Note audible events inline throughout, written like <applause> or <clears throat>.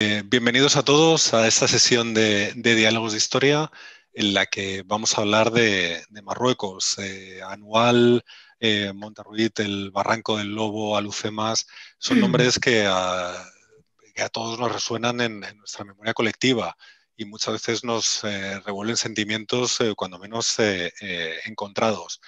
Eh, bienvenidos a todos a esta sesión de, Diálogos de Historia en la que vamos a hablar de, Marruecos, eh, anual, eh, Monterruit, el Barranco del Lobo, Alucemas, son nombres que a, todos nos resuenan en, nuestra memoria colectiva y muchas veces nos revuelven sentimientos cuando menos encontrados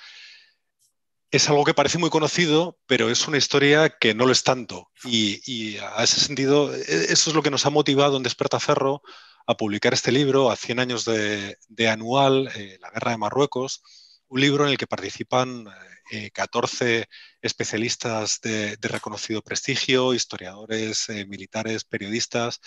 es algo que parece muy conocido, pero es una historia que no lo es tanto. Y, a ese sentido, e, eso es lo que nos ha motivado en Despertaferro a publicar este libro, a 100 años de, anual, eh, La Guerra de Marruecos, un libro en el que participan 14 eh, especialistas de, reconocido prestigio, historiadores, eh, militares, periodistas,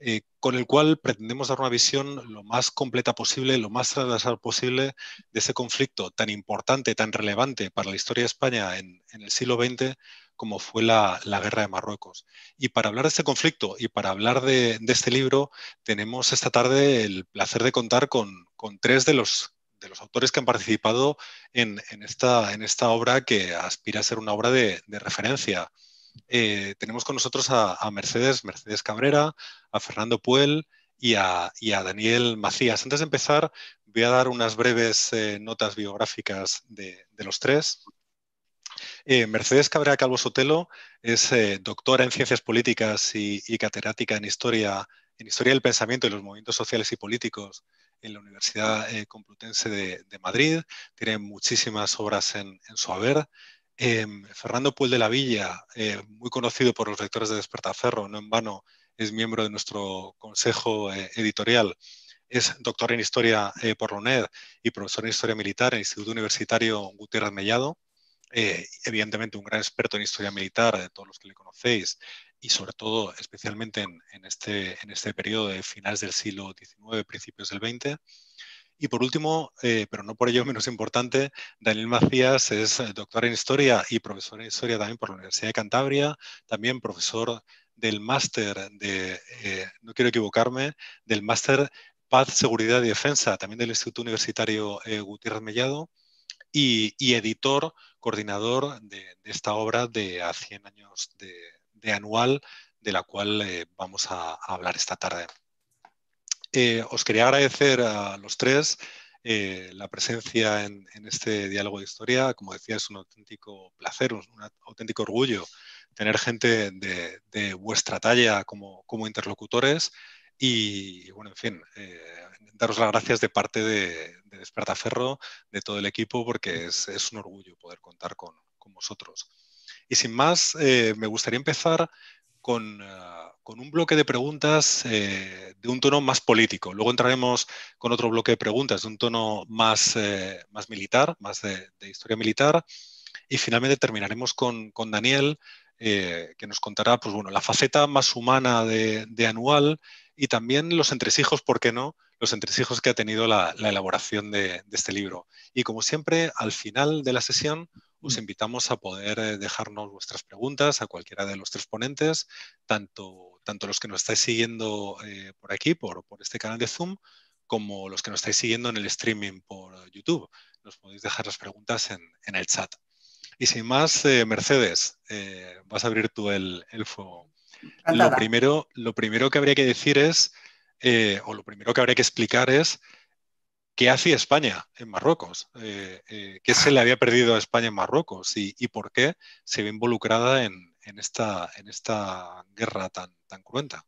eh, con el cual pretendemos dar una visión lo más completa posible, lo más transversal posible de ese conflicto tan importante, tan relevante para la historia de España en, el siglo XX como fue la, guerra de Marruecos. Y para hablar de este conflicto y para hablar de, este libro, tenemos esta tarde el placer de contar con, tres de los, autores que han participado en, esta, obra que aspira a ser una obra de referencia. Eh, tenemos con nosotros a, Mercedes, Mercedes Cabrera, a Fernando Puel y a, Daniel Macías. Antes de empezar, voy a dar unas breves eh, notas biográficas de, los tres. Eh, Mercedes Cabrera Calvo Sotelo es doctora en Ciencias Políticas y, catedrática en Historia, en Historia del Pensamiento y los Movimientos Sociales y Políticos en la Universidad Complutense de, Madrid. Tiene muchísimas obras en su haber. Em, Fernando Puel de la Villa, eh, muy conocido por los lectores de Despertaferro, no en vano es miembro de nuestro consejo eh, editorial. Es doctor en Historia eh, por la UNED y profesor en Historia Militar en el Instituto Universitario Gutiérrez Mellado. evidentemente un gran experto en Historia Militar, de todos los que le conocéis, y sobre todo especialmente en, este, en este periodo de finales del siglo XIX, principios del XX. Y por último, eh, pero no por ello menos importante, Daniel Macías es eh, doctor en Historia y profesor en Historia también por la Universidad de Cantabria, también profesor del máster de, eh, no quiero equivocarme, del máster Paz, Seguridad y Defensa, también del Instituto Universitario Gutiérrez Mellado, y, editor, coordinador de, esta obra de a 100 años de, anual, de la cual vamos a hablar esta tarde. Eh, os quería agradecer a los tres eh, la presencia en, este diálogo de historia. Como decía, es un auténtico placer, un, auténtico orgullo tener gente de, vuestra talla como, interlocutores. Y, bueno, en fin, eh, daros las gracias de parte de, Despertaferro, de todo el equipo, porque es, un orgullo poder contar con, vosotros. Y sin más, me gustaría empezar con, con un bloque de preguntas eh, de un tono más político. Luego entraremos con otro bloque de preguntas de un tono más, eh, más militar, más de, historia militar. Y finalmente terminaremos con, Daniel, eh, que nos contará pues, bueno, la faceta más humana de, Anual y también los entresijos, ¿por qué no? Los entresijos que ha tenido la, elaboración de este libro. Y como siempre, al final de la sesión os invitamos a poder dejarnos vuestras preguntas a cualquiera de los tres ponentes, tanto tanto los que nos estáis siguiendo eh, por aquí, por, este canal de Zoom, como los que nos estáis siguiendo en el streaming por YouTube. Nos podéis dejar las preguntas en, el chat. Y sin más, eh, Mercedes, eh, vas a abrir tú el, fuego. Lo primero, lo primero que habría que decir es, o lo primero que habría que explicar es, ¿qué hacía España en Marruecos? ¿Qué se le había perdido a España en Marruecos? Y, y por qué se ve involucrada en, en esta, en esta guerra tan, tan cruenta?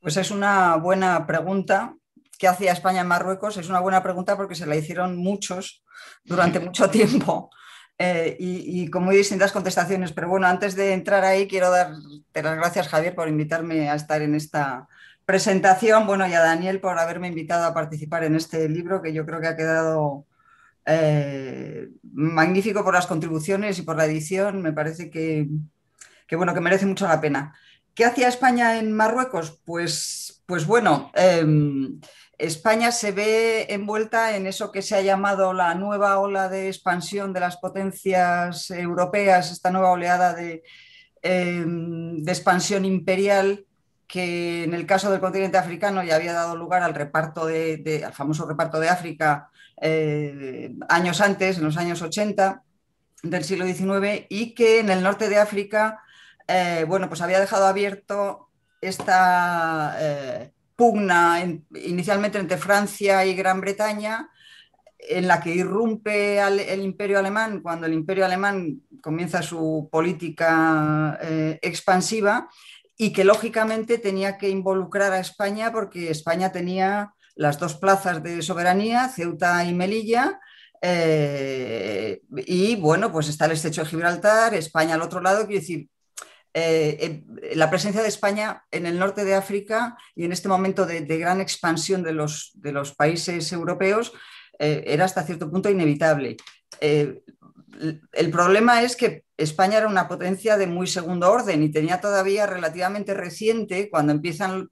Pues es una buena pregunta. ¿Qué hacía España en Marruecos? Es una buena pregunta porque se la hicieron muchos durante mucho tiempo. Eh, y, con muy distintas contestaciones. Pero bueno, antes de entrar ahí, quiero darte las gracias, Javier, por invitarme a estar en esta presentación. Bueno, y a Daniel por haberme invitado a participar en este libro que yo creo que ha quedado eh, magnífico por las contribuciones y por la edición. Me parece que, bueno, que merece mucho la pena. ¿Qué hacía España en Marruecos? Pues, pues bueno, em, España se ve envuelta en eso que se ha llamado la nueva ola de expansión de las potencias europeas, esta nueva oleada de, em, expansión imperial que en el caso del continente africano ya había dado lugar al reparto de, al famoso reparto de África eh, años antes, en los años 80 del siglo XIX, y que en el norte de África, eh, bueno, pues había dejado abierto esta eh, pugna inicialmente entre Francia y Gran Bretaña, en la que irrumpe el imperio alemán cuando el imperio alemán comienza su política expansiva y que lógicamente tenía que involucrar a España porque España tenía las dos plazas de soberanía, Ceuta y Melilla, eh, y bueno, pues está el estrecho de Gibraltar, España al otro lado, quiero decir, eh, la presencia de España en el norte de África y en este momento de, gran expansión de los, de los países europeos eh, era hasta cierto punto inevitable. El problema es que España era una potencia de muy segundo orden y tenía todavía relativamente reciente, cuando empiezan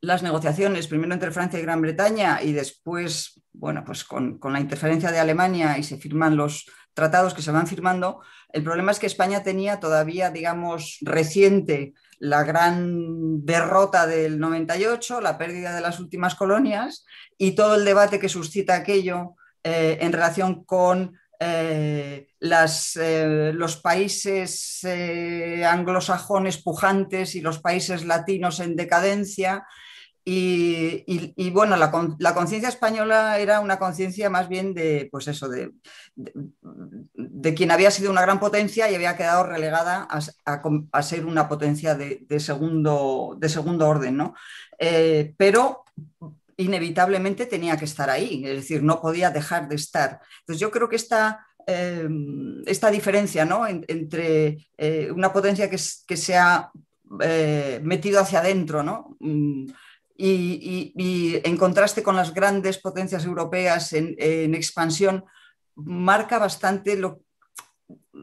las negociaciones, primero entre Francia y Gran Bretaña y después, bueno, pues con, con la interferencia de Alemania y se firman los tratados que se van firmando, el problema es que España tenía todavía, digamos, reciente la gran derrota del 98, la pérdida de las últimas colonias y todo el debate que suscita aquello eh, en relación con eh, las, eh, los países anglosajones pujantes y los países latinos en decadencia, y, bueno, la, conciencia española era una conciencia más bien de, pues eso, de, de, quien había sido una gran potencia y había quedado relegada a, ser una potencia de, segundo, de segundo orden, ¿no? Eh, pero inevitablemente tenía que estar ahí, es decir, no podía dejar de estar. Entonces yo creo que esta, eh, esta diferencia ¿no? entre eh, una potencia que, que se ha metido hacia adentro, ¿no? Mm, y, en contraste con las grandes potencias europeas en, expansión, marca bastante lo,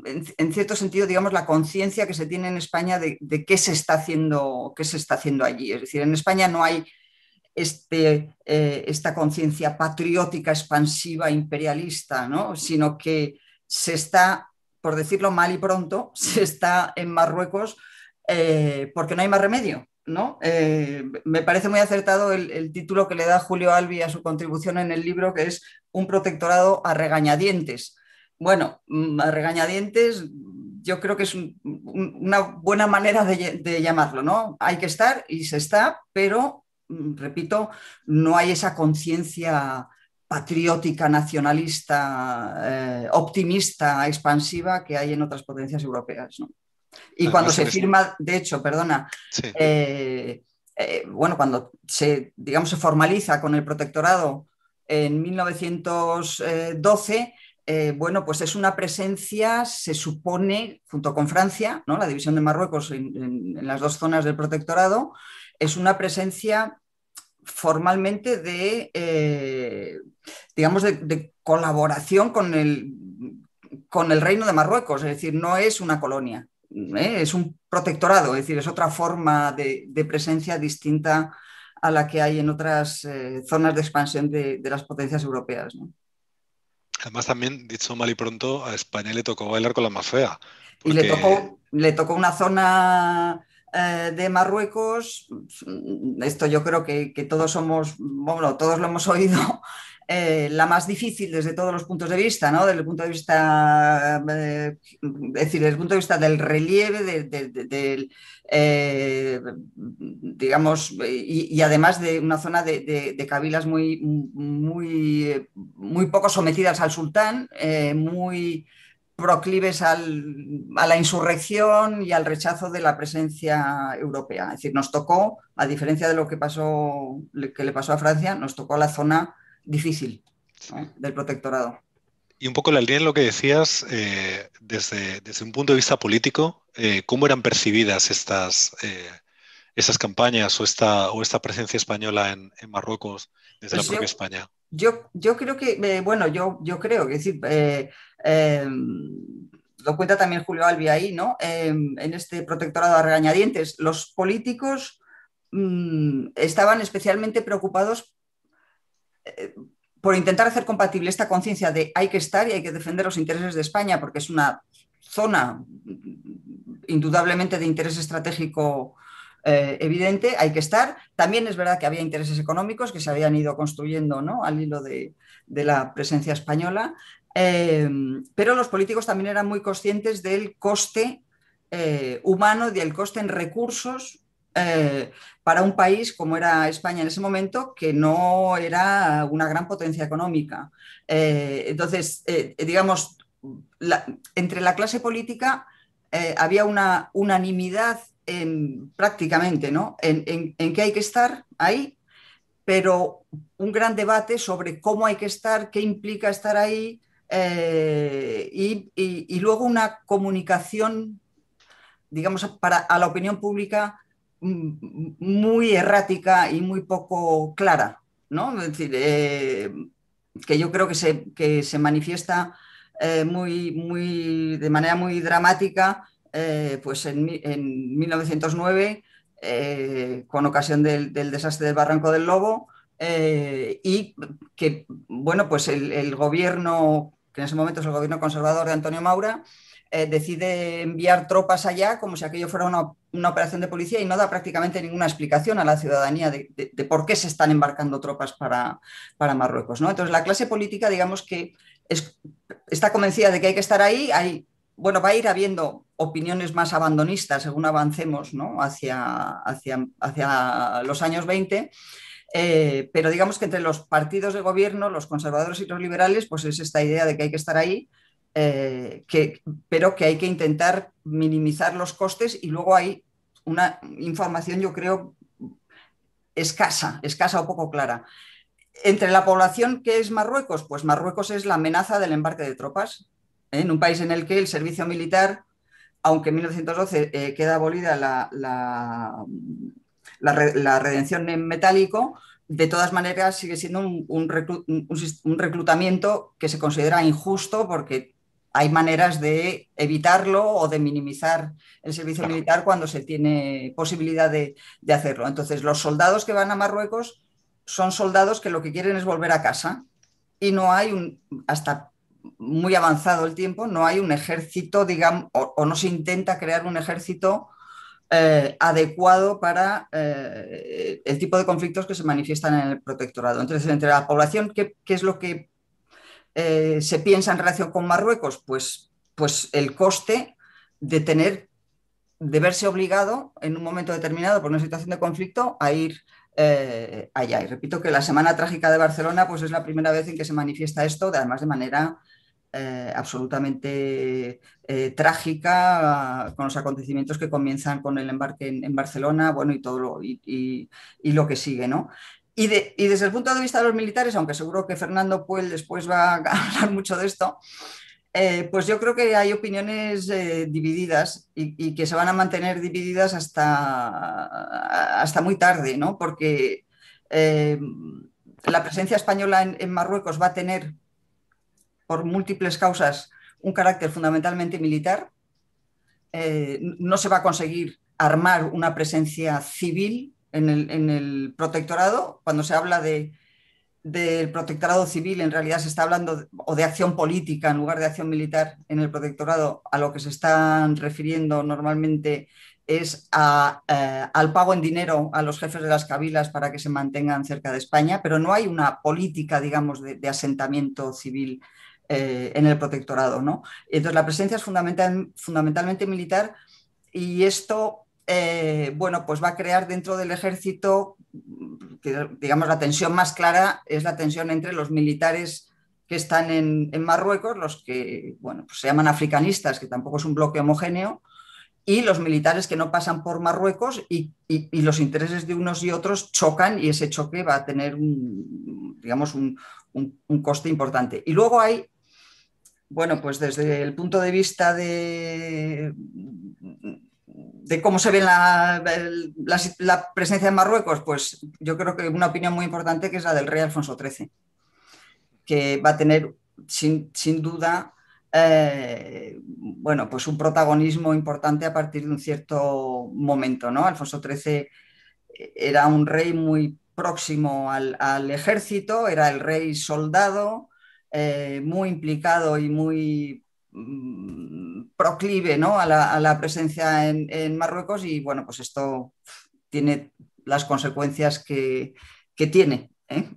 en, cierto sentido, digamos, la conciencia que se tiene en España de, qué, se está haciendo, qué se está haciendo allí. Es decir, en España no hay este, eh, esta conciencia patriótica, expansiva, imperialista, ¿no? sino que se está, por decirlo mal y pronto, <laughs> se está en Marruecos eh, porque no hay más remedio. ¿no? Eh, me parece muy acertado el, título que le da Julio Albi a su contribución en el libro, que es Un protectorado a regañadientes. Bueno, mm, a regañadientes yo creo que es una buena manera de, llamarlo, ¿no? Hay que estar y se está, pero, repito, no hay esa conciencia patriótica, nacionalista, eh, optimista, expansiva que hay en otras potencias europeas. ¿no? Y cuando se firma, de hecho, perdona, eh, eh, bueno, cuando se, digamos, se formaliza con el protectorado en 1912, eh, bueno, pues es una presencia, se supone, junto con Francia, ¿no? la división de Marruecos en, las dos zonas del protectorado, es una presencia formalmente de, digamos, de, colaboración con el, con el reino de Marruecos, es decir, no es una colonia. ¿eh? es un protectorado, es decir, es otra forma de, presencia distinta a la que hay en otras eh, zonas de expansión de, las potencias europeas. Además, también, dicho mal y pronto, a España le tocó bailar con la más fea. Y le tocó, le tocó una zona eh, de Marruecos, esto yo creo que, todos somos, bueno, todos lo hemos <laughs> oído, eh, la más difícil desde todos los puntos de vista, ¿no? Desde el punto de vista, eh, decir, desde el punto de vista del relieve, del, digamos, y, además de una zona de, de cabilas muy, muy, muy poco sometidas al sultán, muy proclives a la insurrección y al rechazo de la presencia europea. Es decir, nos tocó, a diferencia de lo que, pasó, que le pasó a Francia, nos tocó la zona difícil del protectorado. Y un poco la línea en lo que decías, eh, desde, desde, un punto de vista político, eh, ¿cómo eran percibidas estas, eh, esas campañas o esta, o esta presencia española en, Marruecos desde la pues propia España? Yo, yo creo que, bueno, yo, yo creo que decir, lo cuenta también Julio Albi ahí, ¿no? en este protectorado a regañadientes, los políticos mm, estaban especialmente preocupados por intentar hacer compatible esta conciencia de hay que estar y hay que defender los intereses de España, porque es una zona indudablemente de interés estratégico eh, evidente, hay que estar. También es verdad que había intereses económicos que se habían ido construyendo ¿no? al hilo de, la presencia española, eh, pero los políticos también eran muy conscientes del coste eh, humano del coste en recursos eh, para un país como era España en ese momento, que no era una gran potencia económica. Eh, entonces, eh, digamos, entre la clase política había una unanimidad en, prácticamente ¿no? en, en que hay que estar ahí, pero un gran debate sobre cómo hay que estar, qué implica estar ahí, y, luego una comunicación, digamos, para a la opinión pública muy errática y muy poco clara, ¿no? Es decir, eh, que yo creo que se, que se manifiesta eh, muy, muy, de manera muy dramática eh, pues en, 1909, con ocasión del, desastre del Barranco del Lobo, y que, bueno, pues el, gobierno, que en ese momento es el gobierno conservador de Antonio Maura, eh, decide enviar tropas allá como si aquello fuera una, operación de policía y no da prácticamente ninguna explicación a la ciudadanía de, por qué se están embarcando tropas para, para Marruecos. ¿no? Entonces, la clase política, digamos que está convencida de que hay que estar ahí, hay, bueno, va a ir habiendo opiniones más abandonistas según avancemos ¿no? hacia, hacia, hacia los años 20. Eh, pero digamos que entre los partidos de gobierno, los conservadores y los liberales, pues es esta idea de que hay que estar ahí eh, que, pero que hay que intentar minimizar los costes y luego hay una información, yo creo, escasa, escasa o poco clara. Entre la población que es Marruecos, pues Marruecos es la amenaza del embarque de tropas, ¿eh? en un país en el que el servicio militar, aunque en 1912 eh, queda abolida la, la, redención en metálico, de todas maneras sigue siendo un, un, reclutamiento que se considera injusto porque hay maneras de evitarlo o de minimizar el servicio militar cuando se tiene posibilidad de, hacerlo. Entonces, los soldados que van a Marruecos son soldados que lo que quieren es volver a casa y no hay un, hasta muy avanzado el tiempo, no hay un ejército, digamos, o, no se intenta crear un ejército eh, adecuado para eh, el tipo de conflictos que se manifiestan en el protectorado. Entonces, entre la población, ¿qué, es lo que eh, se piensa en relación con Marruecos? Pues, pues el coste de tener, de verse obligado en un momento determinado por una situación de conflicto a ir allá. Y repito que la Semana Trágica de Barcelona pues es la primera vez en que se manifiesta esto, además de manera eh, absolutamente trágica, con los acontecimientos que comienzan con el embarque en, Barcelona, bueno, y todo lo, y, lo que sigue, ¿no? Y, desde el punto de vista de los militares, aunque seguro que Fernando Puel después va a <laughs> hablar mucho de esto, eh, pues yo creo que hay opiniones eh, divididas y, que se van a mantener divididas hasta, hasta muy tarde, ¿no? Porque eh, la presencia española en, Marruecos va a tener, por múltiples causas, un carácter fundamentalmente militar. no se va a conseguir armar una presencia civil en el, protectorado, cuando se habla de, del protectorado civil, en realidad se está hablando o de acción política en lugar de acción militar en el protectorado, a lo que se están refiriendo normalmente es eh, al pago en dinero a los jefes de las cabilas para que se mantengan cerca de España, pero no hay una política, digamos, de, asentamiento civil eh, en el protectorado. ¿no? Entonces, la presencia es fundamental, fundamentalmente militar y esto eh, bueno, pues va a crear dentro del ejército, digamos, la tensión más clara es la tensión entre los militares que están en, Marruecos, los que, bueno, pues se llaman africanistas, que tampoco es un bloque homogéneo, y los militares que no pasan por Marruecos y, los intereses de unos y otros chocan y ese choque va a tener un, digamos, un coste importante. Y luego hay, bueno, pues desde el punto de vista de, cómo se ve la, presencia en Marruecos, pues yo creo que una opinión muy importante que es la del rey Alfonso XIII, que va a tener sin, duda eh, bueno, pues un protagonismo importante a partir de un cierto momento. ¿no? Alfonso XIII era un rey muy próximo al, ejército, era el rey soldado, eh, muy implicado y muy Mm, proclive ¿no? a, la, presencia en, Marruecos y bueno, pues esto tiene las consecuencias que, tiene. ¿eh?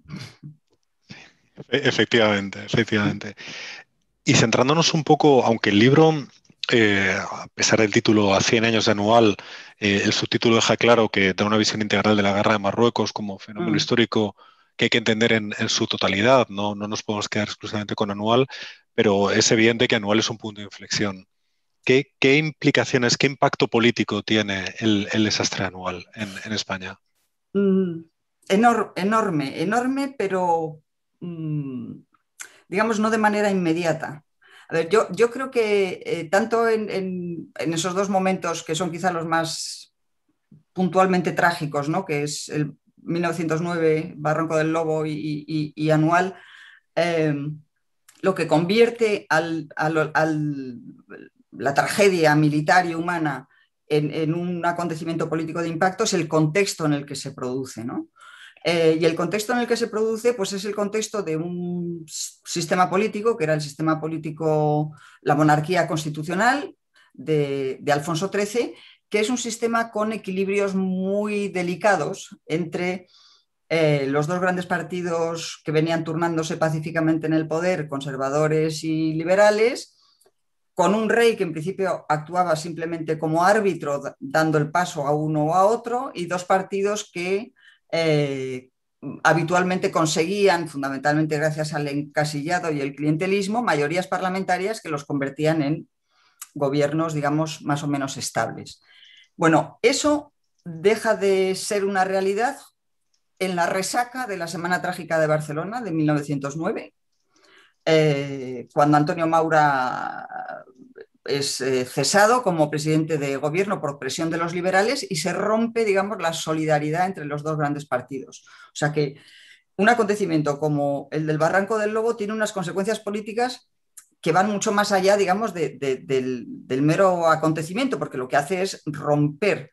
Efectivamente, efectivamente. Y centrándonos un poco, aunque el libro eh, a pesar del título a 100 años de anual, eh, el subtítulo deja claro que da una visión integral de la guerra de Marruecos como fenómeno mm. histórico que hay que entender en, su totalidad. ¿no? no nos podemos quedar exclusivamente con anual, pero es evidente que anual es un punto de inflexión. ¿Qué, implicaciones, qué impacto político tiene el, desastre anual en, España? Mm, enorme, enorme, pero mm, digamos no de manera inmediata. A ver, yo, yo creo que eh, tanto en, esos dos momentos que son quizá los más puntualmente trágicos, ¿no? que es el 1909, Barranco del Lobo y, Anual, eh, lo que convierte la tragedia militar y humana en, un acontecimiento político de impacto es el contexto en el que se produce. ¿no? Eh, y el contexto en el que se produce pues es el contexto de un sistema político, que era el sistema político, la monarquía constitucional de, Alfonso XIII, que es un sistema con equilibrios muy delicados entre eh, los dos grandes partidos que venían turnándose pacíficamente en el poder, conservadores y liberales, con un rey que en principio actuaba simplemente como árbitro, dando el paso a uno o a otro, y dos partidos que eh, habitualmente conseguían, fundamentalmente gracias al encasillado y el clientelismo, mayorías parlamentarias que los convertían en gobiernos, digamos, más o menos estables. Bueno, eso deja de ser una realidad en la resaca de la Semana Trágica de Barcelona de 1909, eh, cuando Antonio Maura es eh, cesado como presidente de gobierno por presión de los liberales y se rompe, digamos, la solidaridad entre los dos grandes partidos. O sea que un acontecimiento como el del Barranco del Lobo tiene unas consecuencias políticas que van mucho más allá, digamos, del, mero acontecimiento, porque lo que hace es romper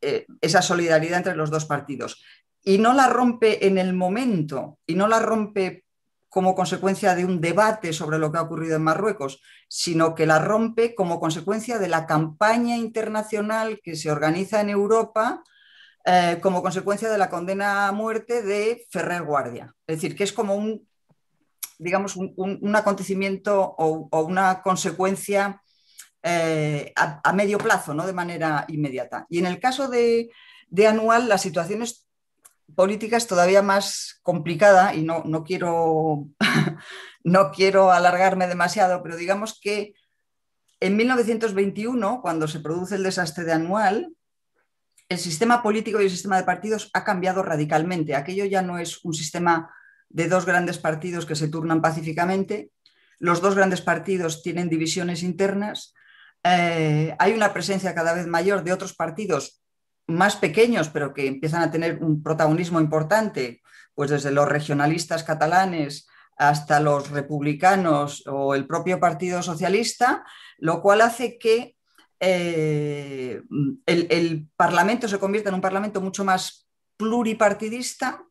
eh, esa solidaridad entre los dos partidos. Y no la rompe en el momento, y no la rompe como consecuencia de un debate sobre lo que ha ocurrido en Marruecos, sino que la rompe como consecuencia de la campaña internacional que se organiza en Europa eh, como consecuencia de la condena a muerte de Ferrer Guardia. Es decir, que es como un, digamos, un, acontecimiento o, una consecuencia eh, a, medio plazo, no de manera inmediata. Y en el caso de, de Anual, la situación es política es todavía más complicada y no, no, quiero, <laughs> no quiero alargarme demasiado, pero digamos que en 1921, cuando se produce el desastre de Anual, el sistema político y el sistema de partidos ha cambiado radicalmente. Aquello ya no es un sistema de dos grandes partidos que se turnan pacíficamente. Los dos grandes partidos tienen divisiones internas. Eh, hay una presencia cada vez mayor de otros partidos más pequeños, pero que empiezan a tener un protagonismo importante, pues desde los regionalistas catalanes hasta los republicanos o el propio Partido Socialista, lo cual hace que eh, el, Parlamento se convierta en un Parlamento mucho más pluripartidista,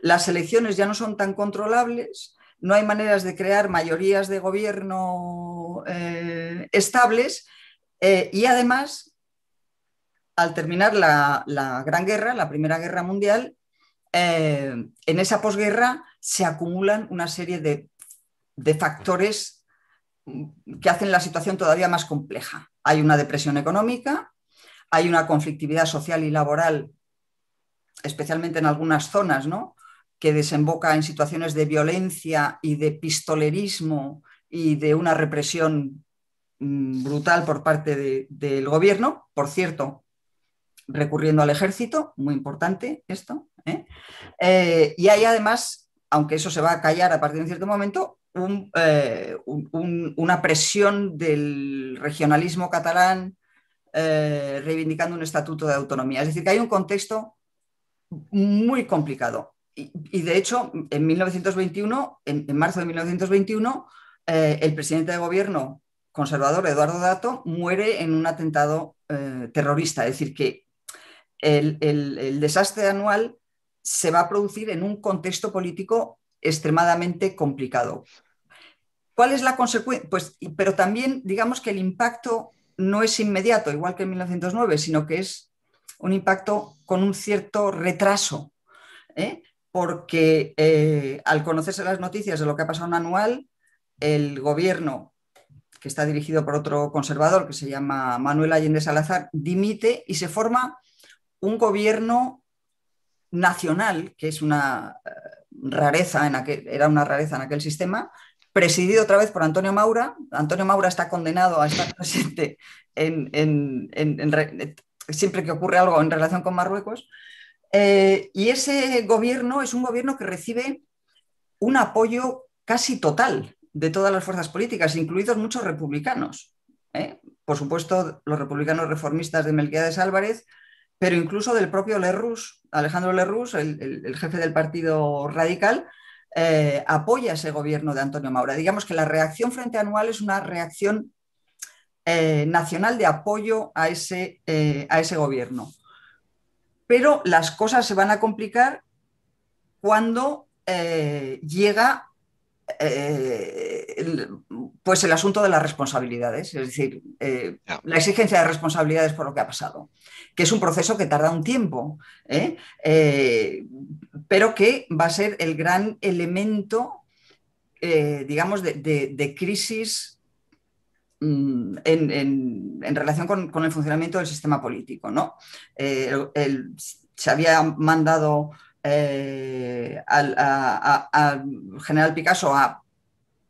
las elecciones ya no son tan controlables, no hay maneras de crear mayorías de gobierno eh, estables eh, y además al terminar la, Gran Guerra, la Primera Guerra Mundial, eh, en esa posguerra se acumulan una serie de, factores que hacen la situación todavía más compleja. Hay una depresión económica, hay una conflictividad social y laboral, especialmente en algunas zonas, ¿no? Que desemboca en situaciones de violencia y de pistolerismo y de una represión mm, brutal por parte del gobierno. Por cierto, recurriendo al ejército, muy importante esto. ¿eh? Eh, y hay además, aunque eso se va a callar a partir de un cierto momento, eh, una presión del regionalismo catalán reivindicando un estatuto de autonomía. Es decir, que hay un contexto muy complicado. Y, de hecho, en 1921, en, marzo de 1921, el presidente de gobierno conservador, Eduardo Dato, muere en un atentado terrorista. Es decir, que el, desastre anual se va a producir en un contexto político extremadamente complicado. ¿Cuál es la consecuencia? Pues, pero también digamos que el impacto no es inmediato, igual que en 1909, sino que es un impacto con un cierto retraso, ¿eh? Porque eh, al conocerse las noticias de lo que ha pasado en anual, el gobierno que está dirigido por otro conservador que se llama Manuel Allende Salazar, dimite y se forma un gobierno nacional, que es una eh, rareza, en aquel, era una rareza en aquel sistema, presidido otra vez por Antonio Maura. Antonio Maura está condenado a estar <laughs> presente en, siempre que ocurre algo en relación con Marruecos. Eh, y ese gobierno es un gobierno que recibe un apoyo casi total de todas las fuerzas políticas, incluidos muchos republicanos. ¿eh? Por supuesto, los republicanos reformistas de Melquiades Álvarez, pero incluso del propio Lerroux, Alejandro Lerroux, el, jefe del Partido Radical, eh, apoya ese gobierno de Antonio Maura. Digamos que la reacción frente anual es una reacción nacional de apoyo a ese, a ese gobierno. Pero las cosas se van a complicar cuando llega eh, el, pues el asunto de las responsabilidades, es decir, eh, la exigencia de responsabilidades por lo que ha pasado, que es un proceso que tarda un tiempo, ¿eh? pero que va a ser el gran elemento, digamos, de, crisis mm, en, relación con, el funcionamiento del sistema político. ¿no? se había mandado eh, al, general Picasso a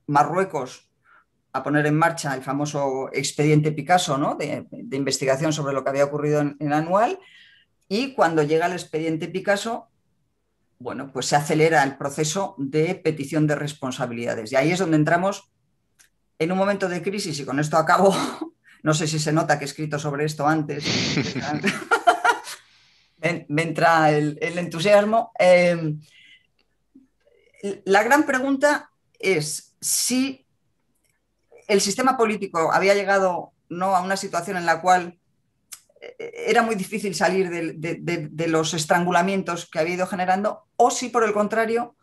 Marruecos a poner en marcha el famoso expediente Picasso ¿no? de, investigación sobre lo que había ocurrido en, el anual. Y cuando llega el expediente Picasso, bueno, pues se acelera el proceso de petición de responsabilidades. Y ahí es donde entramos en un momento de crisis, y con esto acabo. <laughs> No sé si se nota que he escrito sobre esto antes. me, entra <laughs> el, entusiasmo. Em, la gran pregunta es si el sistema político había llegado ¿no? a una situación en la cual eh, era muy difícil salir de, los estrangulamientos que había ido generando, o si por el contrario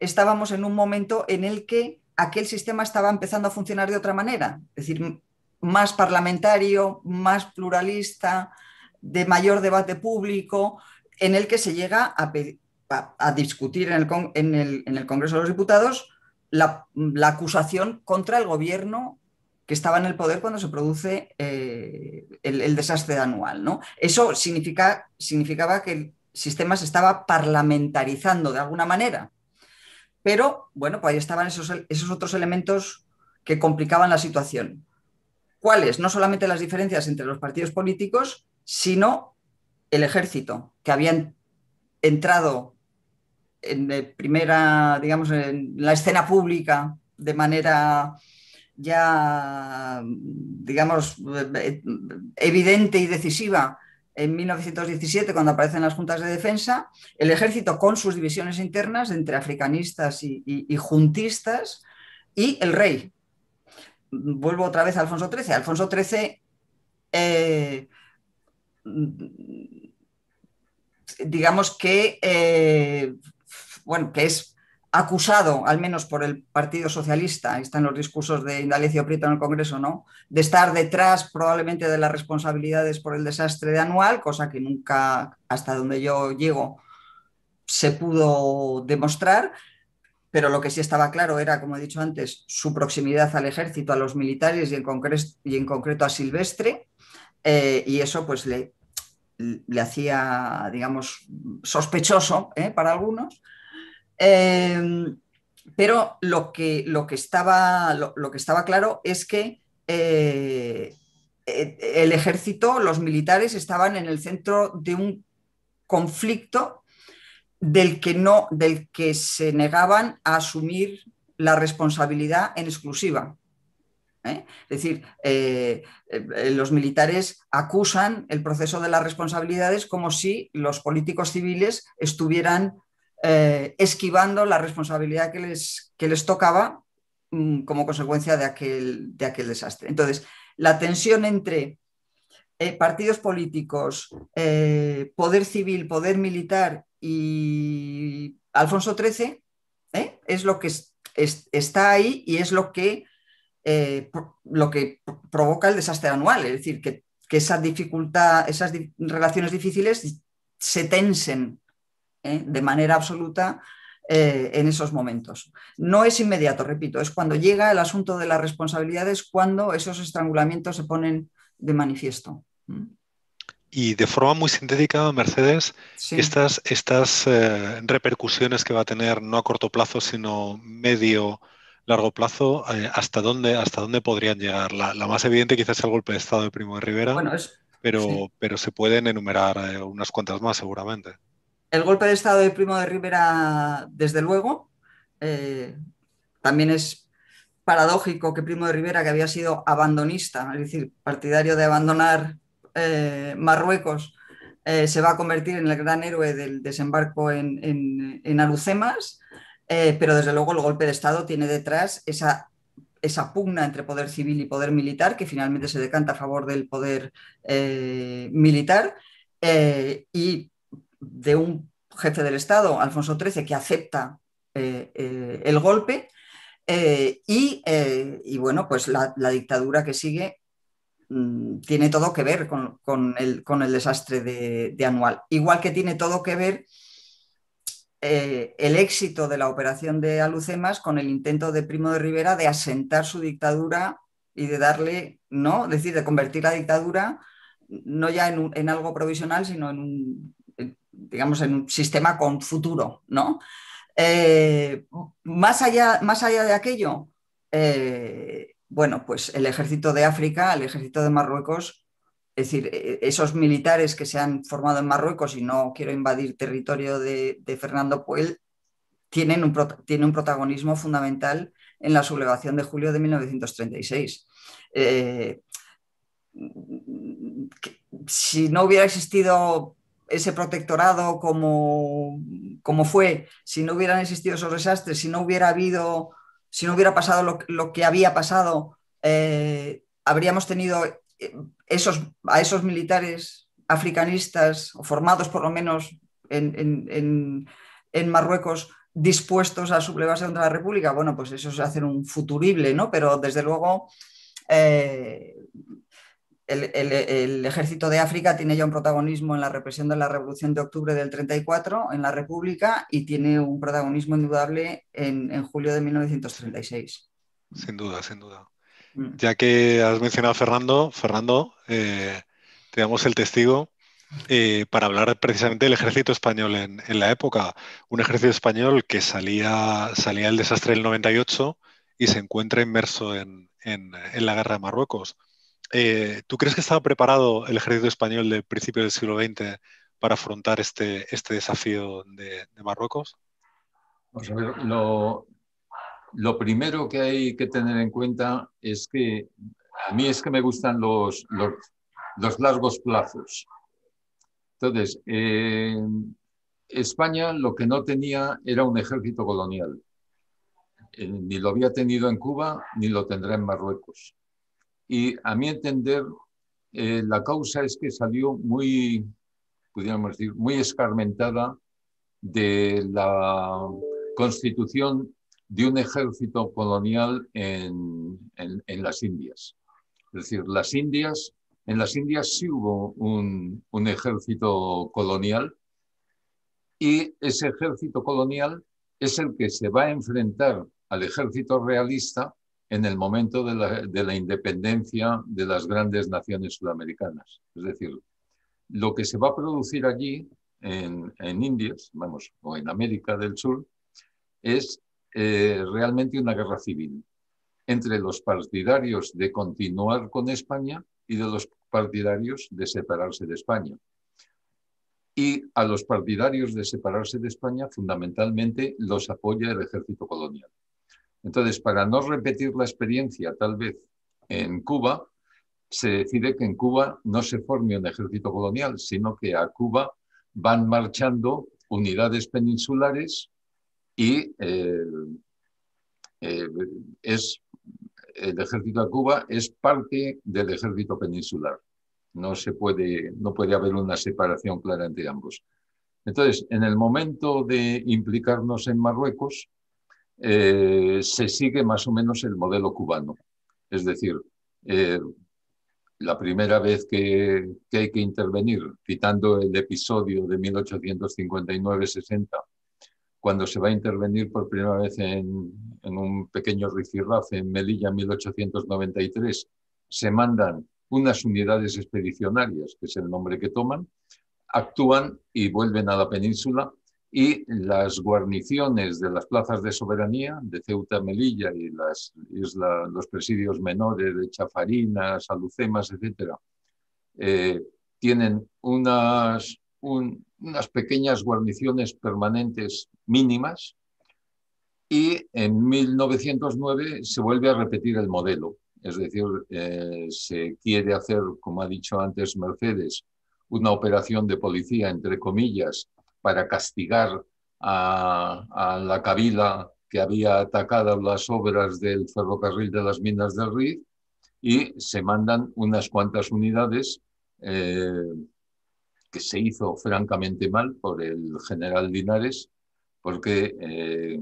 estábamos en un momento en el que aquel sistema estaba empezando a funcionar de otra manera, es decir, más parlamentario, más pluralista, de mayor debate público, en el que se llega a, discutir en el, Congreso de los Diputados la, acusación contra el gobierno que estaba en el poder cuando se produce eh, el, desastre anual. ¿no? Eso significa, significaba que el sistema se estaba parlamentarizando de alguna manera. Pero, bueno, pues ahí estaban esos, otros elementos que complicaban la situación. ¿Cuáles? No solamente las diferencias entre los partidos políticos, sino el ejército, que habían entrado en primera, digamos, en la escena pública de manera ya, digamos, evidente y decisiva en 1917, cuando aparecen las juntas de defensa, el ejército con sus divisiones internas entre africanistas y, juntistas, y el rey. Vuelvo otra vez a Alfonso XIII. Alfonso XIII digamos que, eh, bueno, que es acusado, al menos por el Partido Socialista, ahí están los discursos de Indalecio Prieto en el Congreso, ¿no? De estar detrás probablemente de las responsabilidades por el desastre de Anual, cosa que nunca, hasta donde yo llego, se pudo demostrar. Pero lo que sí estaba claro era, como he dicho antes, su proximidad al ejército, a los militares y en, concreto a Silvestre, eh, y eso pues le, le hacía, digamos, sospechoso ¿eh? para algunos. Em, pero lo que, lo, que estaba, lo, que estaba, claro es que eh, el ejército, los militares estaban en el centro de un conflicto del que, no, del que se negaban a asumir la responsabilidad en exclusiva. ¿eh? Es decir, eh, eh, los militares acusan el proceso de las responsabilidades como si los políticos civiles estuvieran esquivando la responsabilidad que les, que les tocaba mm, como consecuencia de aquel, de aquel, desastre. Entonces, la tensión entre partidos políticos, poder civil, poder militar y Alfonso XIII es lo que está ahí y es lo que eh, lo que provoca el desastre anual, es decir, que, esa dificultad, esas relaciones difíciles se tensen ¿eh? de manera absoluta eh, en esos momentos. No es inmediato, repito, es cuando llega el asunto de las responsabilidades, cuando esos estrangulamientos se ponen de manifiesto. Y de forma muy sintética, Mercedes, estas, estas eh, repercusiones que va a tener no a corto plazo, sino medio, largo plazo, eh, ¿hasta, dónde, ¿hasta dónde podrían llegar? La, más evidente quizás es el golpe de Estado de Primo de Rivera, pero, pero se pueden enumerar eh, unas cuantas más seguramente. El golpe de Estado de Primo de Rivera, desde luego, también es paradójico que Primo de Rivera, que había sido abandonista, es decir, partidario de abandonar eh, Marruecos eh, se va a convertir en el gran héroe del desembarco en, en, Alucemas, eh, pero desde luego el golpe de Estado tiene detrás esa, esa, pugna entre poder civil y poder militar, que finalmente se decanta a favor del poder militar, y de un jefe del Estado, Alfonso XIII, que acepta el golpe. y, bueno, pues la, dictadura que sigue Mm, tiene todo que ver con, el, desastre de, Anual. Igual que tiene todo que ver eh, el éxito de la operación de Alucemas con el intento de Primo de Rivera de asentar su dictadura y de darle, ¿no? Es decir, de convertir la dictadura no ya en, algo provisional, sino en un, digamos, en un sistema con futuro, ¿no? Eh, más, allá, más allá de aquello, eh, bueno, pues el ejército de África, el ejército de Marruecos, es decir, e, esos militares que se han formado en Marruecos y no quiero invadir territorio de, Fernando Puel, tienen un, un, protagonismo fundamental en la sublevación de julio de 1936. Eh, si no hubiera existido ese protectorado como, como fue, si no hubieran existido esos desastres, si no hubiera habido si no hubiera pasado lo, que había pasado, eh, habríamos tenido eh, esos, a esos militares africanistas, o formados por lo menos en, Marruecos, dispuestos a sublevarse contra la República. Bueno, pues eso es hacer un futurible, ¿no? Pero desde luego eh, el, ejército de África tiene ya un protagonismo en la represión de la Revolución de Octubre del 34 en la República y tiene un protagonismo indudable en, julio de 1936. Sin duda, sin duda. Mm. Ya que has mencionado a Fernando, Fernando, eh, te damos el testigo eh, para hablar precisamente del ejército español en, la época. Un ejército español que salía, salía del desastre del 98 y se encuentra inmerso en la guerra de Marruecos. Eh, ¿Tú crees que estaba preparado el ejército español del principio del siglo XX para afrontar este, este desafío de, Marruecos? lo, primero que hay que tener en cuenta es que a mí es que me gustan los, los, largos plazos. Entonces, España lo que no tenía era un ejército colonial. Eh, ni lo había tenido en Cuba, ni lo tendrá en Marruecos. Y a mi entender, eh, la causa es que salió muy, pudiéramos decir, muy escarmentada de la constitución de un ejército colonial en, en, las Indias. Es decir, las Indias, en las Indias sí hubo un, un ejército colonial y ese ejército colonial es el que se va a enfrentar al ejército realista en el momento de la, independencia de las grandes naciones sudamericanas. Es decir, lo que se va a producir allí, en, Indias, vamos, o en América del Sur, es eh, realmente una guerra civil entre los partidarios de continuar con España y de los partidarios de separarse de España. Y a los partidarios de separarse de España, fundamentalmente, los apoya el ejército colonial. Entonces, para no repetir la experiencia tal vez en Cuba, se decide que en Cuba no se forme un ejército colonial, sino que a Cuba van marchando unidades peninsulares y eh, eh, es, el ejército de Cuba es parte del ejército peninsular. No, se puede, no puede haber una separación clara entre ambos. Entonces, en el momento de implicarnos en Marruecos, eh, se sigue más o menos el modelo cubano. Es decir, eh, la primera vez que, hay que intervenir, citando el episodio de 1859-60, cuando se va a intervenir por primera vez en, un pequeño rifirrafe en Melilla en 1893, se mandan unas unidades expedicionarias, que es el nombre que toman, actúan y vuelven a la península y las guarniciones de las plazas de soberanía de Ceuta, Melilla y los presidios menores de Chafarinas, Alucemas, etc., eh, tienen unas, unas pequeñas guarniciones permanentes mínimas y en 1909 se vuelve a repetir el modelo. Es decir, eh, se quiere hacer, como ha dicho antes Mercedes, una operación de policía, entre comillas, para castigar a, la cabila que había atacado las obras del ferrocarril de las minas del Rif y se mandan unas cuantas unidades eh, que se hizo francamente mal por el general Linares, porque eh,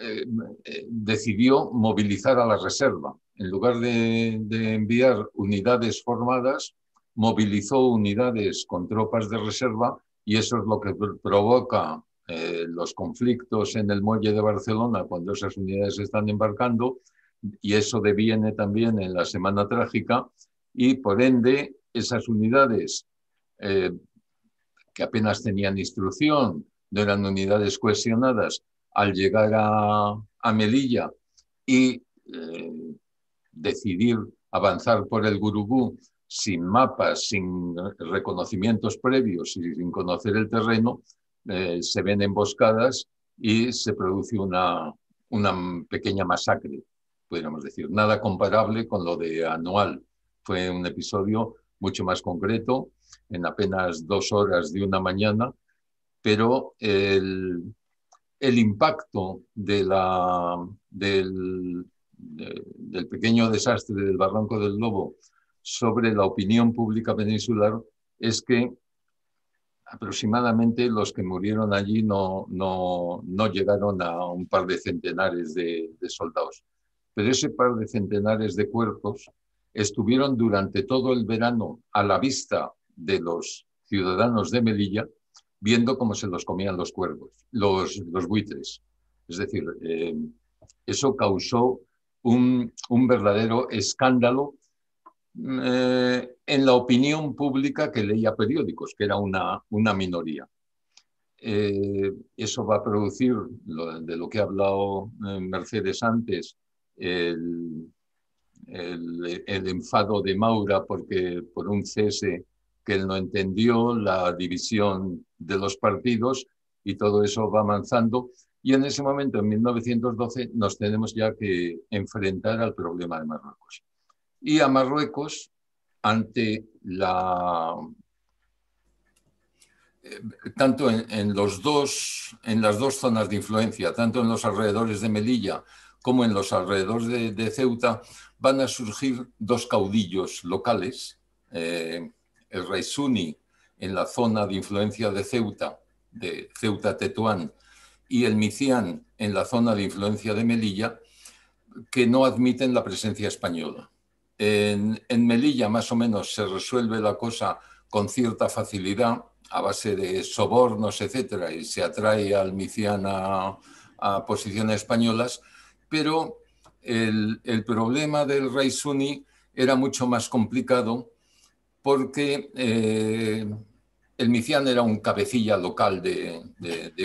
eh, decidió movilizar a la reserva. En lugar de, enviar unidades formadas, movilizó unidades con tropas de reserva y eso es lo que provoca eh, los conflictos en el muelle de Barcelona cuando esas unidades están embarcando y eso deviene también en la Semana Trágica y por ende esas unidades eh, que apenas tenían instrucción, no eran unidades cohesionadas, al llegar a, Melilla y eh, decidir avanzar por el Gurugú sin mapas, sin reconocimientos previos y sin conocer el terreno, eh, se ven emboscadas y se produce una, pequeña masacre, podríamos decir. Nada comparable con lo de Anual. Fue un episodio mucho más concreto, en apenas dos horas de una mañana, pero el, impacto del pequeño desastre del Barranco del Lobo sobre la opinión pública peninsular es que aproximadamente los que murieron allí no, no, no llegaron a un par de centenares de, soldados. Pero ese par de centenares de cuerpos estuvieron durante todo el verano a la vista de los ciudadanos de Melilla, viendo cómo se los comían los cuervos, los, los buitres. Es decir, eh, eso causó un, un verdadero escándalo eh, en la opinión pública que leía periódicos, que era una, una minoría. Eh, eso va a producir, de lo que ha hablado Mercedes antes, el, el, enfado de Maura porque por un cese que él no entendió, la división de los partidos y todo eso va avanzando. Y en ese momento, en 1912, nos tenemos ya que enfrentar al problema de Marruecos. Y a Marruecos, ante la... Eh, tanto en, los dos, en las dos zonas de influencia, tanto en los alrededores de Melilla como en los alrededores de, Ceuta, van a surgir dos caudillos locales, eh, el rey en la zona de influencia de Ceuta, de Ceuta-Tetuán, y el Micián en la zona de influencia de Melilla, que no admiten la presencia española. En, Melilla más o menos se resuelve la cosa con cierta facilidad, a base de sobornos, etcétera, y se atrae al Micián a posiciones españolas, pero el, problema del rey Suni era mucho más complicado porque eh, el Micián era un cabecilla local de,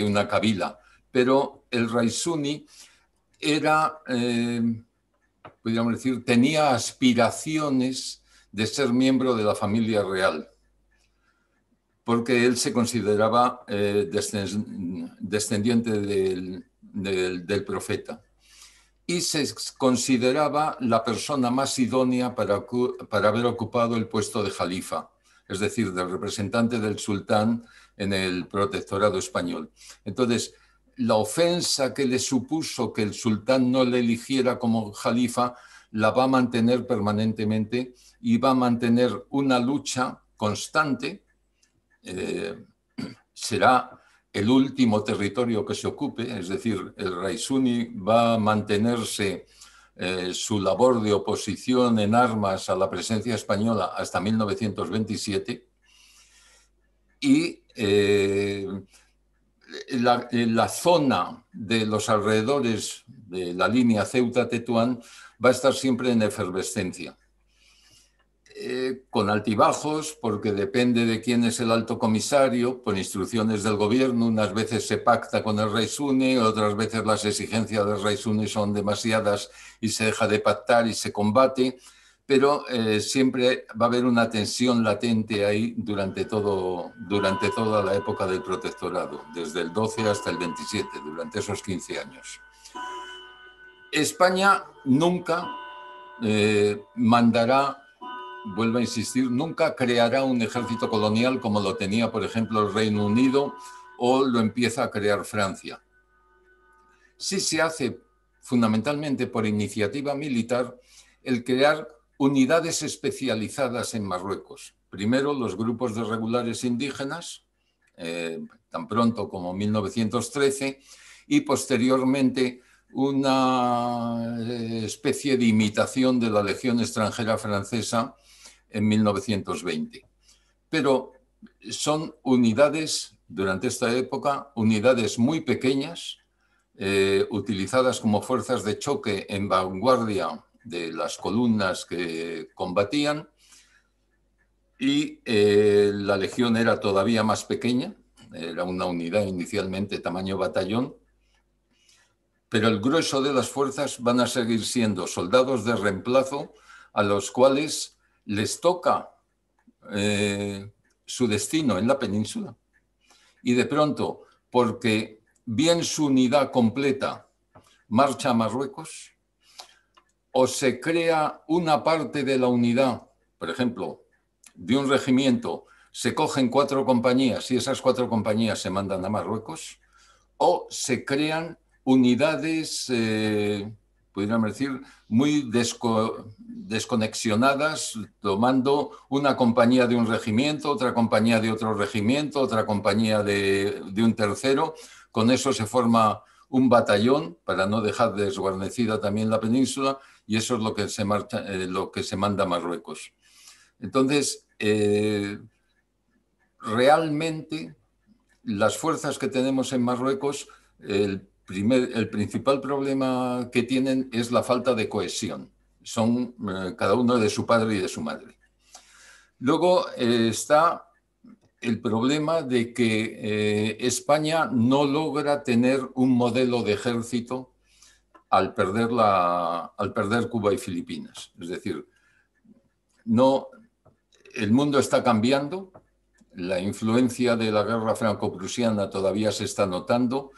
una cabila, pero el rey Suni era, eh, podríamos decir, tenía aspiraciones de ser miembro de la familia real, porque él se consideraba eh, descendiente del profeta y se consideraba la persona más idónea para, para haber ocupado el puesto de jalifa, es decir, del representante del sultán en el protectorado español. Entonces, la ofensa que le supuso que el sultán no le eligiera como jalifa la va a mantener permanentemente y va a mantener una lucha constante. Eh, <clears throat> será el último territorio que se ocupe, es decir, el Raisuni va a mantenerse eh, su labor de oposición en armas a la presencia española hasta 1927 y eh, la, zona de los alrededores de la línea Ceuta-Tetuán va a estar siempre en efervescencia. Eh, con altibajos, porque depende de quién es el alto comisario, por instrucciones del gobierno, unas veces se pacta con el rey Suni, otras veces las exigencias del rey Suni son demasiadas y se deja de pactar y se combate pero eh, siempre va a haber una tensión latente ahí durante, todo, durante toda la época del protectorado, desde el 12 hasta el 27, durante esos 15 años. España nunca eh, mandará, vuelvo a insistir, nunca creará un ejército colonial como lo tenía, por ejemplo, el Reino Unido o lo empieza a crear Francia. Sí se hace fundamentalmente por iniciativa militar el crear unidades especializadas en Marruecos. Primero los grupos de regulares indígenas, eh, tan pronto como 1913, y posteriormente una eh, especie de imitación de la Legión extranjera francesa en 1920. Pero son unidades, durante esta época, unidades muy pequeñas, eh, utilizadas como fuerzas de choque en vanguardia de las columnas que combatían y eh, la legión era todavía más pequeña, era una unidad inicialmente tamaño batallón, pero el grueso de las fuerzas van a seguir siendo soldados de reemplazo a los cuales les toca eh, su destino en la península. Y de pronto, porque bien su unidad completa marcha a Marruecos, o se crea una parte de la unidad, por ejemplo, de un regimiento, se cogen cuatro compañías y esas cuatro compañías se mandan a Marruecos, o se crean unidades, eh, decir, muy desconexionadas, tomando una compañía de un regimiento, otra compañía de otro regimiento, otra compañía de un tercero. Con eso se forma un batallón para no dejar desguarnecida también la península y eso es lo que se, marcha, eh, lo que se manda a Marruecos. Entonces, eh, realmente las fuerzas que tenemos en Marruecos, el principal problema que tienen es la falta de cohesión. Son eh, cada uno de su padre y de su madre. Luego está el problema de que España no logra tener un modelo de ejército al perder, la, al perder Cuba y Filipinas. Es decir, no, el mundo está cambiando, la influencia de la guerra franco-prusiana todavía se está notando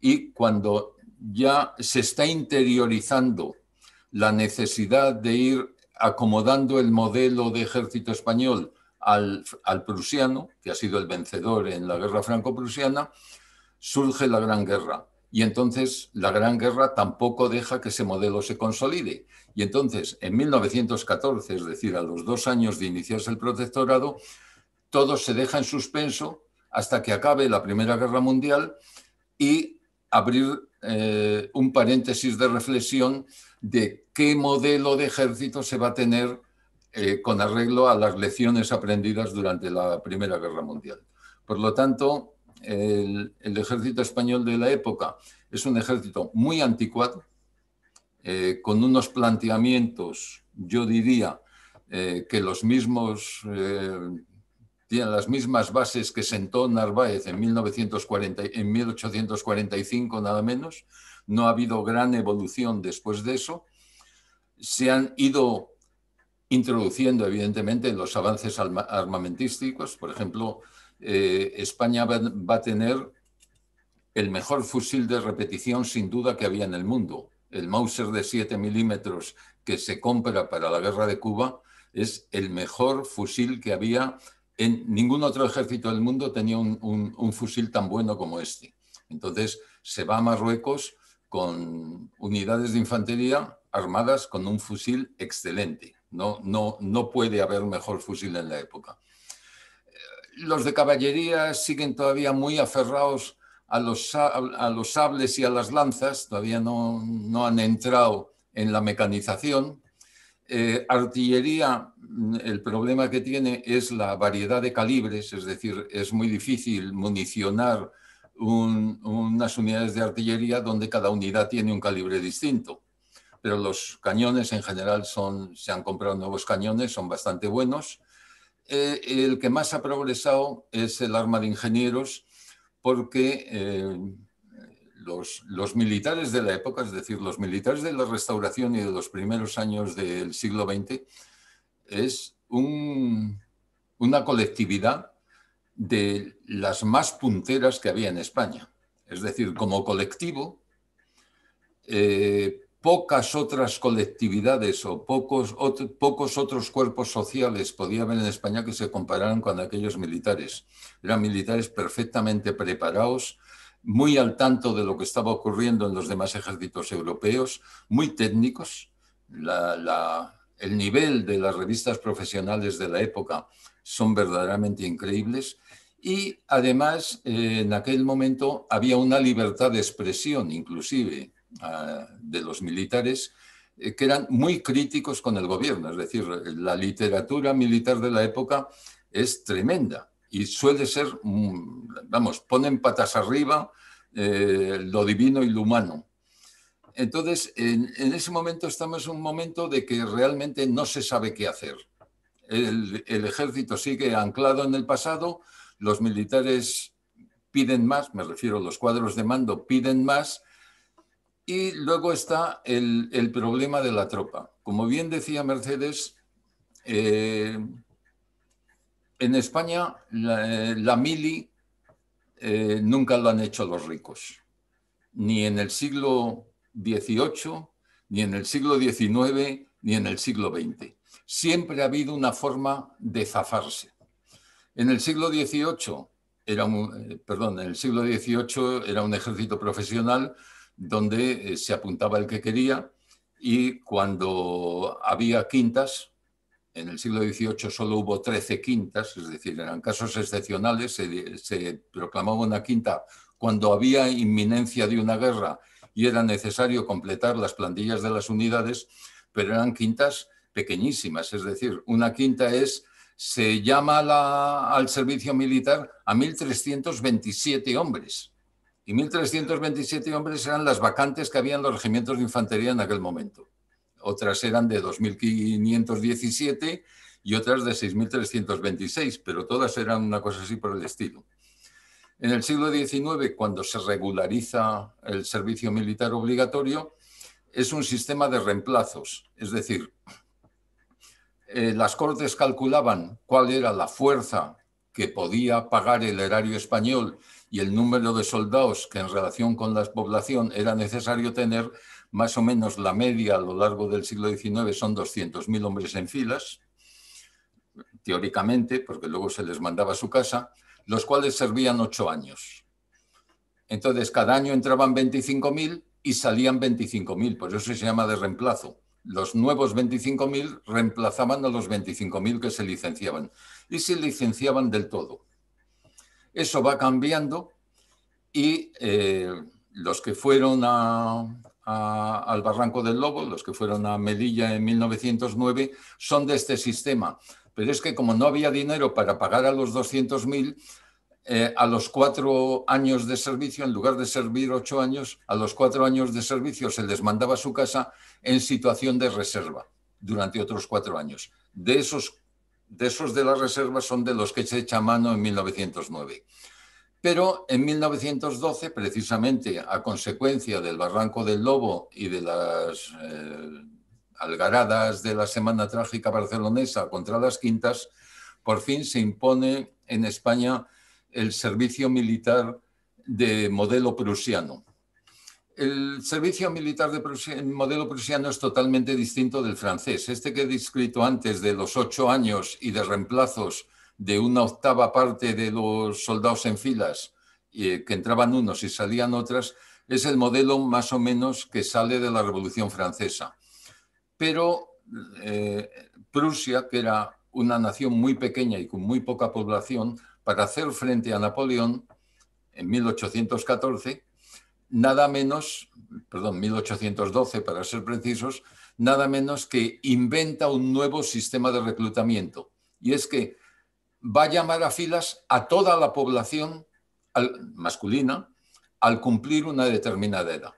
y cuando ya se está interiorizando la necesidad de ir acomodando el modelo de ejército español al, al prusiano, que ha sido el vencedor en la guerra franco-prusiana, surge la Gran Guerra y entonces la Gran Guerra tampoco deja que ese modelo se consolide. Y entonces, en 1914, es decir, a los dos años de iniciarse el protectorado, todo se deja en suspenso hasta que acabe la Primera Guerra Mundial y abrir eh, un paréntesis de reflexión de qué modelo de ejército se va a tener eh, con arreglo a las lecciones aprendidas durante la Primera Guerra Mundial. Por lo tanto, el, ejército español de la época es un ejército muy anticuado, eh, con unos planteamientos, yo diría, eh, que los mismos, eh, tienen las mismas bases que sentó Narváez en, 1940, en 1845, nada menos. No ha habido gran evolución después de eso. Se han ido introduciendo, evidentemente, los avances armamentísticos. Por ejemplo, eh, España va, a tener el mejor fusil de repetición sin duda que había en el mundo. El Mauser de 7 milímetros que se compra para la guerra de Cuba es el mejor fusil que había. En ningún otro ejército del mundo tenía un, fusil tan bueno como este. Entonces se va a Marruecos con unidades de infantería armadas con un fusil excelente. No, no, no puede haber mejor fusil en la época los de caballería siguen todavía muy aferrados a los, a los sables y a las lanzas, todavía no, no han entrado en la mecanización. Eh, artillería, el problema que tiene es la variedad de calibres, es decir, es muy difícil municionar unas unidades de artillería donde cada unidad tiene un calibre distinto. Pero los cañones en general son, se han comprado nuevos cañones, son bastante buenos. Eh, el que más ha progresado es el arma de ingenieros porque eh, los, militares de la época, es decir, los militares de la restauración y de los primeros años del siglo XX, es un, una colectividad de las más punteras que había en España. Es decir, como colectivo, eh, pocas otras colectividades o pocos, otros cuerpos sociales podía haber en España que se compararan con aquellos militares. Eran militares perfectamente preparados, muy al tanto de lo que estaba ocurriendo en los demás ejércitos europeos, muy técnicos. el nivel de las revistas profesionales de la época son verdaderamente increíbles y además en aquel momento había una libertad de expresión inclusive de los militares eh, que eran muy críticos con el gobierno, es decir, la literatura militar de la época es tremenda y suele ser, mm, vamos, ponen patas arriba eh, lo divino y lo humano. Entonces, en, en, ese momento estamos en un momento de que realmente no se sabe qué hacer el, ejército sigue anclado en el pasado, los militares piden más, me refiero a los cuadros de mando, piden más, y luego está el, problema de la tropa. Como bien decía Mercedes, eh, en España la, mili eh, nunca lo han hecho los ricos, ni en el siglo XVIII, ni en el siglo XIX, ni en el siglo XX siempre ha habido una forma de zafarse. En el siglo XVIII era un, eh, perdón, en el siglo XVIII era un ejército profesional donde eh, se apuntaba el que quería y cuando había quintas, en el siglo XVIII solo hubo 13 quintas, es decir, eran casos excepcionales, se, se proclamaba una quinta cuando había inminencia de una guerra y era necesario completar las plantillas de las unidades, pero eran quintas pequeñísimas, es decir, una quinta es, se llama al servicio militar a 1.327 hombres. Y 1.327 hombres eran las vacantes que había en los regimientos de infantería en aquel momento. Otras eran de 2.517 y otras de 6.326, pero todas eran una cosa así por el estilo. En el siglo XIX, cuando se regulariza el servicio militar obligatorio, es un sistema de reemplazos, es decir, eh, las Cortes calculaban cuál era la fuerza que podía pagar el erario español y el número de soldados que en relación con la población era necesario tener, más o menos la media a lo largo del siglo XIX son 200.000 hombres en filas, teóricamente, porque luego se les mandaba a su casa, los cuales servían ocho años. Entonces, cada año entraban 25.000 y salían 25.000, por eso se llama de reemplazo los nuevos 25.000 reemplazaban a los 25.000 que se licenciaban y se licenciaban del todo. Eso va cambiando y eh, los que fueron al Barranco del Lobo, los que fueron a Melilla en 1909, son de este sistema. Pero es que como no había dinero para pagar a los 200.000, eh, a los cuatro años de servicio, en lugar de servir ocho años, a los cuatro años de servicio se les mandaba a su casa en situación de reserva durante otros cuatro años. De esos, de esos de la reserva son de los que se echa mano en 1909. Pero en 1912, precisamente a consecuencia del Barranco del Lobo y de las eh, algaradas de la Semana Trágica Barcelonesa contra las Quintas, por fin se impone en España el servicio militar de modelo prusiano. El servicio militar de modelo prusiano es totalmente distinto del francés. Este que he descrito antes de los ocho años y de reemplazos de una octava parte de los soldados en filas, que entraban unos y salían otras, es el modelo más o menos que sale de la Revolución Francesa. Pero eh, Prusia, que era una nación muy pequeña y con muy poca población, para hacer frente a Napoleón en 1814, nada menos, perdón, 1812 para ser precisos, nada menos que inventa un nuevo sistema de reclutamiento. Y es que va a llamar a filas a toda la población masculina al cumplir una determinada edad.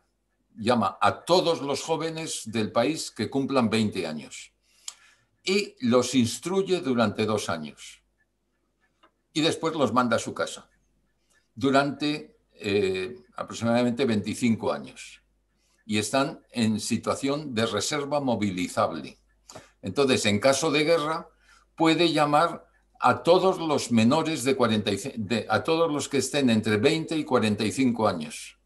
Llama a todos los jóvenes del país que cumplan 20 años y los instruye durante dos años. Y después los manda a su casa durante eh, aproximadamente 25 años. Y están en situación de reserva movilizable. Entonces, en caso de guerra, puede llamar a todos los menores de 45, a todos los que estén entre 20 y 45 años.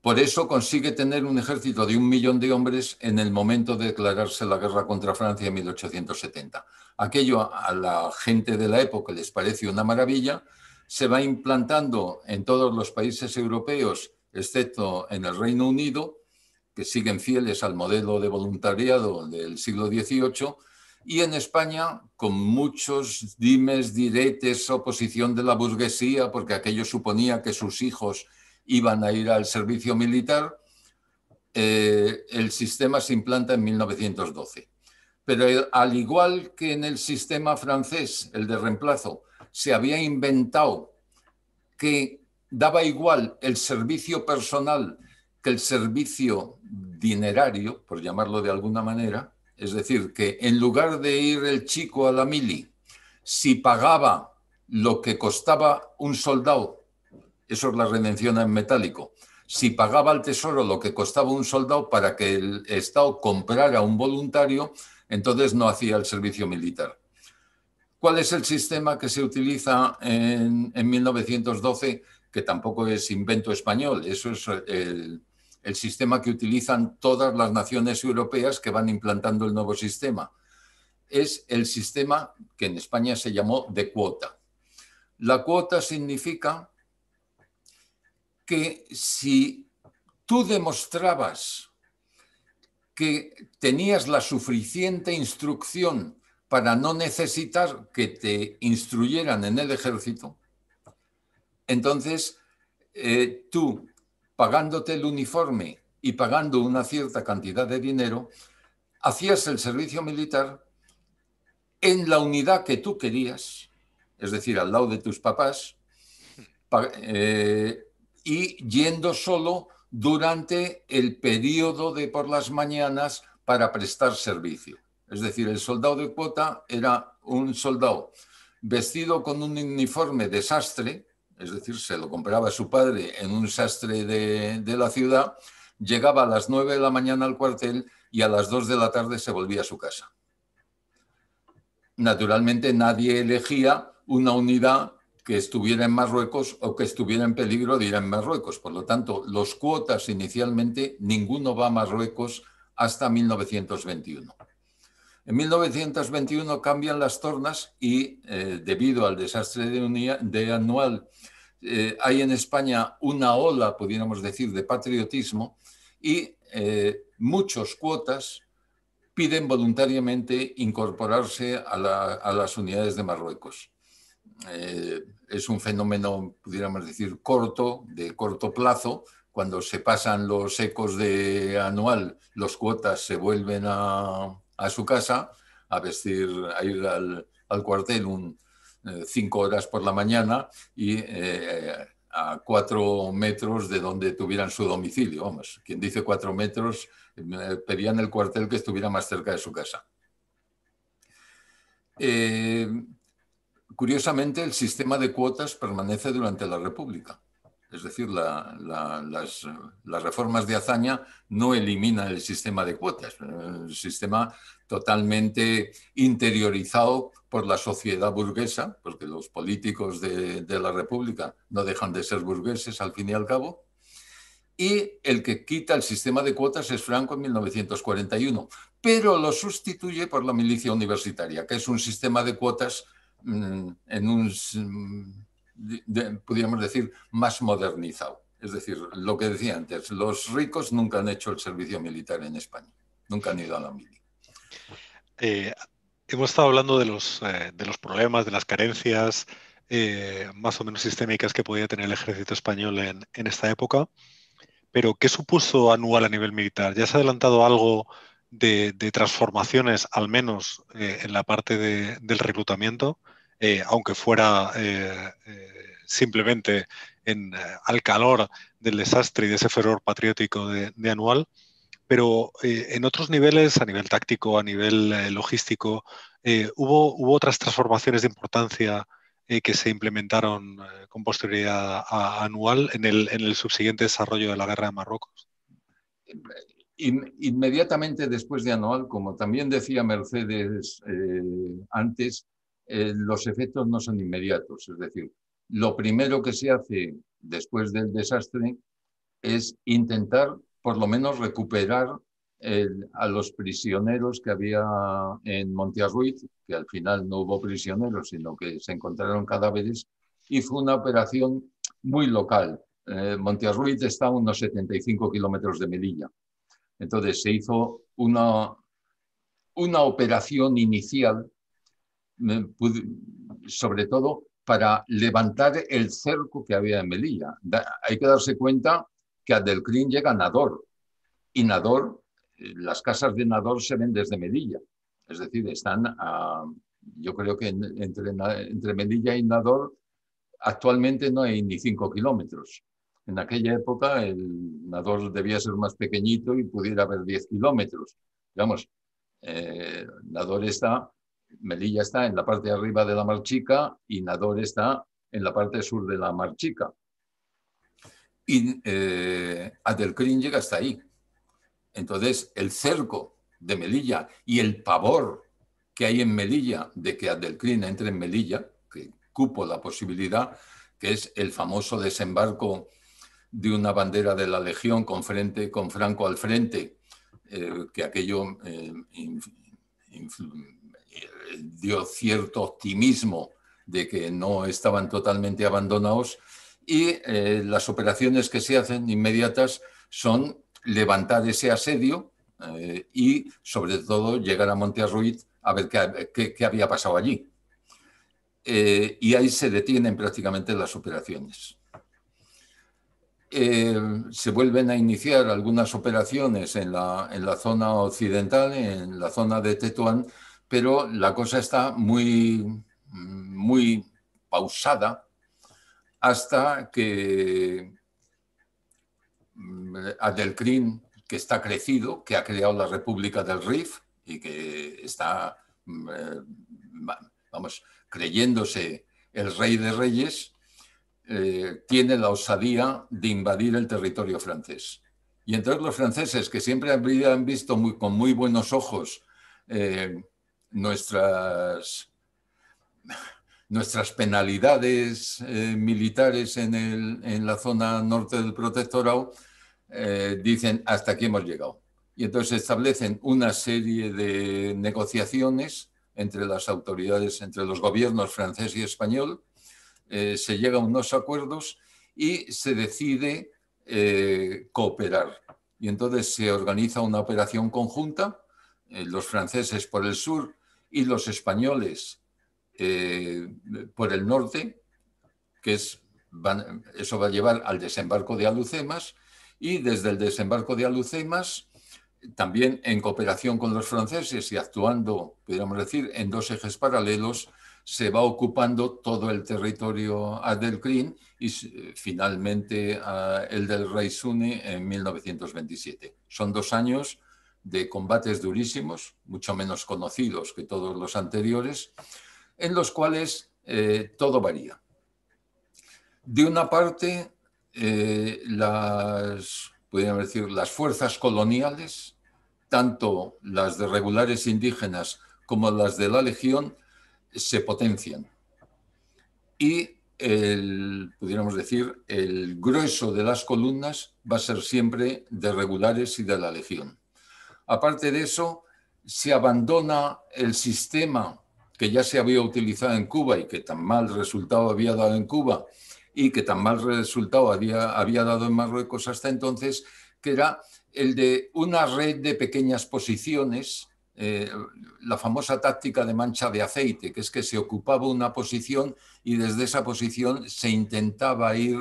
Por eso consigue tener un ejército de un millón de hombres en el momento de declararse la guerra contra Francia en 1870. Aquello a la gente de la época les parece una maravilla, se va implantando en todos los países europeos, excepto en el Reino Unido, que siguen fieles al modelo de voluntariado del siglo XVIII, y en España con muchos dimes, diretes, oposición de la burguesía, porque aquello suponía que sus hijos iban a ir al servicio militar, eh, el sistema se implanta en 1912. Pero al igual que en el sistema francés, el de reemplazo, se había inventado que daba igual el servicio personal que el servicio dinerario, por llamarlo de alguna manera, es decir, que en lugar de ir el chico a la mili, si pagaba lo que costaba un soldado, eso es la redención en metálico, si pagaba al tesoro lo que costaba un soldado para que el Estado comprara un voluntario, entonces no hacía el servicio militar. ¿Cuál es el sistema que se utiliza en, 1912? Que tampoco es invento español, eso es el, el sistema que utilizan todas las naciones europeas que van implantando el nuevo sistema. Es el sistema que en España se llamó de cuota. La cuota significa que si tú demostrabas que tenías la suficiente instrucción para no necesitar que te instruyeran en el ejército, entonces eh, tú, pagándote el uniforme y pagando una cierta cantidad de dinero, hacías el servicio militar en la unidad que tú querías, es decir, al lado de tus papás, eh, y yendo solo durante el periodo de por las mañanas para prestar servicio. Es decir, el soldado de cuota era un soldado vestido con un uniforme de sastre, es decir, se lo compraba su padre en un sastre de, la ciudad, llegaba a las 9 de la mañana al cuartel y a las 2 de la tarde se volvía a su casa. Naturalmente nadie elegía una unidad que estuviera en Marruecos o que estuviera en peligro de ir a Marruecos. Por lo tanto, los cuotas inicialmente, ninguno va a Marruecos hasta 1921. En 1921 cambian las tornas y eh, debido al desastre de, anual eh, hay en España una ola, pudiéramos decir, de patriotismo y eh, muchos cuotas piden voluntariamente incorporarse a, las unidades de Marruecos. es un fenómeno, pudiéramos decir, corto, de corto plazo. Cuando se pasan los ecos de anual, los cuotas se vuelven a, a su casa a vestir, a ir al, cuartel un, eh, cinco horas por la mañana y eh, a cuatro metros de donde tuvieran su domicilio. Vamos, quien dice cuatro metros, pedían el cuartel que estuviera más cerca de su casa. Eh, curiosamente, el sistema de cuotas permanece durante la República. Es decir, las, reformas de hazaña no eliminan el sistema de cuotas, el sistema totalmente interiorizado por la sociedad burguesa, porque los políticos de, de la República no dejan de ser burgueses al fin y al cabo, y el que quita el sistema de cuotas es Franco en 1941, pero lo sustituye por la milicia universitaria, que es un sistema de cuotas mm, en un podríamos decir, más modernizado. Es decir, lo que decía antes, los ricos nunca han hecho el servicio militar en España, nunca han ido a la mili. Eh, hemos estado hablando de los, eh, de los problemas, de las carencias eh, más o menos sistémicas que podía tener el ejército español en, en, esta época, pero ¿qué supuso anual a nivel militar? ¿Ya se ha adelantado algo de, de transformaciones, al menos en la parte de, del reclutamiento? Eh, aunque fuera eh, eh, simplemente en, al calor del desastre y de ese fervor patriótico de, anual, pero en otros niveles, a nivel táctico, a nivel logístico, hubo, otras transformaciones de importancia que se implementaron con posterioridad a, anual en el, en subsiguiente desarrollo de la guerra de Marruecos. Inmediatamente después de anual, como también decía Mercedes antes, eh, los efectos no son inmediatos. Es decir, lo primero que se hace después del desastre es intentar por lo menos recuperar a los prisioneros que había en Montearruiz, que al final no hubo prisioneros, sino que se encontraron cadáveres, y fue una operación muy local. Eh, está a unos 75 kilómetros de Melilla. Entonces se hizo una, una operación inicial, sobre todo para levantar el cerco que había en Melilla. hay que darse cuenta que a Delcrín llega Nador y Nador, eh, las casas de Nador se ven desde Melilla. Es decir, están yo creo que entre, entre Melilla y Nador actualmente no hay ni cinco kilómetros. En aquella época Nador debía ser más pequeñito y pudiera haber 10 kilómetros. Digamos, eh, Nador está, Melilla está en la parte de arriba de la Mar Chica y Nador está en la parte sur de la Mar Chica. Y eh, llega hasta ahí. Entonces, el cerco de Melilla y el pavor que hay en Melilla de que Adelcrín entre en Melilla, que cupo la posibilidad, que es el famoso desembarco de una bandera de la Legión con, frente, con Franco al frente, eh, que aquello eh, dio cierto optimismo de que no estaban totalmente abandonados y eh, las operaciones que se hacen inmediatas son levantar ese asedio y sobre todo llegar a Monte Arruiz a ver qué, había pasado allí. y ahí se detienen prácticamente las operaciones. Eh, se vuelven a iniciar algunas operaciones en la, en la, zona occidental, en la zona de Tetuán, pero la cosa está muy, muy pausada hasta que mm, Adelcrín, que está crecido, que ha creado la República del Rif y que está, mm, eh, vamos, creyéndose el rey de reyes, eh, tiene la osadía de invadir el territorio francés. Y entonces los franceses, que siempre habían visto con muy buenos ojos eh, nuestras, nuestras penalidades eh, militares en, la zona norte del protectorado, dicen, hasta aquí hemos llegado. Y entonces establecen una serie de negociaciones entre las autoridades, entre los gobiernos francés y español, eh, se llega a unos acuerdos y se decide eh, cooperar. Y entonces se organiza una operación conjunta, eh, los franceses por el sur y los españoles por el norte, que es, eso va a llevar al desembarco de Alucemas, y desde el desembarco de Alucemas, también en cooperación con los franceses y actuando, podríamos decir, en dos ejes paralelos, se va ocupando todo el territorio Adelcrin y finalmente el del Rey Suni en 1927. Son dos años de combates durísimos, mucho menos conocidos que todos los anteriores, en los cuales eh, todo varía. De una parte, eh, las, decir, las fuerzas coloniales, tanto las de regulares indígenas como las de la Legión, se potencian. Y el, pudiéramos decir, el grueso de las columnas va a ser siempre de regulares y de la legión. Aparte de eso, se abandona el sistema que ya se había utilizado en Cuba y que tan mal resultado había dado en Cuba y que tan mal resultado había, había dado en Marruecos hasta entonces, que era el de una red de pequeñas posiciones eh, la famosa táctica de mancha de aceite, que es que se ocupaba una posición y desde esa posición se intentaba ir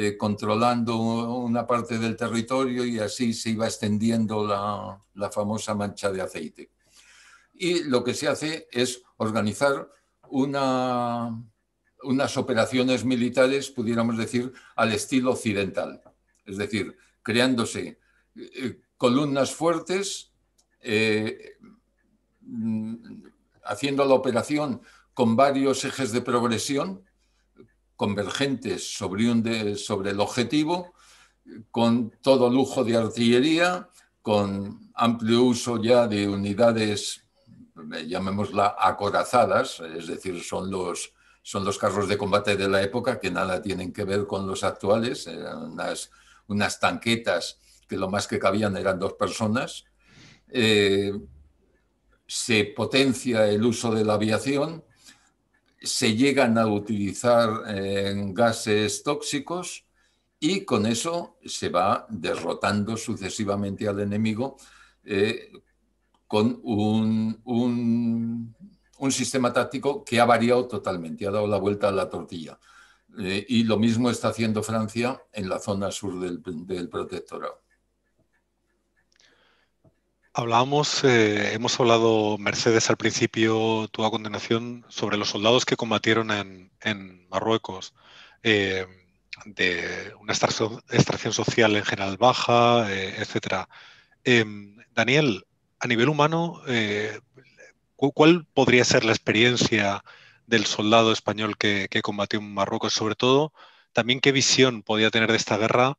eh, controlando una parte del territorio y así se iba extendiendo la, famosa mancha de aceite. Y lo que se hace es organizar una, unas operaciones militares, pudiéramos decir, al estilo occidental. Es decir, creándose eh, columnas fuertes, eh, mm, haciendo la operación con varios ejes de progresión convergentes sobre, el objetivo, con todo lujo de artillería, con amplio uso ya de unidades, llamémosla acorazadas, es decir, son los, son los carros de combate de la época que nada tienen que ver con los actuales, eran unas, unas tanquetas que lo más que cabían eran dos personas. Eh, se potencia el uso de la aviación, se llegan a utilizar gases tóxicos y con eso se va derrotando sucesivamente al enemigo eh, con un, un, sistema táctico que ha variado totalmente, ha dado la vuelta a la tortilla. Eh, y lo mismo está haciendo Francia en la zona sur del protectorado. Hablábamos, eh, hemos hablado, Mercedes, al principio, tu condenación sobre los soldados que combatieron en, Marruecos, eh, de una extracción, social en general baja, eh, etc. Em, Daniel, a nivel humano, ¿cuál podría ser la experiencia del soldado español que combatió en Marruecos? Sobre todo, también qué visión podía tener de esta guerra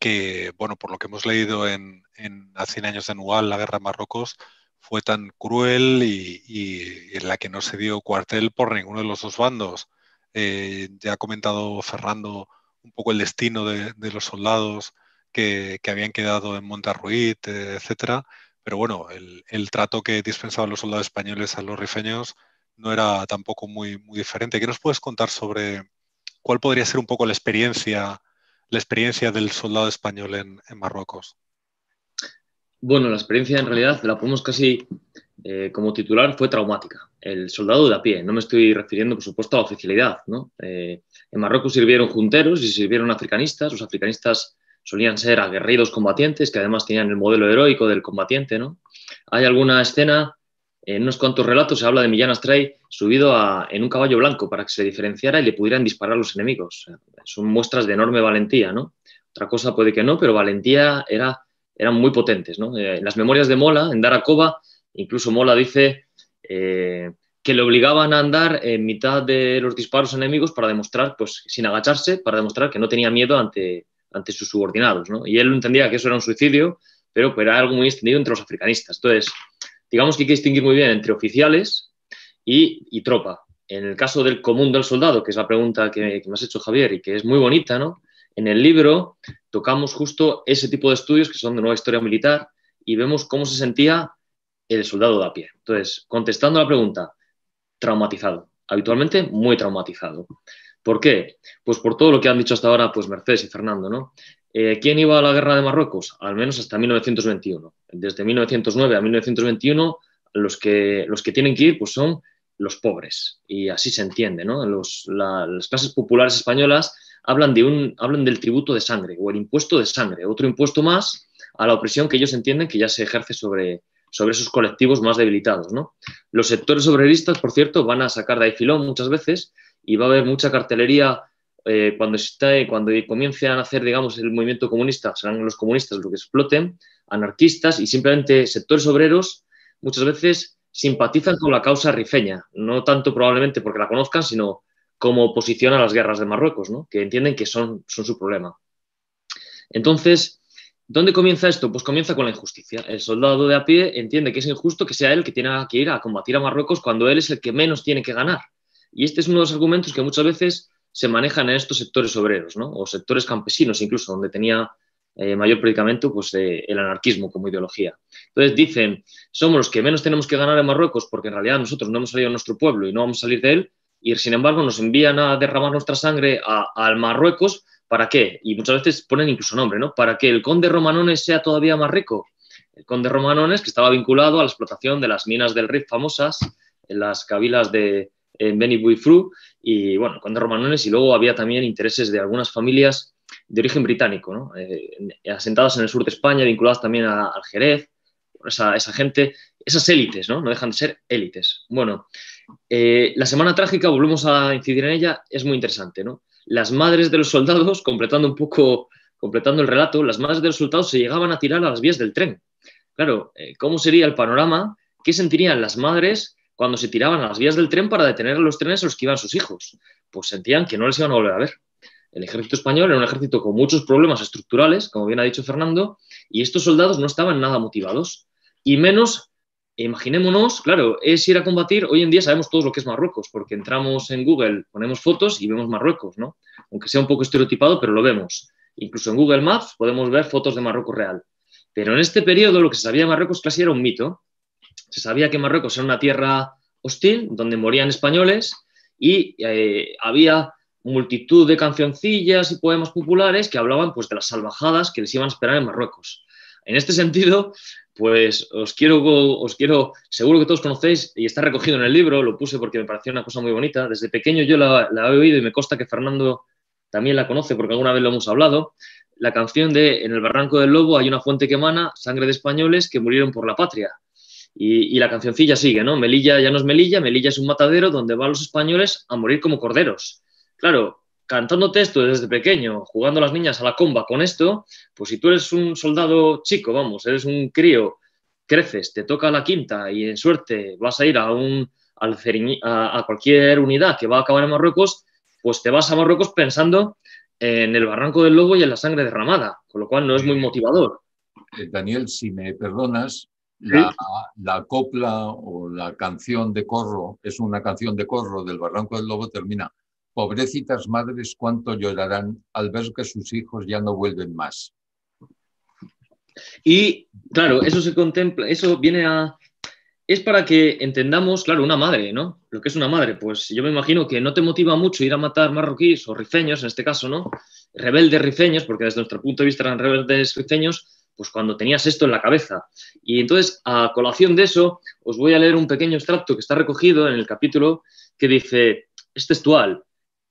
que, bueno, por lo que hemos leído en, en A 100 años de Anual, la guerra de Marruecos, fue tan cruel y, en la que no se dio cuartel por ninguno de los dos bandos. Eh, ya ha comentado Fernando un poco el destino de, los soldados que, habían quedado en Montarruit, eh, etcétera. Pero bueno, el, trato que dispensaban los soldados españoles a los rifeños no era tampoco muy, muy diferente. ¿Qué nos puedes contar sobre cuál podría ser un poco la experiencia la experiencia del soldado español en, Marruecos? Bueno, la experiencia en realidad la ponemos casi eh, como titular, fue traumática. El soldado de a pie, no me estoy refiriendo por supuesto a oficialidad. ¿no? Eh, en Marruecos sirvieron junteros y sirvieron africanistas. Los africanistas solían ser aguerridos combatientes que además tenían el modelo heroico del combatiente. ¿no? Hay alguna escena en unos cuantos relatos se habla de Millán Astray subido en un caballo blanco para que se diferenciara y le pudieran disparar a los enemigos. Son muestras de enorme valentía, ¿no? Otra cosa puede que no, pero valentía era, eran muy potentes, ¿no? Eh, en las memorias de Mola, en Daracova, incluso Mola dice eh, que le obligaban a andar en mitad de los disparos enemigos para demostrar, pues sin agacharse, para demostrar que no tenía miedo ante, sus subordinados. Y él entendía que eso era un suicidio, pero era algo muy extendido entre los africanistas. Entonces, digamos que hay que distinguir muy bien entre oficiales y, tropa. En el caso del común del soldado, que es la pregunta que, me has hecho Javier y que es muy bonita, ¿no? En el libro tocamos justo ese tipo de estudios que son de nueva historia militar y vemos cómo se sentía el soldado de a pie. Entonces, contestando a la pregunta, traumatizado, habitualmente muy traumatizado. ¿Por qué? Pues por todo lo que han dicho hasta ahora pues Mercedes y Fernando, ¿no? Eh, ¿Quién iba a la guerra de Marruecos? Al menos hasta 1921. Desde 1909 a 1921, los que, los que tienen que ir pues son los pobres. Y así se entiende. ¿no? las clases populares españolas hablan, de un, hablan del tributo de sangre o el impuesto de sangre, otro impuesto más a la opresión que ellos entienden que ya se ejerce sobre, sobre esos colectivos más debilitados. ¿no? Los sectores obreristas, por cierto, van a sacar de ahí filón muchas veces y va a haber mucha cartelería eh, cuando, está, cuando comience a nacer, digamos, el movimiento comunista, serán los comunistas los que exploten, anarquistas y simplemente sectores obreros muchas veces simpatizan con la causa rifeña, no tanto probablemente porque la conozcan, sino como oposición a las guerras de Marruecos, ¿no? que entienden que son, son su problema. Entonces, ¿dónde comienza esto? Pues comienza con la injusticia. El soldado de a pie entiende que es injusto que sea él que tiene que ir a combatir a Marruecos cuando él es el que menos tiene que ganar. Y este es uno de los argumentos que muchas veces se manejan en estos sectores obreros, ¿no? o sectores campesinos incluso, donde tenía eh, mayor predicamento pues, el anarquismo como ideología. Entonces dicen, somos los que menos tenemos que ganar en Marruecos porque en realidad nosotros no hemos salido de nuestro pueblo y no vamos a salir de él, y sin embargo nos envían a derramar nuestra sangre al Marruecos, ¿para qué? Y muchas veces ponen incluso nombre, ¿no? Para que el conde Romanones sea todavía más rico. El conde Romanones, que estaba vinculado a la explotación de las minas del Rif famosas en las cabilas de Beni Buifru, y bueno, el conde Romanones, y luego había también intereses de algunas familias de origen británico, eh, asentadas en el sur de España, vinculadas también a, al Jerez, esa, esa, gente, esas élites, ¿no? No dejan de ser élites. Bueno, eh, la semana trágica, volvemos a incidir en ella, es muy interesante, ¿no? Las madres de los soldados, completando un poco, completando el relato, las madres de los soldados se llegaban a tirar a las vías del tren. Claro, eh, ¿cómo sería el panorama? ¿Qué sentirían las madres cuando se tiraban a las vías del tren para detener a los trenes a los que iban sus hijos? Pues sentían que no les iban a volver a ver. El ejército español era un ejército con muchos problemas estructurales, como bien ha dicho Fernando, y estos soldados no estaban nada motivados, y menos, imaginémonos, claro, es ir a combatir, hoy en día sabemos todos lo que es Marruecos, porque entramos en Google, ponemos fotos y vemos Marruecos, ¿no? Aunque sea un poco estereotipado, pero lo vemos. Incluso en Google Maps podemos ver fotos de Marruecos real. Pero en este periodo lo que se sabía de Marruecos casi era un mito. Se sabía que Marruecos era una tierra hostil, donde morían españoles, y eh, había multitud de cancioncillas y poemas populares que hablaban pues, de las salvajadas que les iban a esperar en Marruecos. En este sentido, pues os quiero, os quiero, seguro que todos conocéis y está recogido en el libro, lo puse porque me pareció una cosa muy bonita. Desde pequeño yo la, he oído y me consta que Fernando también la conoce porque alguna vez lo hemos hablado. La canción de En el Barranco del Lobo hay una fuente que emana sangre de españoles que murieron por la patria. Y, la cancioncilla sigue, ¿no? Melilla ya no es Melilla, Melilla es un matadero donde van los españoles a morir como corderos. Claro, cantándote esto desde pequeño, jugando las niñas a la comba con esto, pues si tú eres un soldado chico, vamos, eres un crío, creces, te toca la quinta y en suerte vas a ir a, un, a, cualquier unidad que va a acabar en Marruecos, pues te vas a Marruecos pensando en el barranco del lobo y en la sangre derramada, con lo cual no es muy motivador. Eh, Daniel, si me perdonas, la, la, copla o la canción de corro, es una canción de corro del Barranco del Lobo, termina Pobrecitas madres, cuánto llorarán al ver que sus hijos ya no vuelven más. Y claro, eso se contempla, eso viene a. Es para que entendamos, claro, una madre, ¿no? Lo que es una madre, pues yo me imagino que no te motiva mucho ir a matar marroquíes o rifeños, en este caso, ¿no? Rebeldes rifeños, porque desde nuestro punto de vista eran rebeldes rifeños, pues cuando tenías esto en la cabeza. Y entonces, a colación de eso, os voy a leer un pequeño extracto que está recogido en el capítulo que dice, es textual,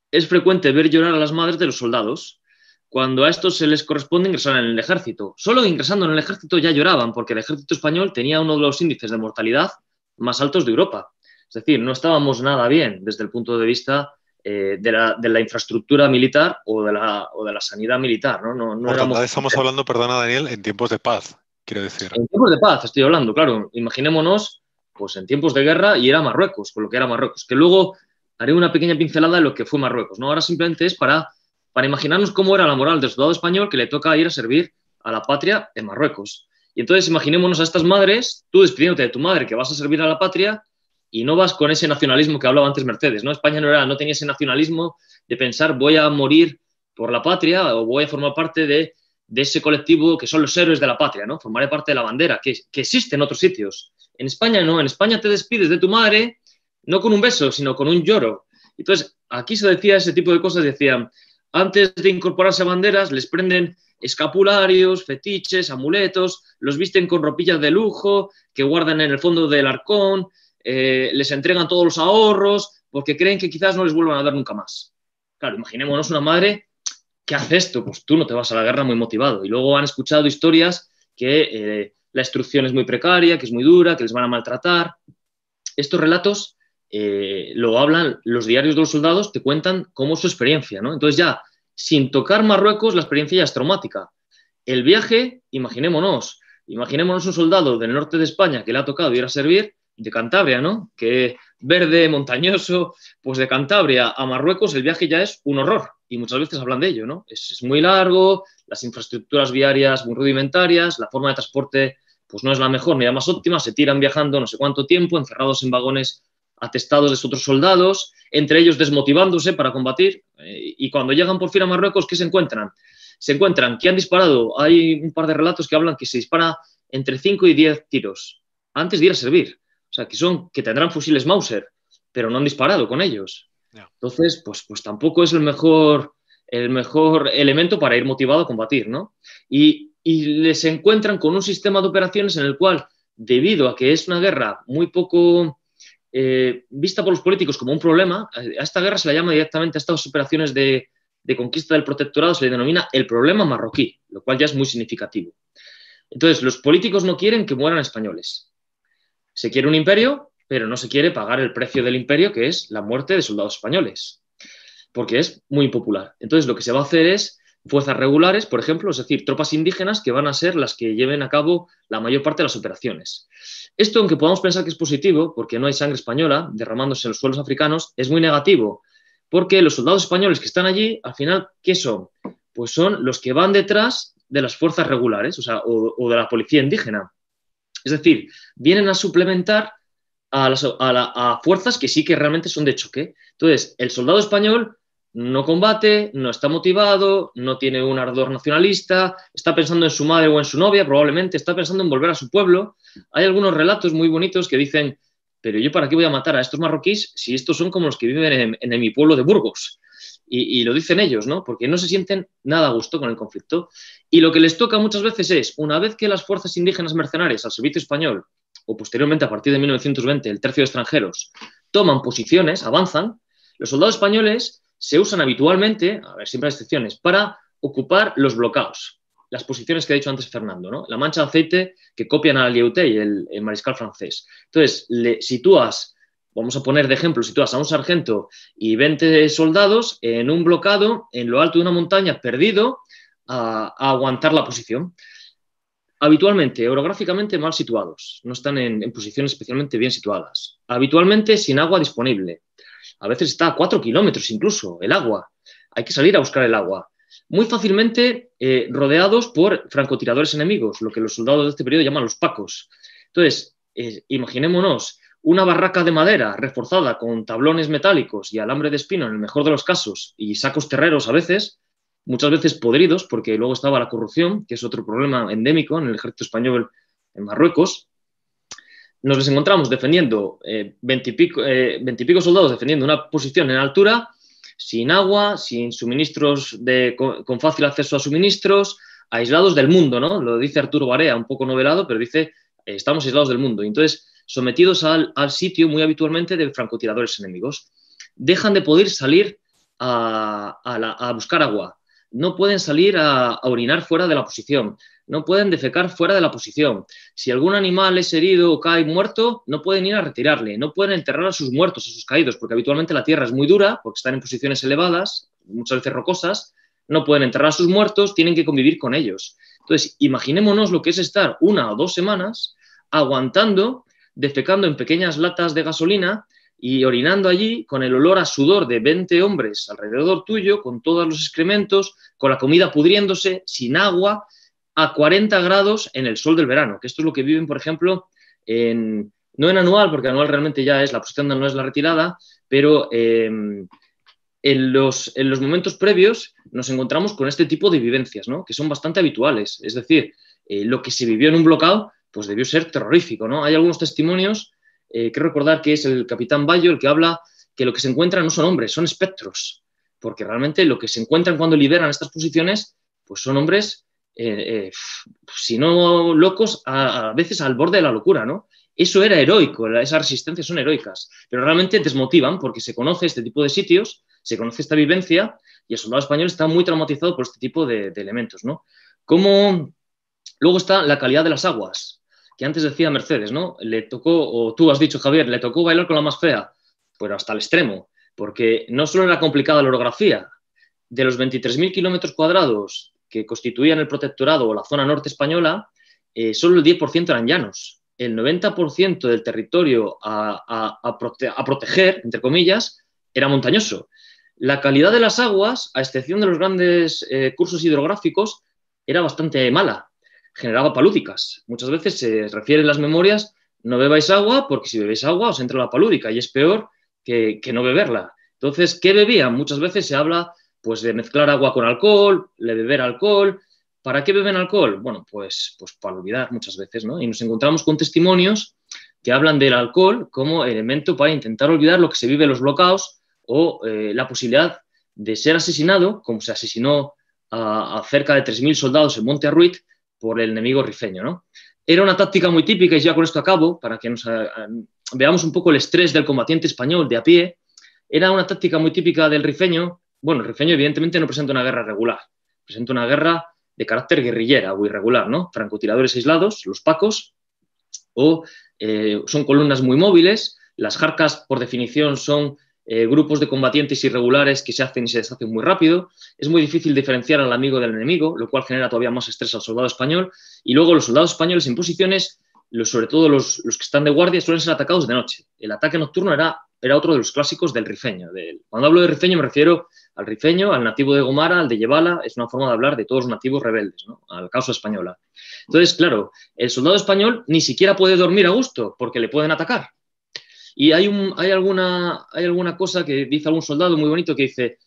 es frecuente ver llorar a las madres de los soldados cuando a estos se les corresponde ingresar en el ejército. Solo ingresando en el ejército ya lloraban porque el ejército español tenía uno de los índices de mortalidad más altos de Europa. Es decir, no estábamos nada bien desde el punto de vista eh, de, la, infraestructura militar o de la, de la sanidad militar. No, no, no estamos hablando, perdona Daniel, en tiempos de paz, quiero decir. En tiempos de paz estoy hablando, claro. Imaginémonos pues en tiempos de guerra y era Marruecos, con lo que era Marruecos, que luego haré una pequeña pincelada de lo que fue Marruecos. ¿no? Ahora simplemente es para, para imaginarnos cómo era la moral del soldado español que le toca ir a servir a la patria en Marruecos. Y entonces imaginémonos a estas madres, tú despidiéndote de tu madre que vas a servir a la patria y no vas con ese nacionalismo que hablaba antes Mercedes. ¿no? España no, era, no tenía ese nacionalismo de pensar voy a morir por la patria o voy a formar parte de, ese colectivo que son los héroes de la patria, ¿no? Formaré parte de la bandera, que, que existe en otros sitios. En España no, en España te despides de tu madre no con un beso, sino con un lloro. Entonces, aquí se decía ese tipo de cosas, decían, antes de incorporarse a banderas, les prenden escapularios, fetiches, amuletos, los visten con ropillas de lujo, que guardan en el fondo del arcón, eh, les entregan todos los ahorros, porque creen que quizás no les vuelvan a dar nunca más. Claro, imaginémonos una madre que hace esto, pues tú no te vas a la guerra muy motivado. Y luego han escuchado historias que eh, la instrucción es muy precaria, que es muy dura, que les van a maltratar. Estos relatos eh, lo hablan los diarios de los soldados, te cuentan cómo es su experiencia, ¿no? Entonces ya, sin tocar Marruecos, la experiencia ya es traumática. El viaje, imaginémonos, imaginémonos un soldado del norte de España que le ha tocado ir a servir de Cantabria, ¿no? Que verde, montañoso, pues de Cantabria a Marruecos el viaje ya es un horror y muchas veces hablan de ello, ¿no? Es, muy largo, las infraestructuras viarias muy rudimentarias, la forma de transporte pues no es la mejor ni la más óptima, se tiran viajando no sé cuánto tiempo, encerrados en vagones atestados de otros soldados, entre ellos desmotivándose para combatir. Eh, y cuando llegan por fin a Marruecos, ¿qué se encuentran? Se encuentran que han disparado, hay un par de relatos que hablan que se dispara entre 5 y 10 tiros antes de ir a servir. O sea, que, son, que tendrán fusiles Mauser, pero no han disparado con ellos. Entonces, pues, pues tampoco es el mejor, el mejor elemento para ir motivado a combatir, ¿no? Y, y les encuentran con un sistema de operaciones en el cual, debido a que es una guerra muy poco eh, vista por los políticos como un problema, a esta guerra se le llama directamente, a estas operaciones de, conquista del protectorado se le denomina el problema marroquí, lo cual ya es muy significativo. Entonces, los políticos no quieren que mueran españoles. Se quiere un imperio pero no se quiere pagar el precio del imperio, que es la muerte de soldados españoles, porque es muy impopular. Entonces, lo que se va a hacer es fuerzas regulares, por ejemplo, es decir, tropas indígenas que van a ser las que lleven a cabo la mayor parte de las operaciones. Esto, aunque podamos pensar que es positivo, porque no hay sangre española derramándose en los suelos africanos, es muy negativo, porque los soldados españoles que están allí, al final, ¿qué son? Pues son los que van detrás de las fuerzas regulares, o, sea, o, de la policía indígena. Es decir, vienen a suplementar a, a, fuerzas que sí que realmente son de choque. Entonces, el soldado español no combate, no está motivado, no tiene un ardor nacionalista, está pensando en su madre o en su novia, probablemente está pensando en volver a su pueblo. Hay algunos relatos muy bonitos que dicen, pero yo para qué voy a matar a estos marroquíes si estos son como los que viven en, mi pueblo de Burgos. Y, y, lo dicen ellos, ¿no? Porque no se sienten nada a gusto con el conflicto. Y lo que les toca muchas veces es, una vez que las fuerzas indígenas mercenarias al servicio español, o posteriormente a partir de 1920, el tercio de extranjeros, toman posiciones, avanzan, los soldados españoles se usan habitualmente, a ver, siempre hay excepciones, para ocupar los bloqueos, las posiciones que ha dicho antes Fernando, ¿no? La mancha de aceite que copian a Lieuté, el, el mariscal francés. Entonces, le sitúas, vamos a poner de ejemplo, sitúas a un sargento y 20 soldados en un blocado en lo alto de una montaña perdido a, aguantar la posición. Habitualmente, orográficamente mal situados, no están en posiciones especialmente bien situadas. Habitualmente sin agua disponible, a veces está a cuatro kilómetros incluso el agua. Hay que salir a buscar el agua. Muy fácilmente eh, rodeados por francotiradores enemigos, lo que los soldados de este periodo llaman los pacos. Entonces, eh, imaginémonos una barraca de madera reforzada con tablones metálicos y alambre de espino en el mejor de los casos y sacos terreros a veces, muchas veces podridos, porque luego estaba la corrupción, que es otro problema endémico en el ejército español en Marruecos, nos les encontramos defendiendo eh, veintipico eh, soldados defendiendo una posición en altura, sin agua, sin suministros de, con, fácil acceso a suministros, aislados del mundo, ¿no? Lo dice Arturo Barea, un poco novelado, pero dice, eh, estamos aislados del mundo. Entonces, sometidos al, sitio muy habitualmente de francotiradores enemigos. Dejan de poder salir a, buscar agua, no pueden salir a orinar fuera de la posición, no pueden defecar fuera de la posición. Si algún animal es herido o cae muerto, no pueden ir a retirarle, no pueden enterrar a sus muertos, a sus caídos, porque habitualmente la tierra es muy dura, porque están en posiciones elevadas, muchas veces rocosas, no pueden enterrar a sus muertos, tienen que convivir con ellos. Entonces, imaginémonos lo que es estar una o dos semanas aguantando, defecando en pequeñas latas de gasolina y orinando allí con el olor a sudor de 20 hombres alrededor tuyo, con todos los excrementos, con la comida pudriéndose, sin agua, a 40 grados en el sol del verano, que esto es lo que viven, por ejemplo, en, no en anual, porque anual realmente ya es la posición de es la retirada, pero em, en, los, en, los, momentos previos nos encontramos con este tipo de vivencias, ¿no? que son bastante habituales. Es decir, eh, lo que se vivió en un bloqueo, pues debió ser terrorífico. ¿no? Hay algunos testimonios, eh, recordar que es el capitán Bayo el que habla que lo que se encuentra no son hombres, son espectros, porque realmente lo que se encuentran cuando liberan estas posiciones, pues son hombres eh, eh, si no locos, a, veces al borde de la locura, ¿no? Eso era heroico, esas resistencias son heroicas, pero realmente desmotivan porque se conoce este tipo de sitios, se conoce esta vivencia y el soldado español está muy traumatizado por este tipo de, elementos, ¿no? Como luego está la calidad de las aguas, que antes decía Mercedes, ¿no? Le tocó, o tú has dicho, Javier, le tocó bailar con la más fea, pero hasta el extremo, porque no solo era complicada la orografía, de los 23.000 kilómetros cuadrados que constituían el protectorado o la zona norte española, eh, solo el 10% eran llanos. El 90% del territorio a, proteger, entre comillas, era montañoso. La calidad de las aguas, a excepción de los grandes eh, cursos hidrográficos, era bastante mala. Generaba palúdicas. Muchas veces se refieren las memorias, no bebáis agua porque si bebéis agua os entra la palúdica y es peor que, que no beberla. Entonces, ¿qué bebían? Muchas veces se habla pues de mezclar agua con alcohol, de beber alcohol. ¿Para qué beben alcohol? Bueno, pues, pues para olvidar muchas veces, ¿no? Y nos encontramos con testimonios que hablan del alcohol como elemento para intentar olvidar lo que se vive en los bloqueos o eh, la posibilidad de ser asesinado, como se asesinó a, cerca de 3.000 soldados en Monte Arruit por el enemigo rifeño, ¿no? Era una táctica muy típica, y ya con esto acabo, para que nos, eh, veamos un poco el estrés del combatiente español de a pie. Era una táctica muy típica del rifeño bueno, el rifeño evidentemente no presenta una guerra regular, presenta una guerra de carácter guerrillera o irregular, ¿no? Francotiradores aislados, los pacos, o eh, son columnas muy móviles, Las jarcas, por definición, son eh, grupos de combatientes irregulares que se hacen y se deshacen muy rápido. Es muy difícil diferenciar al amigo del enemigo, lo cual genera todavía más estrés al soldado español. Y luego los soldados españoles en posiciones, sobre todo los, que están de guardia, suelen ser atacados de noche. El ataque nocturno era, otro de los clásicos del rifeño. cuando hablo de rifeño me refiero al rifeño, al nativo de Gomara, al de Yebala. Es una forma de hablar de todos los nativos rebeldes, ¿no? a la causa española. Entonces, claro, el soldado español ni siquiera puede dormir a gusto porque le pueden atacar. Y hay, un, hay, alguna, hay alguna cosa que dice algún soldado muy bonito que dice,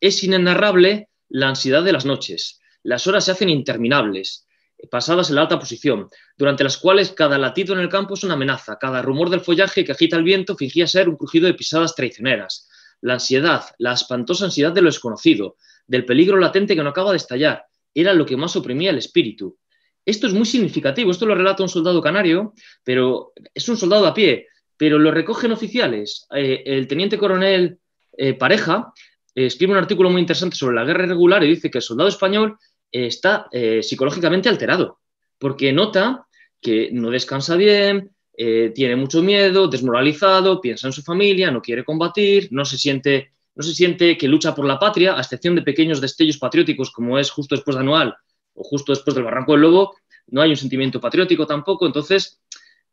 es inenarrable la ansiedad de las noches. Las horas se hacen interminables, pasadas en la alta posición, durante las cuales cada latido en el campo es una amenaza, cada rumor del follaje que agita el viento fingía ser un crujido de pisadas traicioneras. La ansiedad, la espantosa ansiedad de lo desconocido, del peligro latente que no acaba de estallar, era lo que más oprimía el espíritu. Esto es muy significativo, esto lo relata un soldado canario, pero es un soldado a pie, pero lo recogen oficiales. Eh, el teniente coronel eh, Pareja eh, escribe un artículo muy interesante sobre la guerra irregular y dice que el soldado español está psicológicamente alterado, porque nota que no descansa bien, tiene mucho miedo, desmoralizado, piensa en su familia, no quiere combatir, no se siente no se siente que lucha por la patria, a excepción de pequeños destellos patrióticos como es justo después de Anual o justo después del Barranco del Lobo, no hay un sentimiento patriótico tampoco, entonces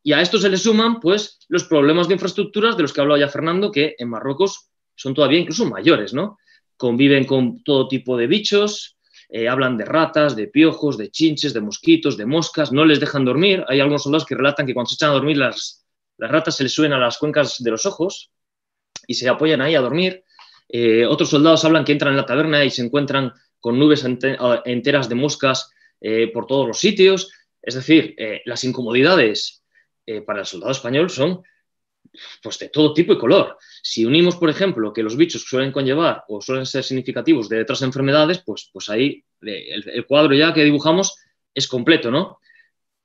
y a esto se le suman pues, los problemas de infraestructuras de los que hablaba ya Fernando, que en Marruecos son todavía incluso mayores, ¿no? Conviven con todo tipo de bichos, eh, hablan de ratas, de piojos, de chinches, de mosquitos, de moscas, no les dejan dormir. Hay algunos soldados que relatan que cuando se echan a dormir las, las ratas se les suben a las cuencas de los ojos y se apoyan ahí a dormir. Eh, otros soldados hablan que entran en la taberna y se encuentran con nubes enteras de moscas eh, por todos los sitios. Es decir, las incomodidades eh, para el soldado español son pues, de todo tipo y color. Si unimos, por ejemplo, que los bichos suelen conllevar o suelen ser significativos de otras enfermedades, pues, pues ahí el, cuadro ya que dibujamos es completo, ¿no?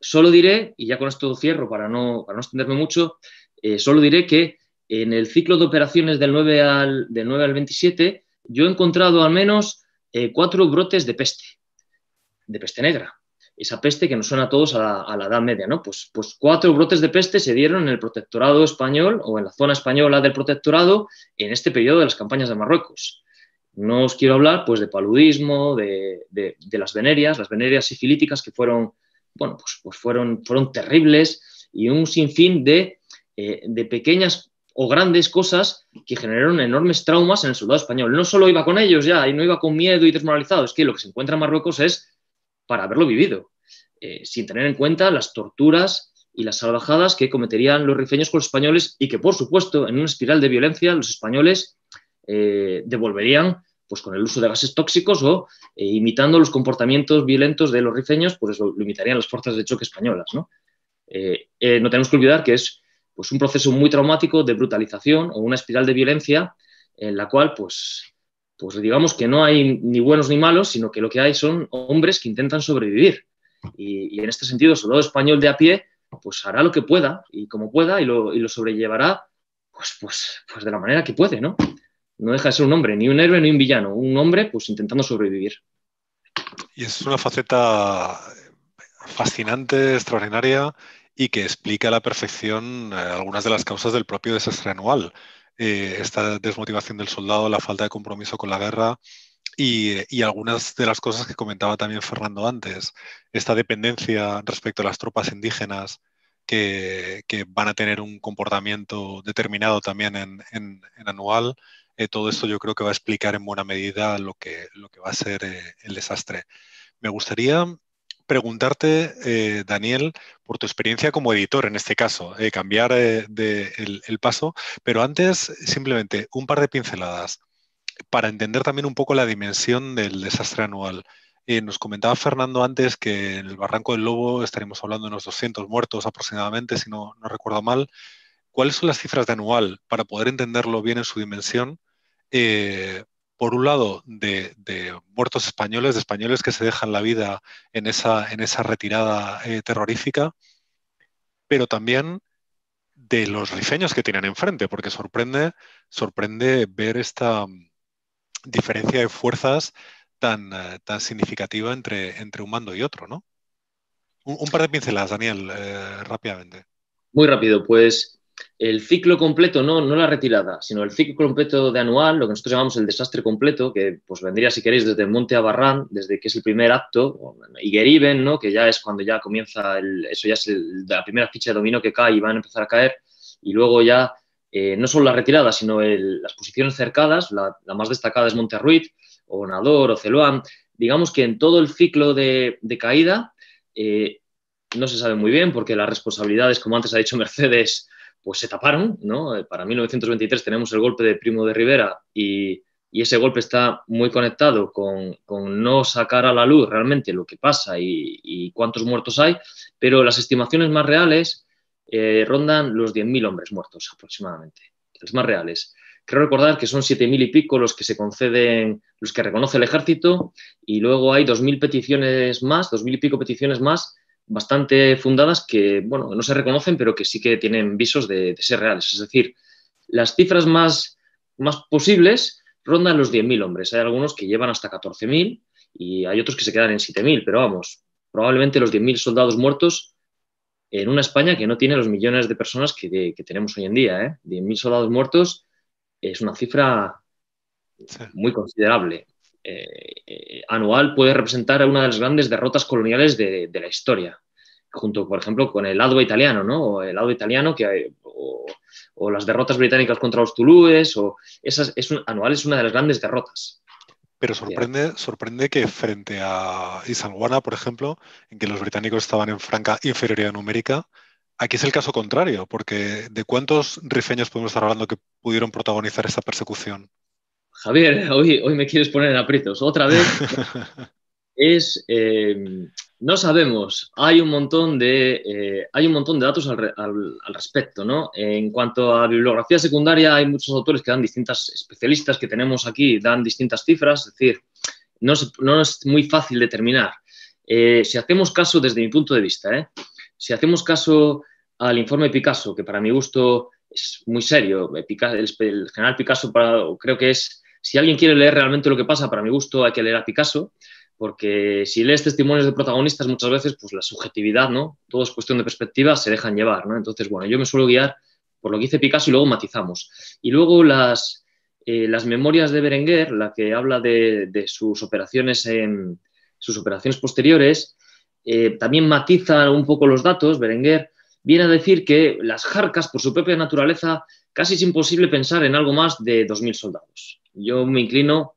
Solo diré, y ya con esto cierro para no, para no extenderme mucho, eh, solo diré que en el ciclo de operaciones del 9 al, del 9 al 27 yo he encontrado al menos eh, cuatro brotes de peste, de peste negra esa peste que nos suena a todos a la, Edad Media, ¿no? Pues, pues, cuatro brotes de peste se dieron en el protectorado español o en la zona española del protectorado en este periodo de las campañas de Marruecos. No os quiero hablar pues, de paludismo, de, las venerias, las venerias sifilíticas que fueron, bueno, pues, pues fueron, fueron terribles y un sinfín de, eh, de pequeñas o grandes cosas que generaron enormes traumas en el soldado español. No solo iba con ellos ya y no iba con miedo y desmoralizado, es que lo que se encuentra en Marruecos es para haberlo vivido, eh, sin tener en cuenta las torturas y las salvajadas que cometerían los rifeños con los españoles y que, por supuesto, en una espiral de violencia, los españoles eh, devolverían pues, con el uso de gases tóxicos o eh, imitando los comportamientos violentos de los rifeños, pues lo, limitarían las fuerzas de choque españolas. ¿no? no tenemos que olvidar que es pues, un proceso muy traumático de brutalización o una espiral de violencia en la cual pues, pues digamos que no hay ni buenos ni malos, sino que lo que hay son hombres que intentan sobrevivir. Y, en este sentido, el soldado español de a pie, pues hará lo que pueda y como pueda y lo, sobrellevará pues, pues, pues de la manera que puede, ¿no? No deja de ser un hombre, ni un héroe ni un villano, un hombre pues intentando sobrevivir. Y es una faceta fascinante, extraordinaria y que explica a la perfección eh, algunas de las causas del propio desastre anual. Eh, esta desmotivación del soldado, la falta de compromiso con la guerra y, algunas de las cosas que comentaba también Fernando antes, esta dependencia respecto a las tropas indígenas que, van a tener un comportamiento determinado también en, anual. Eh, todo esto yo creo que va a explicar en buena medida lo que, va a ser eh, el desastre. Me gustaría preguntarte, eh, Daniel, por tu experiencia como editor en este caso, eh, cambiar eh, el, paso, pero antes simplemente un par de pinceladas para entender también un poco la dimensión del desastre anual. nos comentaba Fernando antes que en el Barranco del Lobo estaríamos hablando de unos 200 muertos aproximadamente, si no, no recuerdo mal. ¿Cuáles son las cifras de anual para poder entenderlo bien en su dimensión? Por un lado, de, muertos españoles, de españoles que se dejan la vida en esa, retirada eh, terrorífica, pero también de los rifeños que tienen enfrente, porque sorprende, ver esta mm, diferencia de fuerzas tan, eh, significativa entre, entre un mando y otro, ¿no? Un, par de pinceladas, Daniel, eh, rápidamente. Muy rápido, pues el ciclo completo, no, no la retirada, sino el ciclo completo de anual, lo que nosotros llamamos el desastre completo, que pues vendría, si queréis, desde Monte a Barran, desde que es el primer acto, Igueriben, ¿no? que ya es cuando ya comienza, el, eso ya es la primera ficha de dominó que cae y van a empezar a caer, y luego ya eh, no solo la retirada, sino las posiciones cercadas, la, más destacada es Monte Ruiz, o Nador, o Celoam, digamos que en todo el ciclo de, caída, eh, no se sabe muy bien porque las responsabilidades, como antes ha dicho <laughs> Mercedes, pues se taparon, ¿no? Eh, para 1923 tenemos el golpe de Primo de Rivera y, ese golpe está muy conectado con, no sacar a la luz realmente lo que pasa y, cuántos muertos hay, pero las estimaciones más reales eh, rondan los 10.000 hombres muertos aproximadamente, las más reales. Creo recordar que son 7.000 y pico los que se conceden, los que reconoce el ejército, y luego hay 2.000 peticiones más, 2.000 y pico peticiones más bastante fundadas que, bueno, no se reconocen, pero que sí que tienen visos de, ser reales. Es decir, las cifras más, más posibles rondan los 10.000 hombres. Hay algunos que llevan hasta 14.000 y hay otros que se quedan en 7.000, pero vamos, probablemente los 10.000 soldados muertos en una España que no tiene los millones de personas que, tenemos hoy en día. ¿eh? 10.000 soldados muertos es una cifra muy considerable. Eh, anual puede representar una de las grandes derrotas coloniales de, la historia, junto, por ejemplo, con el lado italiano, ¿no? O el lado italiano que, o, las derrotas británicas contra los Tulúes, o esas, es anual es una de las grandes derrotas. Pero sorprende, sorprende que frente a Isanguana, por ejemplo, en que los británicos estaban en franca inferioridad numérica, aquí es el caso contrario, porque ¿de cuántos rifeños podemos estar hablando que pudieron protagonizar esa persecución? Javier, hoy, hoy me quieres poner en aprietos. Otra vez <laughs> es, eh, no sabemos, hay un montón de, eh, hay un montón de datos al, respecto. ¿no? En cuanto a bibliografía secundaria, hay muchos autores que dan distintas, especialistas que tenemos aquí, dan distintas cifras, es decir, no es, no es muy fácil determinar. Eh, si hacemos caso, desde mi punto de vista, si hacemos caso al informe Picasso, que para mi gusto es muy serio, el, el general Picasso para, creo que es si alguien quiere leer realmente lo que pasa, para mi gusto hay que leer a Picasso, porque si lees testimonios de protagonistas muchas veces, pues la subjetividad, ¿no? Todo es cuestión de perspectiva, se dejan llevar, ¿no? Entonces, bueno, yo me suelo guiar por lo que dice Picasso y luego matizamos. Y luego las, eh, las memorias de Berenguer, la que habla de, sus operaciones en sus operaciones posteriores, eh, también matiza un poco los datos. Berenguer viene a decir que las jarcas, por su propia naturaleza, casi es imposible pensar en algo más de 2.000 soldados. Yo me inclino,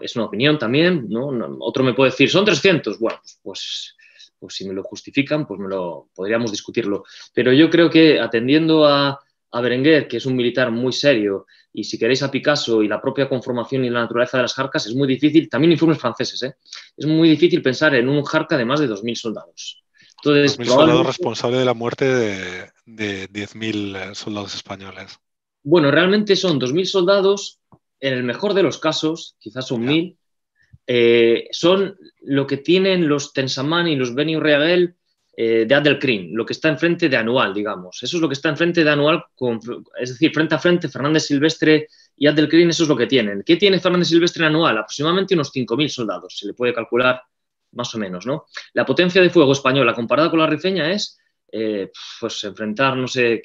es una opinión también, ¿no? Otro me puede decir, son 300. Bueno, pues, pues si me lo justifican, pues me lo podríamos discutirlo. Pero yo creo que atendiendo a, a Berenguer, que es un militar muy serio, y si queréis a Picasso y la propia conformación y la naturaleza de las jarcas, es muy difícil, también informes franceses, ¿eh? es muy difícil pensar en un jarca de más de 2.000 soldados. Entonces, 2.000 soldados responsables de la muerte de, de 10.000 soldados españoles. Bueno, realmente son 2.000 soldados en el mejor de los casos, quizás son mil, eh, son lo que tienen los Tensamán y los Beni Reagel eh, de Adelcrin, lo que está enfrente de Anual, digamos. Eso es lo que está enfrente de Anual, es decir, frente a frente, Fernández Silvestre y Adelcrin, eso es lo que tienen. ¿Qué tiene Fernández Silvestre en Anual? Aproximadamente unos 5.000 soldados, se le puede calcular más o menos, ¿no? La potencia de fuego española comparada con la rifeña es, eh, pues, enfrentar, no sé,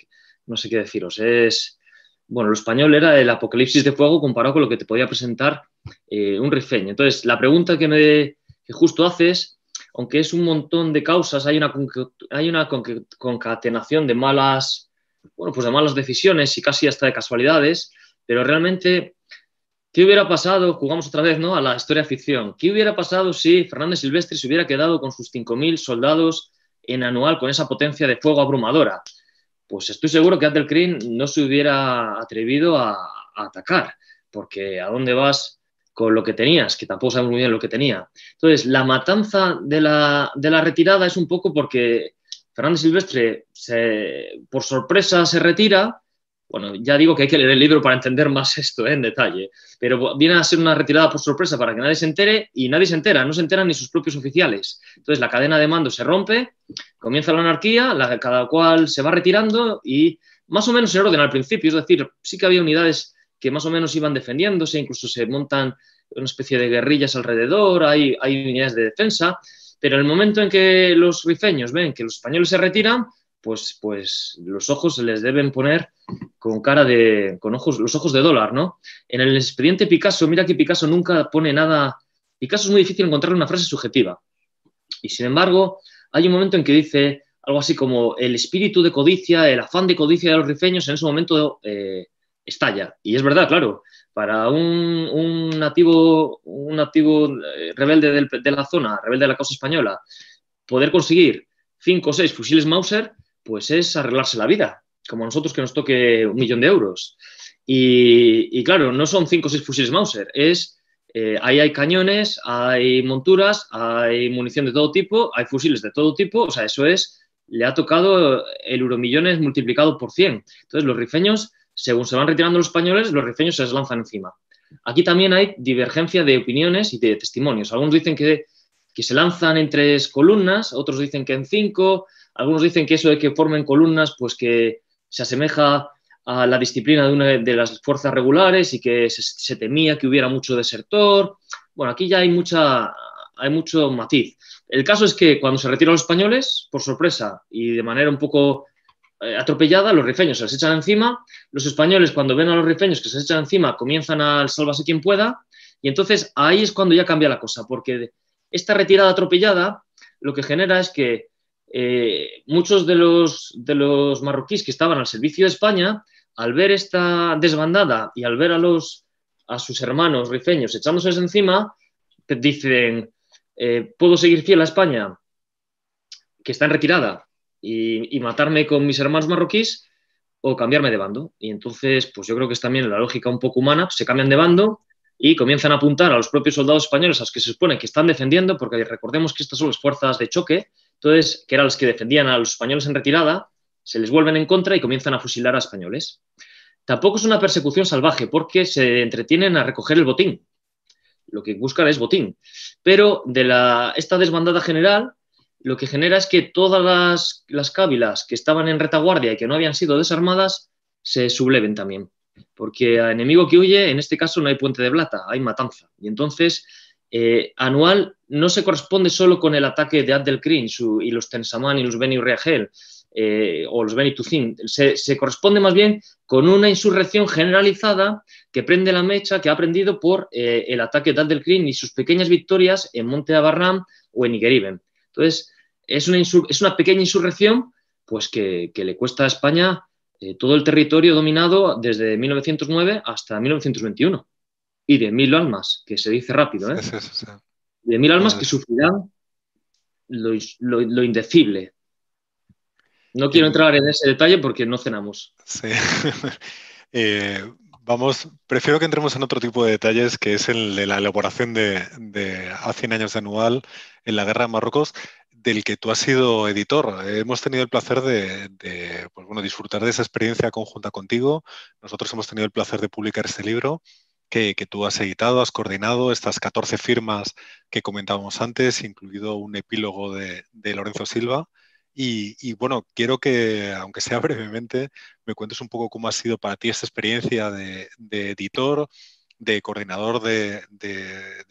no sé qué deciros, es bueno, lo español era el apocalipsis de fuego comparado con lo que te podía presentar eh, un rifeño. Entonces, la pregunta que, me, justo haces, aunque es un montón de causas, hay una, hay una concatenación de malas, bueno, pues de malas decisiones y casi hasta de casualidades, pero realmente, ¿qué hubiera pasado? Jugamos otra vez ¿no? a la historia ficción. ¿Qué hubiera pasado si Fernández Silvestre se hubiera quedado con sus 5.000 soldados en anual con esa potencia de fuego abrumadora? pues estoy seguro que Adelcrin no se hubiera atrevido a, atacar, porque ¿a dónde vas con lo que tenías? Que tampoco sabemos muy bien lo que tenía. Entonces, la matanza de la, retirada es un poco porque Fernández Silvestre por sorpresa se retira bueno, ya digo que hay que leer el libro para entender más esto ¿eh? en detalle, pero viene a ser una retirada por sorpresa para que nadie se entere y nadie se entera, no se enteran ni sus propios oficiales. Entonces la cadena de mando se rompe, comienza la anarquía, la, cada cual se va retirando y más o menos en orden al principio, es decir, sí que había unidades que más o menos iban defendiéndose, incluso se montan una especie de guerrillas alrededor, hay, hay unidades de defensa, pero en el momento en que los rifeños ven que los españoles se retiran, pues, pues los ojos se les deben poner con cara de, con ojos, los ojos de dólar, ¿no? En el expediente Picasso, mira que Picasso nunca pone nada, Picasso es muy difícil encontrar una frase subjetiva. Y sin embargo, hay un momento en que dice algo así como el espíritu de codicia, el afán de codicia de los rifeños en ese momento eh, estalla. Y es verdad, claro, para un, nativo, un nativo eh, rebelde de la zona, rebelde de la causa española, poder conseguir cinco o seis fusiles Mauser, pues es arreglarse la vida, como a nosotros que nos toque un millón de euros. Y, claro, no son cinco o seis fusiles Mauser, es eh, ahí hay cañones, hay monturas, hay munición de todo tipo, hay fusiles de todo tipo, o sea, eso es, le ha tocado el euromillones multiplicado por 100. Entonces, los rifeños, según se van retirando los españoles, los rifeños se les lanzan encima. Aquí también hay divergencia de opiniones y de testimonios. Algunos dicen que, que se lanzan en tres columnas, otros dicen que en cinco, algunos dicen que eso de que formen columnas, pues que se asemeja a la disciplina de una de las fuerzas regulares y que se, temía que hubiera mucho desertor. Bueno, aquí ya hay, mucha, hay mucho matiz. El caso es que cuando se retiran los españoles, por sorpresa y de manera un poco eh, atropellada, los rifeños se les echan encima. Los españoles, cuando ven a los rifeños que se les echan encima, comienzan al sálvase quien pueda. Y entonces ahí es cuando ya cambia la cosa, porque esta retirada atropellada lo que genera es que eh, muchos de los, de los marroquíes que estaban al servicio de España, al ver esta desbandada y al ver a, a sus hermanos rifeños echándose encima, dicen, eh, ¿puedo seguir fiel a España, que está en retirada, y, matarme con mis hermanos marroquíes o cambiarme de bando? Y entonces, pues yo creo que es también la lógica un poco humana, se cambian de bando y comienzan a apuntar a los propios soldados españoles a los que se supone que están defendiendo, porque recordemos que estas son las fuerzas de choque, entonces, que eran los que defendían a los españoles en retirada, se les vuelven en contra y comienzan a fusilar a españoles. Tampoco es una persecución salvaje porque se entretienen a recoger el botín. Lo que buscan es botín. Pero de la, esta desbandada general, lo que genera es que todas las, las cávilas que estaban en retaguardia y que no habían sido desarmadas se subleven también. Porque a enemigo que huye, en este caso no hay puente de plata, hay matanza. Y entonces eh, anual no se corresponde solo con el ataque de Abdel y los Tensaman y los Beni Reagel eh, o los Beni Tuzin, se, corresponde más bien con una insurrección generalizada que prende la mecha que ha aprendido por eh, el ataque de Abdel y sus pequeñas victorias en Monte Abarram o en Igeriben. Entonces, es una, es una pequeña insurrección pues que, le cuesta a España todo el territorio dominado desde 1909 hasta 1921 y de mil almas, que se dice rápido, ¿eh? De mil almas que sufrirán lo, indecible. No quiero entrar en ese detalle porque no cenamos. Sí. <laughs> Eh, vamos, prefiero que entremos en otro tipo de detalles, que es el de la elaboración de, de a 100 años de anual en la guerra de Marruecos, del que tú has sido editor. Hemos tenido el placer de, de pues bueno, disfrutar de esa experiencia conjunta contigo. Nosotros hemos tenido el placer de publicar este libro que, tú has editado, has coordinado estas 14 firmas que comentábamos antes, incluido un epílogo de, Lorenzo Silva. Y, bueno, quiero que, aunque sea <laughs> brevemente, me cuentes un poco cómo ha sido para ti esta experiencia de, editor, de coordinador de,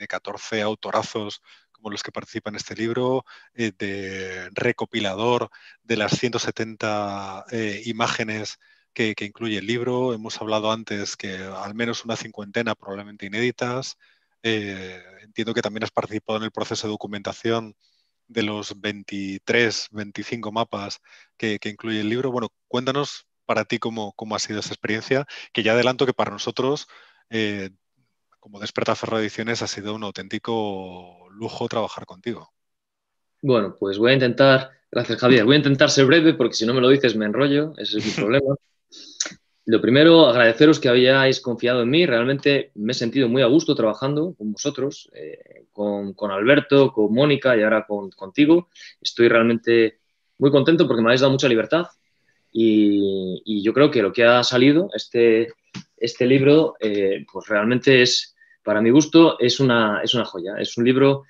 14 autorazos como los que participan en este libro, eh, de recopilador de las 170 eh, imágenes que, incluye el libro. Hemos hablado antes que al menos una cincuentena probablemente inéditas. Eh, entiendo que también has participado en el proceso de documentación de los 23, 25 mapas que, incluye el libro. Bueno, cuéntanos para ti cómo, cómo, ha sido esa experiencia, que ya adelanto que para nosotros, eh, como Despertaferro Ediciones, ha sido un auténtico lujo trabajar contigo. Bueno, pues voy a intentar, gracias Javier, voy a intentar ser breve porque si no me lo dices me enrollo, ese es mi <laughs> problema. Lo primero, agradeceros que habíais confiado en mí. Realmente me he sentido muy a gusto trabajando con vosotros, eh, con, Alberto, con Mónica y ahora con, contigo. Estoy realmente muy contento porque me habéis dado mucha libertad y, yo creo que lo que ha salido, este, este libro, eh, pues realmente es, para mi gusto, es una, es una joya. Es un libro,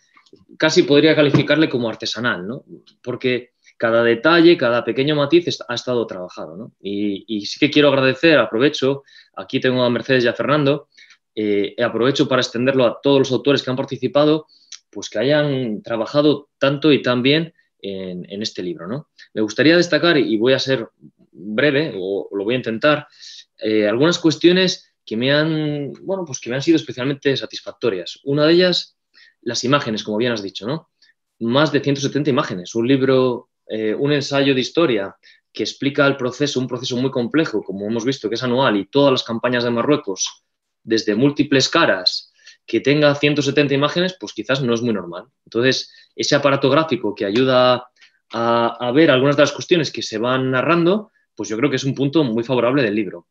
casi podría calificarle como artesanal, ¿no? Porque cada detalle, cada pequeño matiz ha estado trabajado. ¿no? Y, sí que quiero agradecer, aprovecho, aquí tengo a Mercedes y a Fernando, eh, aprovecho para extenderlo a todos los autores que han participado, pues que hayan trabajado tanto y tan bien en, este libro. ¿no? Me gustaría destacar, y voy a ser breve, o lo voy a intentar, eh, algunas cuestiones que me han, bueno, pues que me han sido especialmente satisfactorias. Una de ellas, las imágenes, como bien has dicho, ¿no? Más de 170 imágenes, un libro, eh, un ensayo de historia que explica el proceso, un proceso muy complejo, como hemos visto, que es anual, y todas las campañas de Marruecos, desde múltiples caras, que tenga 170 imágenes, pues quizás no es muy normal. Entonces, ese aparato gráfico que ayuda a, ver algunas de las cuestiones que se van narrando, pues yo creo que es un punto muy favorable del libro.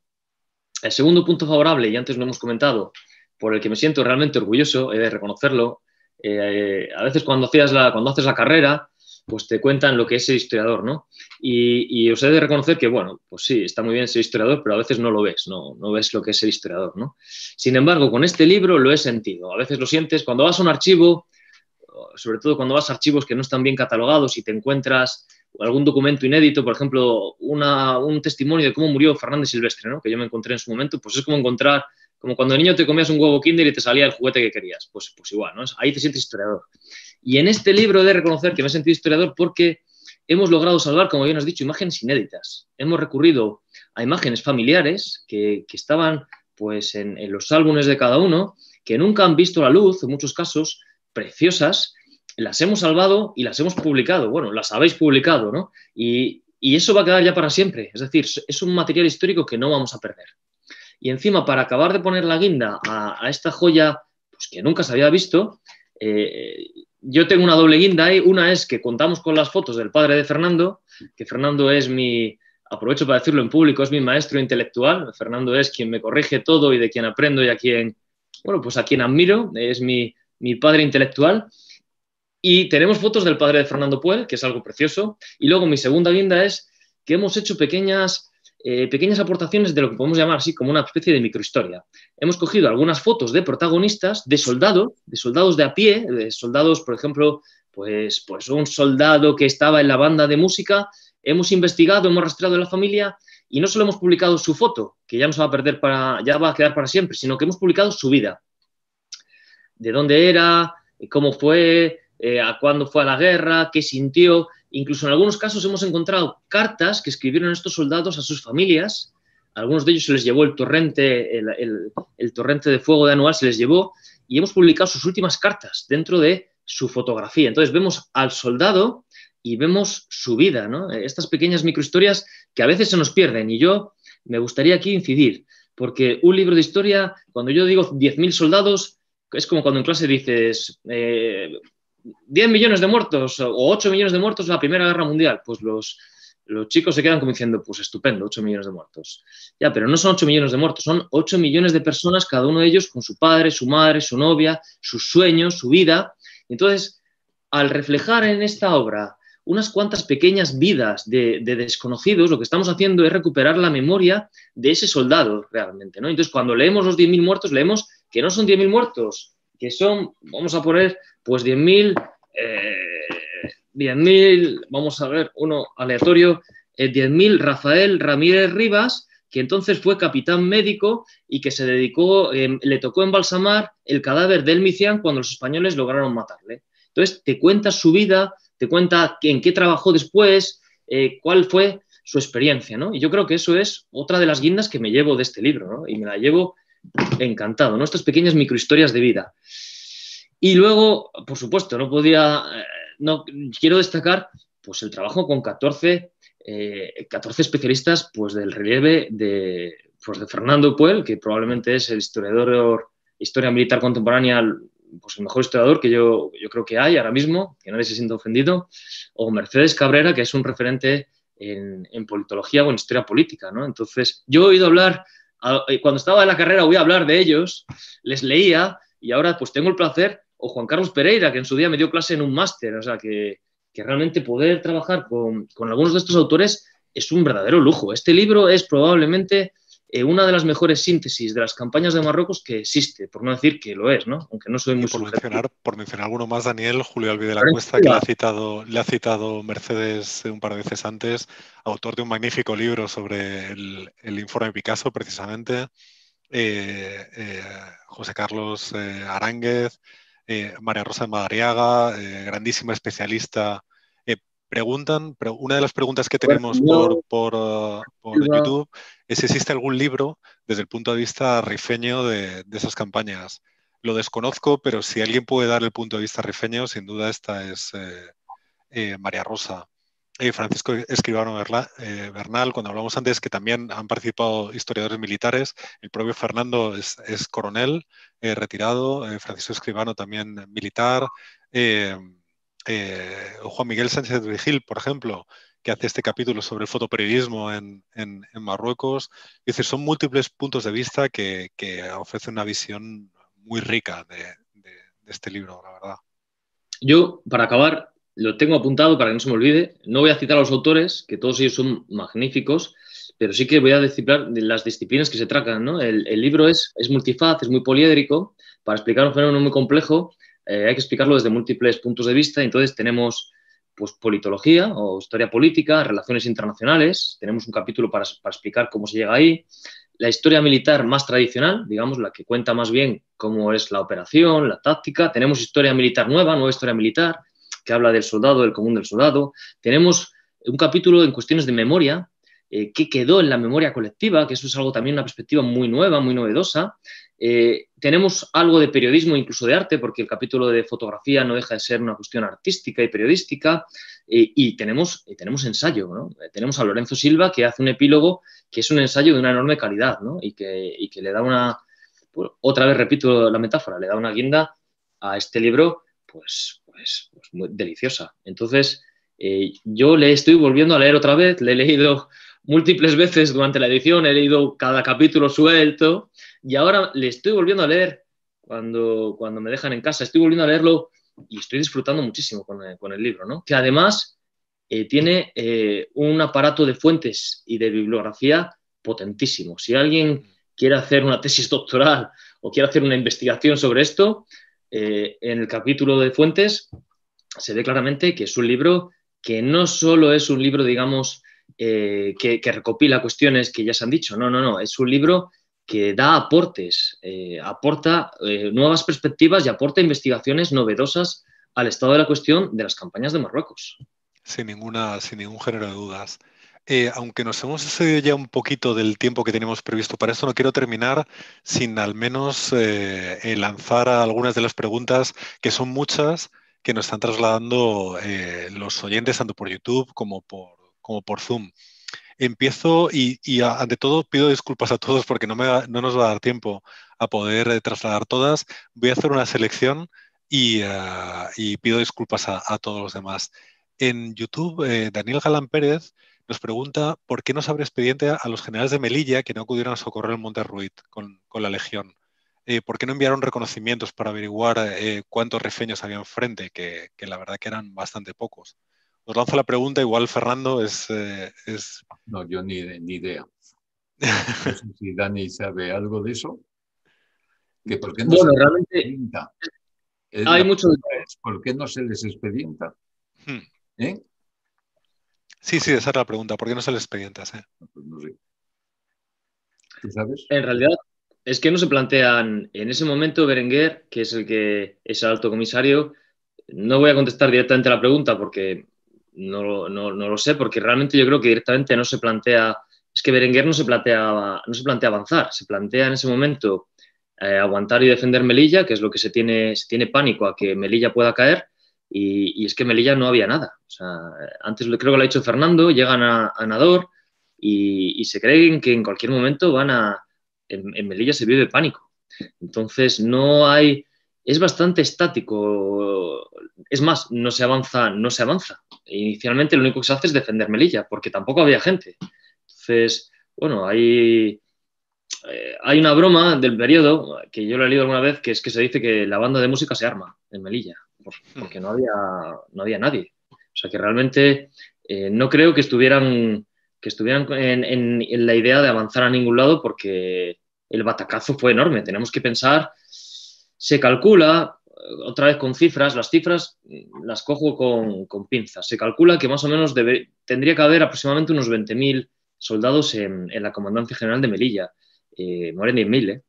El segundo punto favorable, y antes lo hemos comentado, por el que me siento realmente orgulloso, he de reconocerlo, eh, a veces cuando, hacías la, cuando haces la carrera, pues te cuentan lo que es ser historiador, ¿no? Y, os he de reconocer que, bueno, pues sí, está muy bien ser historiador, pero a veces no lo ves, no, no ves lo que es ser historiador, ¿no? Sin embargo, con este libro lo he sentido. A veces lo sientes cuando vas a un archivo, sobre todo cuando vas a archivos que no están bien catalogados y te encuentras algún documento inédito, por ejemplo, un testimonio de cómo murió Fernández Silvestre, ¿no? que yo me encontré en su momento, pues es como encontrar, como cuando de niño te comías un huevo kinder y te salía el juguete que querías, pues, pues igual, ¿no? ahí te sientes historiador. Y en este libro he de reconocer que me he sentido historiador porque hemos logrado salvar, como bien has dicho, imágenes inéditas. Hemos recurrido a imágenes familiares que, estaban pues, en, los álbumes de cada uno, que nunca han visto la luz, en muchos casos, preciosas, las hemos salvado y las hemos publicado. Bueno, las habéis publicado, ¿no? Y, eso va a quedar ya para siempre. Es decir, es un material histórico que no vamos a perder. Y encima, para acabar de poner la guinda a, esta joya pues, que nunca se había visto, eh, yo tengo una doble guinda ahí. Una es que contamos con las fotos del padre de Fernando, que Fernando es mi, aprovecho para decirlo en público, es mi maestro intelectual. Fernando es quien me corrige todo y de quien aprendo y a quien, bueno, pues a quien admiro, es mi, mi padre intelectual. Y tenemos fotos del padre de Fernando Puel, que es algo precioso. Y luego mi segunda guinda es que hemos hecho pequeñas, eh, pequeñas aportaciones de lo que podemos llamar así como una especie de microhistoria. Hemos cogido algunas fotos de protagonistas, de soldados, de soldados de a pie, de soldados, por ejemplo, pues, pues un soldado que estaba en la banda de música. Hemos investigado, hemos rastreado a la familia y no solo hemos publicado su foto, que ya nos va a perder para, ya va a quedar para siempre, sino que hemos publicado su vida. De dónde era, cómo fue, eh, a cuándo fue a la guerra, qué sintió. Incluso en algunos casos hemos encontrado cartas que escribieron estos soldados a sus familias. algunos de ellos se les llevó el torrente, el, torrente de fuego de Anual, se les llevó y hemos publicado sus últimas cartas dentro de su fotografía. Entonces vemos al soldado y vemos su vida, ¿no? Estas pequeñas microhistorias que a veces se nos pierden. Y yo me gustaría aquí incidir, porque un libro de historia, cuando yo digo 10.000 soldados, es como cuando en clase dices, eh, 10 millones de muertos o 8 millones de muertos en la Primera Guerra Mundial, pues los, los chicos se quedan como diciendo, pues estupendo, 8 millones de muertos. Ya, pero no son 8 millones de muertos, son 8 millones de personas, cada uno de ellos con su padre, su madre, su novia, sus sueños, su vida. Entonces, al reflejar en esta obra unas cuantas pequeñas vidas de, desconocidos, lo que estamos haciendo es recuperar la memoria de ese soldado realmente. ¿no? Entonces, cuando leemos los 10.000 muertos, leemos que no son 10.000 muertos, que son, vamos a poner, pues 10.000, eh, vamos a ver, uno aleatorio, 10.000 eh, Rafael Ramírez Rivas, que entonces fue capitán médico y que se dedicó, em, le tocó embalsamar el cadáver del Micián cuando los españoles lograron matarle. Entonces, te cuenta su vida, te cuenta en qué trabajó después, eh, cuál fue su experiencia, ¿no? Y yo creo que eso es otra de las guindas que me llevo de este libro, ¿no? Y me la llevo encantado, ¿no? Estas pequeñas microhistorias de vida. Y luego, por supuesto, no podía, eh, no, quiero destacar pues el trabajo con 14, 14 eh, especialistas pues, del relieve de, pues, de Fernando Puel, que probablemente es el historiador, historia militar contemporánea, pues el mejor historiador que yo, yo creo que hay ahora mismo, que nadie se sienta ofendido, o Mercedes Cabrera, que es un referente en, en politología o en historia política. ¿no? Entonces, yo he oído hablar eh, cuando estaba en la carrera voy a hablar de ellos, les leía y ahora pues tengo el placer, o Juan Carlos Pereira, que en su día me dio clase en un máster, o sea que, realmente poder trabajar con, con, algunos de estos autores es un verdadero lujo. Este libro es probablemente eh, una de las mejores síntesis de las campañas de Marruecos que existe, por no decir que lo es, ¿no? Aunque no soy muy por mencionar, por mencionar alguno más, Daniel, Julio Albi de la Cuesta, que le ha citado, le ha citado Mercedes un par de veces antes, autor de un magnífico libro sobre el, informe Picasso, precisamente. Eh, eh, José Carlos Aránguez, María Rosa Madariaga, grandísima especialista Preguntan, pero una de las preguntas que tenemos por, por, uh, YouTube es si existe algún libro desde el punto de vista rifeño de, esas campañas. Lo desconozco, pero si alguien puede dar el punto de vista rifeño, sin duda esta es eh, eh, María Rosa. Francisco Escribano Bernal, cuando hablamos antes que también han participado historiadores militares, el propio Fernando es, coronel retirado, Francisco Escribano también militar, eh, Juan Miguel Sánchez Vigil, por ejemplo, que hace este capítulo sobre el fotoperiodismo en, Marruecos. Es decir, son múltiples puntos de vista que, que ofrecen una visión muy rica de, este libro, la verdad. Yo, para acabar, lo tengo apuntado para que no se me olvide. No voy a citar a los autores, que todos ellos son magníficos, pero sí que voy a decir las disciplinas que se tratan. El, libro es, es multifaz, es muy poliédrico, para explicar un fenómeno muy complejo eh, hay que explicarlo desde múltiples puntos de vista. Entonces tenemos pues, politología o historia política, relaciones internacionales, tenemos un capítulo para, explicar cómo se llega ahí, la historia militar más tradicional, digamos, la que cuenta más bien cómo es la operación, la táctica, tenemos historia militar nueva, nueva historia militar, que habla del soldado, del común del soldado, tenemos un capítulo en cuestiones de memoria, eh, qué quedó en la memoria colectiva, que eso es algo también una perspectiva muy nueva, muy novedosa, eh, tenemos algo de periodismo, incluso de arte, porque el capítulo de fotografía no deja de ser una cuestión artística y periodística. Eh, y tenemos, tenemos ensayo, eh, Tenemos a Lorenzo Silva que hace un epílogo que es un ensayo de una enorme calidad, Y que, que le da una, pues, otra vez repito la metáfora, le da una guinda a este libro, pues, pues, pues muy deliciosa. Entonces, yo le estoy volviendo a leer otra vez, le he leído múltiples veces durante la edición, he leído cada capítulo suelto y ahora le estoy volviendo a leer cuando, cuando me dejan en casa, estoy volviendo a leerlo y estoy disfrutando muchísimo con el, libro, ¿no? Que además eh, tiene eh, un aparato de fuentes y de bibliografía potentísimo. Si alguien quiere hacer una tesis doctoral o quiere hacer una investigación sobre esto, eh, en el capítulo de fuentes se ve claramente que es un libro que no solo es un libro, digamos, que, que, recopila cuestiones que ya se han dicho, no, no, no, es un libro que da aportes, eh, aporta eh, nuevas perspectivas y aporta investigaciones novedosas al estado de la cuestión de las campañas de Marruecos. Sin, ninguna, sin ningún género de dudas. Eh, aunque nos hemos excedido ya un poquito del tiempo que teníamos previsto para esto, no quiero terminar sin al menos lanzar algunas de las preguntas, que son muchas, que nos están trasladando los oyentes tanto por YouTube como por, como por Zoom. Empiezo y, ante todo pido disculpas a todos porque no, me no nos va a dar tiempo a poder eh, trasladar todas. Voy a hacer una selección y, eh, pido disculpas a, todos los demás. En YouTube, eh, Daniel Galán Pérez nos pregunta por qué no se abre expediente a los generales de Melilla que no acudieron a socorrer el Monte Ruiz con, la Legión. ¿Por qué no enviaron reconocimientos para averiguar cuántos rifeños había enfrente? Que, que la verdad que eran bastante pocos. Os lanzo la pregunta, igual Fernando es... Eh, no, yo ni, ni idea. No sé si Dani sabe algo de eso. ¿Por qué no bueno, se realmente hay mucho... ¿Por qué no se les expedienta? Hmm. ¿Eh? Sí, sí, esa es la pregunta. ¿Por qué no se les expedienta? Pues no sé. ¿Tú sabes? En realidad, es que no se plantean en ese momento Berenguer, que es el que es el alto comisario, no voy a contestar directamente a la pregunta porque no, lo sé, porque realmente yo creo que directamente no se plantea, es que Berenguer no se plantea, no se plantea avanzar, se plantea en ese momento eh, aguantar y defender Melilla, que es lo que se tiene, se tiene pánico a que Melilla pueda caer, y, es que Melilla no había nada. Antes creo que lo ha dicho Fernando, llegan a, Nador y, se creen que en cualquier momento van a... en Melilla se vive pánico. Entonces no hay es bastante estático. Es más, no se avanza, no se avanza. Inicialmente lo único que se hace es defender Melilla, porque tampoco había gente. Entonces, bueno, hay, eh, hay una broma del periodo que yo lo he leído alguna vez, que es que se dice que la banda de música se arma en Melilla, porque no había, no había nadie. O sea que realmente eh, no creo que estuvieran, que estuvieran en la idea de avanzar a ningún lado, porque el batacazo fue enorme. Tenemos que pensar se calcula, otra vez con cifras, las cifras las cojo con, pinzas, se calcula que más o menos tendría que haber aproximadamente unos 20.000 soldados en, la Comandancia General de Melilla. Eh, mueren 10.000, ¿eh?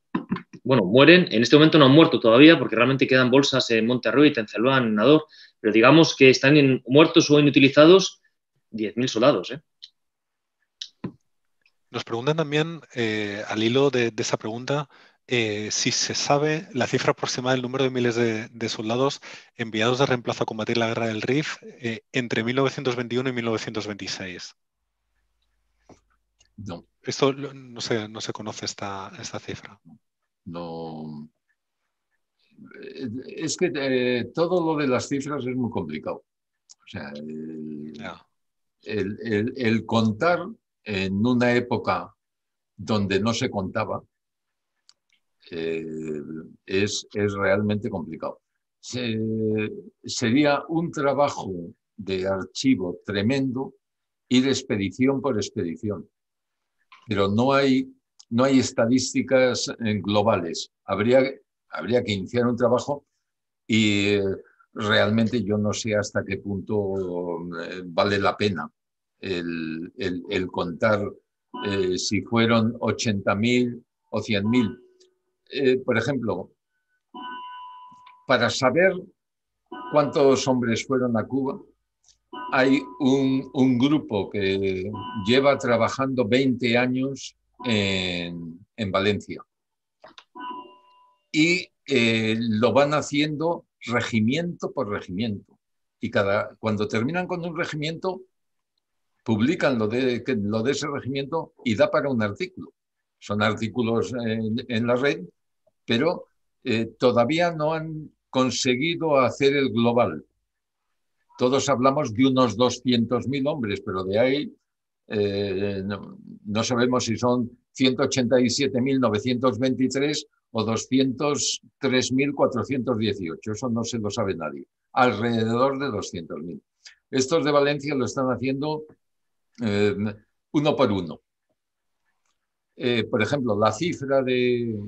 Bueno, mueren, en este momento no han muerto todavía porque realmente quedan bolsas en Monterrey, en Celuán, en Nador, pero digamos que están muertos o inutilizados 10.000 soldados. ¿eh? Nos preguntan también, eh, al hilo de, esa pregunta, eh, si se sabe la cifra aproximada del número de miles de, soldados enviados de reemplazo a combatir la guerra del Rif entre 1921 y 1926. No. Esto no se, no se conoce esta, esta cifra. No. Es que todo lo de las cifras es muy complicado. O sea, el, contar en una época donde no se contaba eh, es, realmente complicado. sería un trabajo de archivo tremendo ir expedición por expedición, pero no hay, no hay estadísticas eh, globales. Habría, habría que iniciar un trabajo y eh, realmente yo no sé hasta qué punto vale la pena el, contar eh, si fueron 80.000 o 100.000. Eh, por ejemplo, para saber cuántos hombres fueron a Cuba, hay un, grupo que lleva trabajando 20 años en, Valencia. Y eh, lo van haciendo regimiento por regimiento. Y cada, cuando terminan con un regimiento, publican lo de, lo de ese regimiento y da para un artículo. Son artículos en, la red, pero eh, todavía no han conseguido hacer el global. Todos hablamos de unos 200.000 hombres, pero de ahí eh, no, no, sabemos si son 187.923 o 203.418. Eso no se lo sabe nadie. Alrededor de 200.000. Estos de Valencia lo están haciendo eh, uno por uno. Eh, por ejemplo, la cifra de,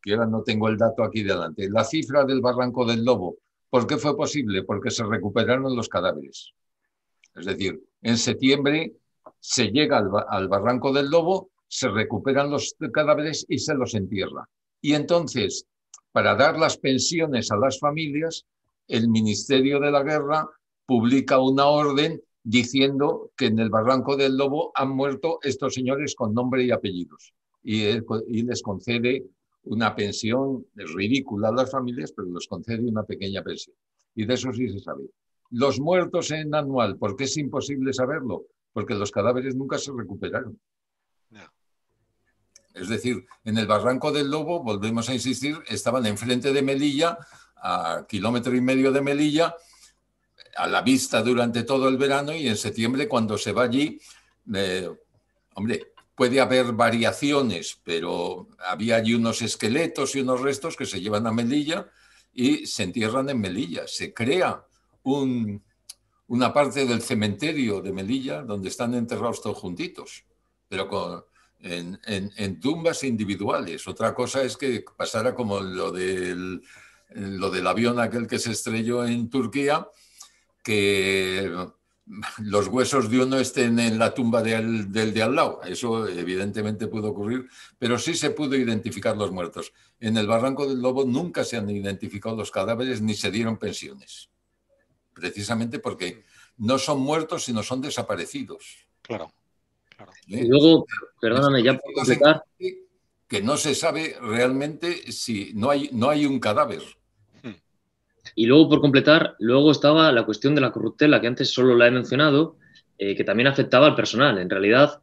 que ahora no tengo el dato aquí delante, la cifra del Barranco del Lobo, ¿por qué fue posible? Porque se recuperaron los cadáveres. Es decir, en septiembre se llega al, Barranco del Lobo, se recuperan los cadáveres y se los entierra. Y entonces, para dar las pensiones a las familias, el Ministerio de la Guerra publica una orden diciendo que en el Barranco del Lobo han muerto estos señores con nombre y apellidos. Y, les concede una pensión ridícula a las familias, pero les concede una pequeña pensión. Y de eso sí se sabe. Los muertos en anual, ¿por qué es imposible saberlo? Porque los cadáveres nunca se recuperaron. Es decir, en el Barranco del Lobo, volvemos a insistir, estaban enfrente de Melilla, a kilómetro y medio de Melilla, a la vista durante todo el verano y en septiembre cuando se va allí, eh, hombre, puede haber variaciones, pero había allí unos esqueletos y unos restos que se llevan a Melilla y se entierran en Melilla. Se crea una parte del cementerio de Melilla donde están enterrados todos juntitos, pero en, tumbas individuales. Otra cosa es que pasara como lo del, lo del avión aquel que se estrelló en Turquía, que los huesos de uno estén en la tumba del de al lado. Eso evidentemente pudo ocurrir, pero sí se pudo identificar los muertos. En el Barranco del Lobo nunca se han identificado los cadáveres ni se dieron pensiones, precisamente porque no son muertos, sino son desaparecidos. Claro. Y luego, perdóname, ya por completar. Que no se sabe realmente si no hay, no hay un cadáver. Y luego, por completar, luego estaba la cuestión de la corruptela, que antes solo la he mencionado, eh, que también afectaba al personal. En realidad,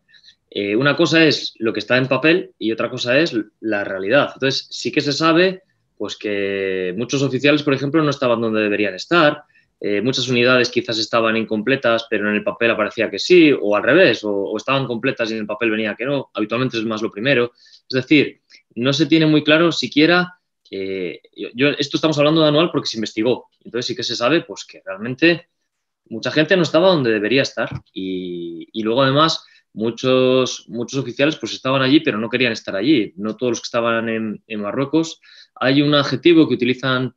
eh, una cosa es lo que está en papel y otra cosa es la realidad. Entonces, sí que se sabe pues, que muchos oficiales, por ejemplo, no estaban donde deberían estar. Eh, muchas unidades quizás estaban incompletas, pero en el papel aparecía que sí, o al revés, o, o estaban completas y en el papel venía que no. Habitualmente es más lo primero. Es decir, no se tiene muy claro siquiera yo, esto estamos hablando de anual porque se investigó. Entonces sí que se sabe pues, que realmente mucha gente no estaba donde debería estar. Y, luego además muchos, muchos oficiales pues estaban allí pero no querían estar allí. No todos los que estaban en, Marruecos. Hay un adjetivo que utilizan,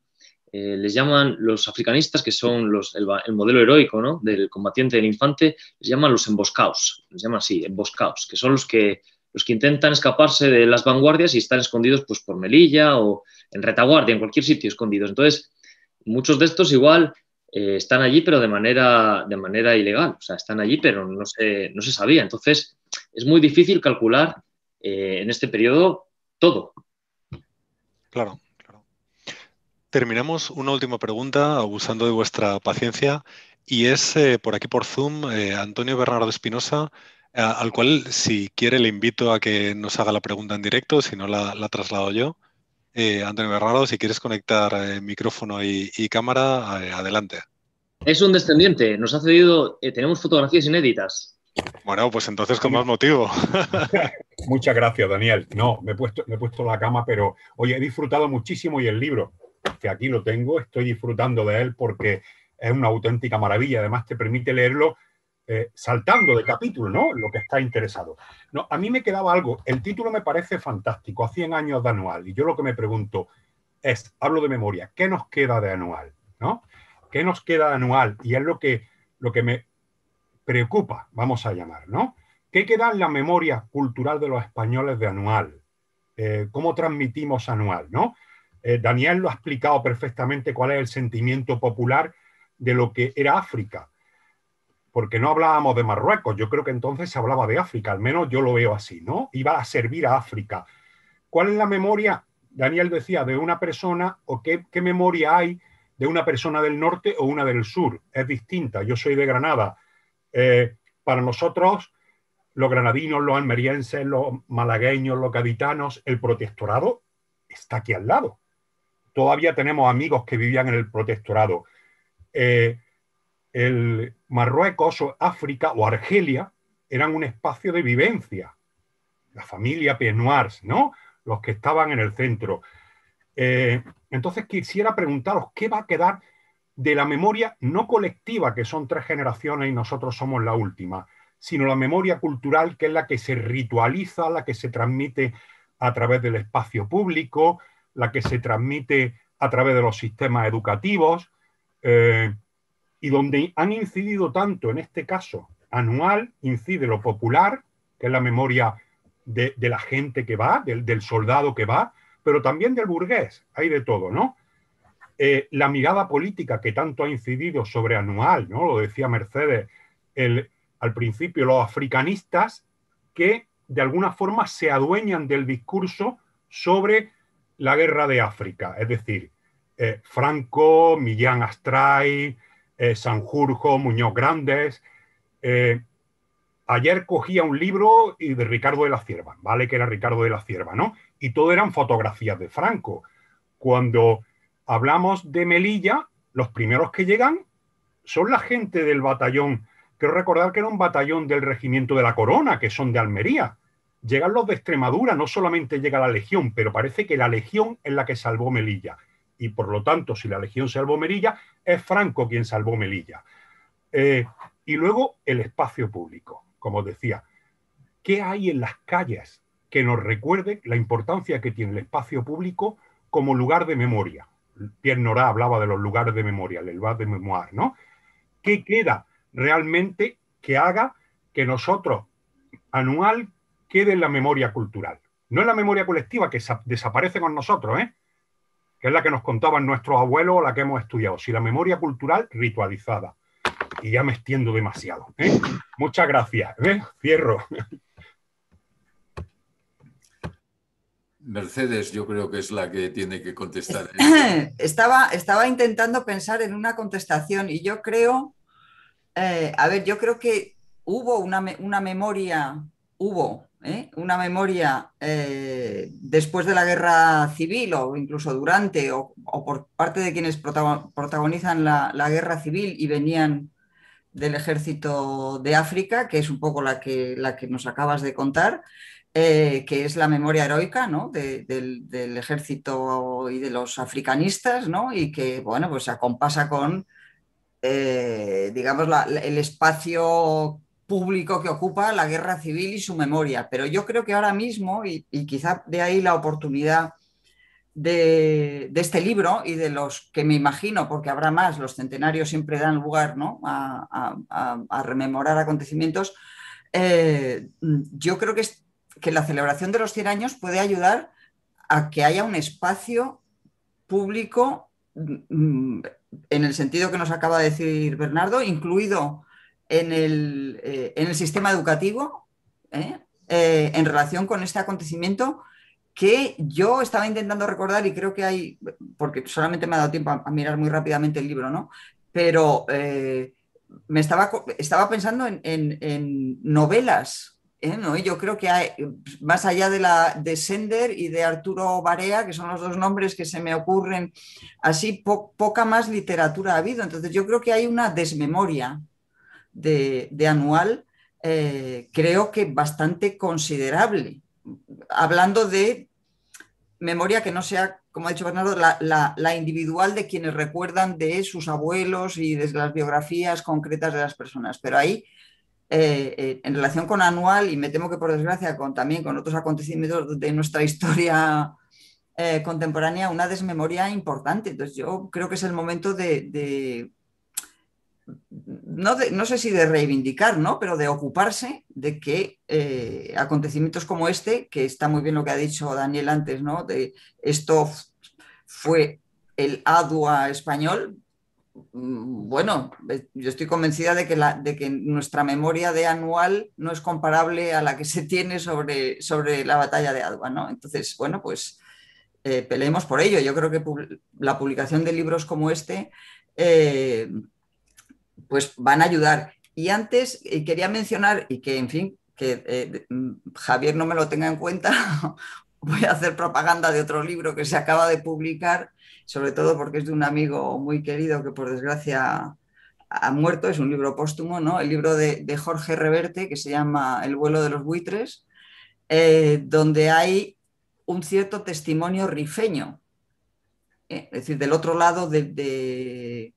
eh, les llaman los africanistas, que son los, el, modelo heroico ¿no? del combatiente del infante, les llaman los emboscados. Les llaman así, emboscados, que son los que los que intentan escaparse de las vanguardias y están escondidos pues, por Melilla o en retaguardia, en cualquier sitio escondidos. Entonces, muchos de estos igual eh, están allí, pero de manera, de manera ilegal. O sea, están allí, pero no se, no se sabía. Entonces, es muy difícil calcular eh, en este periodo todo. Claro. Terminamos una última pregunta, abusando de vuestra paciencia, y es eh, por aquí por Zoom, Antonio Bernardo Espinosa al cual, si quiere, le invito a que nos haga la pregunta en directo, si no la, traslado yo. Eh, Antonio Bernardo, si quieres conectar eh, micrófono y, cámara, eh, adelante. Es un descendiente, nos ha cedido, tenemos fotografías inéditas. Bueno, pues entonces con más motivo. <laughs> Muchas gracias, Daniel. No, me he, puesto, me he puesto la cama, pero oye, he disfrutado muchísimo y el libro, que aquí lo tengo, estoy disfrutando de él porque es una auténtica maravilla. Además, te permite leerlo eh, saltando de capítulo, ¿no? Lo que está interesado. No, a mí me quedaba algo, el título me parece fantástico, a 100 años de anual, y yo lo que me pregunto es, hablo de memoria, ¿qué nos queda de anual? ¿No? ¿Qué nos queda de anual? Y es lo que, lo que me preocupa, vamos a llamar, ¿no? ¿Qué queda en la memoria cultural de los españoles de anual? Eh, ¿Cómo transmitimos anual, no? Eh, Daniel lo ha explicado perfectamente cuál es el sentimiento popular de lo que era África porque no hablábamos de Marruecos, yo creo que entonces se hablaba de África, al menos yo lo veo así, ¿no? Iba a servir a África. ¿Cuál es la memoria, Daniel decía, de una persona o qué, memoria hay de una persona del norte o una del sur? Es distinta, yo soy de Granada. Eh, para nosotros, los granadinos, los almerienses, los malagueños, los gaditanos, el protectorado está aquí al lado. Todavía tenemos amigos que vivían en el protectorado. Eh, el Marruecos o África o Argelia eran un espacio de vivencia. La familia Penoirs, ¿no? Los que estaban en el centro. Eh, entonces quisiera preguntaros, ¿qué va a quedar de la memoria no colectiva, que son tres generaciones y nosotros somos la última, sino la memoria cultural, que es la que se ritualiza, la que se transmite a través del espacio público, la que se transmite a través de los sistemas educativos. Eh, y donde han incidido tanto, en este caso anual, incide lo popular, que es la memoria de, la gente que va, del, soldado que va, pero también del burgués, hay de todo, ¿no? Eh, la mirada política que tanto ha incidido sobre anual, ¿no? Lo decía Mercedes, el, al principio los africanistas que de alguna forma se adueñan del discurso sobre la guerra de África, es decir, eh, Franco, Millán Astray, eh, Sanjurjo, Muñoz Grandes. Eh, ayer cogía un libro de Ricardo de la Cierva, ¿vale? Que era Ricardo de la Cierva, ¿no? Y todo eran fotografías de Franco. Cuando hablamos de Melilla, los primeros que llegan son la gente del batallón. Quiero recordar que era un batallón del regimiento de la Corona, que son de Almería. Llegan los de Extremadura, no solamente llega la Legión, pero parece que la Legión es la que salvó Melilla y por lo tanto, si la Legión salvó Melilla, es Franco quien salvó Melilla. Eh, y luego el espacio público, como decía. ¿Qué hay en las calles que nos recuerde la importancia que tiene el espacio público como lugar de memoria? Pierre Nora hablaba de los lugares de memoria, el lugar de memoria, ¿no? ¿Qué queda realmente que haga que nosotros, anual, quede en la memoria cultural? No en la memoria colectiva que desaparece con nosotros, ¿eh? que es la que nos contaban nuestros abuelos o la que hemos estudiado, si la memoria cultural ritualizada. Y ya me extiendo demasiado. ¿eh? Muchas gracias. ¿eh? Cierro. Mercedes, yo creo que es la que tiene que contestar. <clears throat> Estaba, estaba intentando pensar en una contestación y yo creo, eh, a ver, yo creo que hubo una, una memoria, hubo ¿eh? una memoria eh, después de la guerra civil o incluso durante o, por parte de quienes protagonizan la, guerra civil y venían del ejército de África, que es un poco la que, la que nos acabas de contar, eh, que es la memoria heroica del, ejército y de los africanistas, y que bueno, pues se acompasa con digamos, el espacio público que ocupa la guerra civil y su memoria. Pero yo creo que ahora mismo, y, quizá de ahí la oportunidad de, este libro y de los que me imagino, porque habrá más, los centenarios siempre dan lugar ¿no? a, rememorar acontecimientos, eh, yo creo que, que la celebración de los 100 años puede ayudar a que haya un espacio público mm, en el sentido que nos acaba de decir Bernardo, incluido en el, eh, en el sistema educativo, ¿eh? Eh, en relación con este acontecimiento que yo estaba intentando recordar y creo que hay, porque solamente me ha dado tiempo a, mirar muy rápidamente el libro, ¿no? Pero me estaba, estaba pensando en, novelas, ¿no? Yo creo que hay, más allá de, la, de Sender y de Arturo Barea, que son los dos nombres que se me ocurren, así poca más literatura ha habido. Entonces yo creo que hay una desmemoria de, anual, eh, creo que bastante considerable. Hablando de memoria que no sea, como ha dicho Bernardo, la, individual de quienes recuerdan de sus abuelos y de las biografías concretas de las personas. Pero ahí, eh, eh, en relación con anual, y me temo que por desgracia con, también con otros acontecimientos de nuestra historia contemporánea, una desmemoria importante. Entonces yo creo que es el momento de no, sé si de reivindicar, ¿no? pero de ocuparse de que eh, acontecimientos como este, que está muy bien lo que ha dicho Daniel antes, ¿no? de esto fue el ADUA español, mm, bueno, eh, yo estoy convencida de que, la, de que nuestra memoria de anual no es comparable a la que se tiene sobre, sobre la batalla de Adua, ¿no? Entonces, bueno, pues eh, peleemos por ello. Yo creo que la publicación de libros como este pues van a ayudar. Y antes eh, quería mencionar, y que en fin, que eh, mm, Javier no me lo tenga en cuenta, <laughs> voy a hacer propaganda de otro libro que se acaba de publicar, sobre todo porque es de un amigo muy querido que por desgracia ha muerto, es un libro póstumo, ¿no? El libro de, Jorge Reverte que se llama El vuelo de los buitres, eh, donde hay un cierto testimonio rifeño, es decir, del otro lado de